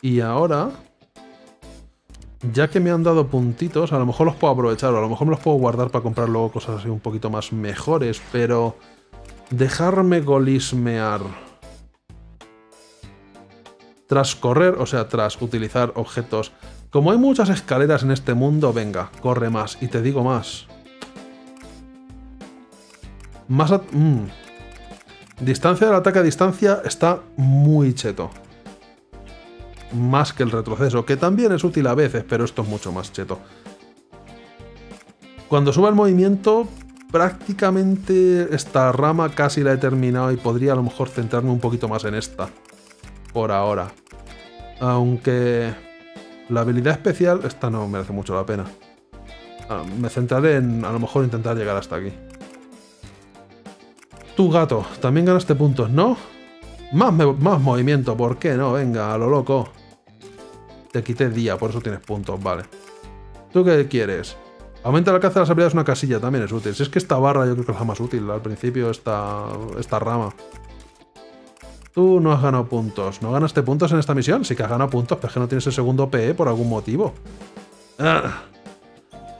Y ahora, ya que me han dado puntitos, a lo mejor los puedo aprovechar, o a lo mejor me los puedo guardar para comprar luego cosas así un poquito más mejores, pero dejarme golismear. Tras correr, o sea, tras utilizar objetos. Como hay muchas escaleras en este mundo, venga, corre más. Y te digo más. Más... mm. Distancia del ataque a distancia está muy cheto. Más que el retroceso, que también es útil a veces, pero esto es mucho más cheto. Cuando suba el movimiento, prácticamente esta rama casi la he terminado y podría a lo mejor centrarme un poquito más en esta. Por ahora. Aunque la habilidad especial, esta no merece mucho la pena. Ah, me centraré en a lo mejor intentar llegar hasta aquí. Tu gato, también ganaste puntos, ¿no? Más, más movimiento, ¿por qué no? Venga, a lo loco. Te quité día, por eso tienes puntos, vale. ¿Tú qué quieres? Aumenta el alcance de las habilidades una casilla, también es útil. Si es que esta barra yo creo que es la más útil al principio, esta, esta rama. Tú no has ganado puntos. ¿No ganaste puntos en esta misión? Sí que has ganado puntos, pero es que no tienes el segundo PE por algún motivo. Ah.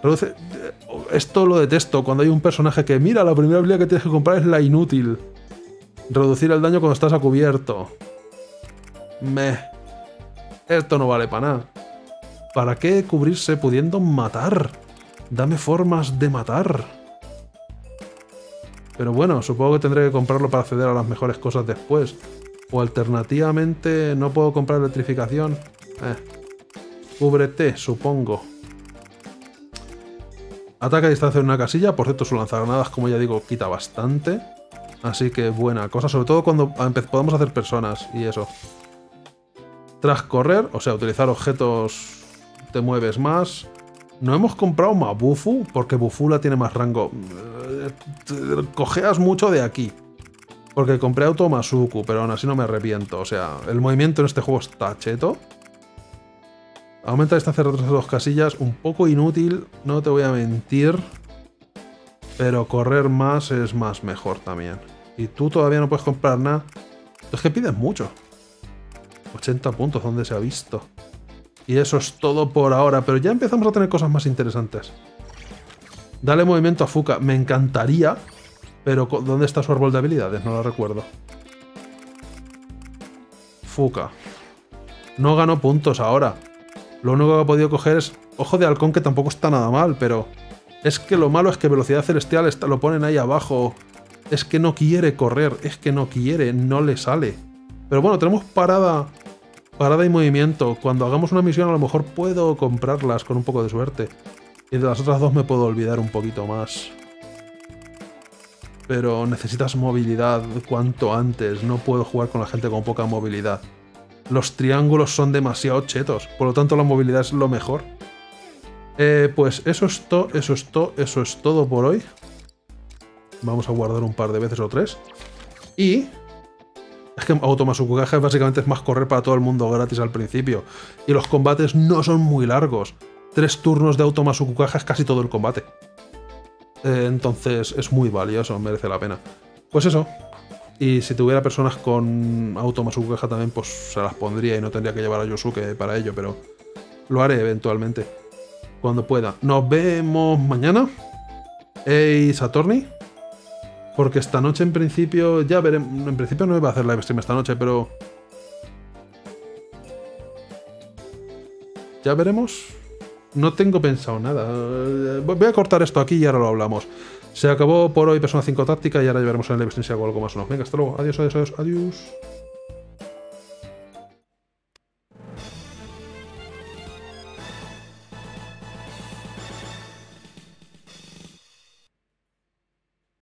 Reduce... Esto lo detesto, cuando hay un personaje que, mira, la primera habilidad que tienes que comprar es la inútil. Reducir el daño cuando estás a cubierto. Meh. Esto no vale para nada. ¿Para qué cubrirse pudiendo matar? Dame formas de matar. Pero bueno, supongo que tendré que comprarlo para acceder a las mejores cosas después. O alternativamente no puedo comprar electrificación. Eh. Cúbrete, supongo. Ataque a distancia en una casilla. Por cierto, su lanzagranadas, como ya digo, quita bastante. Así que buena cosa, sobre todo cuando podamos hacer personas y eso. Tras correr, o sea, utilizar objetos te mueves más. No hemos comprado Mabufu, porque Bufula tiene más rango. Eh, Cojeas mucho de aquí. Porque compré Auto Masuku, pero aún así no me arrepiento. O sea, el movimiento en este juego está cheto. Aumenta la distancia de dos casillas, un poco inútil, no te voy a mentir. Pero correr más es más mejor también. Y tú todavía no puedes comprar nada. Es que pides mucho. 80 puntos, donde se ha visto. Y eso es todo por ahora, pero ya empezamos a tener cosas más interesantes. Dale movimiento a Fuka. Me encantaría, pero ¿dónde está su árbol de habilidades? No lo recuerdo. Fuka. No ganó puntos ahora. Lo único que ha podido coger es Ojo de Halcón, que tampoco está nada mal, pero... Es que lo malo es que Velocidad Celestial está, lo ponen ahí abajo. Es que no quiere correr, es que no quiere, no le sale. Pero bueno, tenemos parada, parada y movimiento. Cuando hagamos una misión a lo mejor puedo comprarlas con un poco de suerte. Y de las otras dos me puedo olvidar un poquito más. Pero necesitas movilidad cuanto antes. No puedo jugar con la gente con poca movilidad. Los triángulos son demasiado chetos. Por lo tanto la movilidad es lo mejor. Eh, pues eso es todo, eso es todo, eso es todo por hoy. Vamos a guardar un par de veces o tres. Y... Es que Automasukugaja básicamente es más correr para todo el mundo gratis al principio. Y los combates no son muy largos. Tres turnos de Automasukugaja es casi todo el combate. Eh, entonces es muy valioso, merece la pena. Pues eso. Y si tuviera personas con Automasukugaja también, pues se las pondría y no tendría que llevar a Yosuke para ello, pero lo haré eventualmente. Cuando pueda. Nos vemos mañana. Hey, Saturni. Porque esta noche en principio ya veremos. En principio no iba a hacer live stream esta noche, pero. Ya veremos. No tengo pensado nada. Eh, Voy a cortar esto aquí y ahora lo hablamos. Se acabó por hoy Persona 5 Táctica y ahora ya veremos en el live stream si hago algo más o no. Venga, hasta luego. Adiós, adiós, adiós. adiós.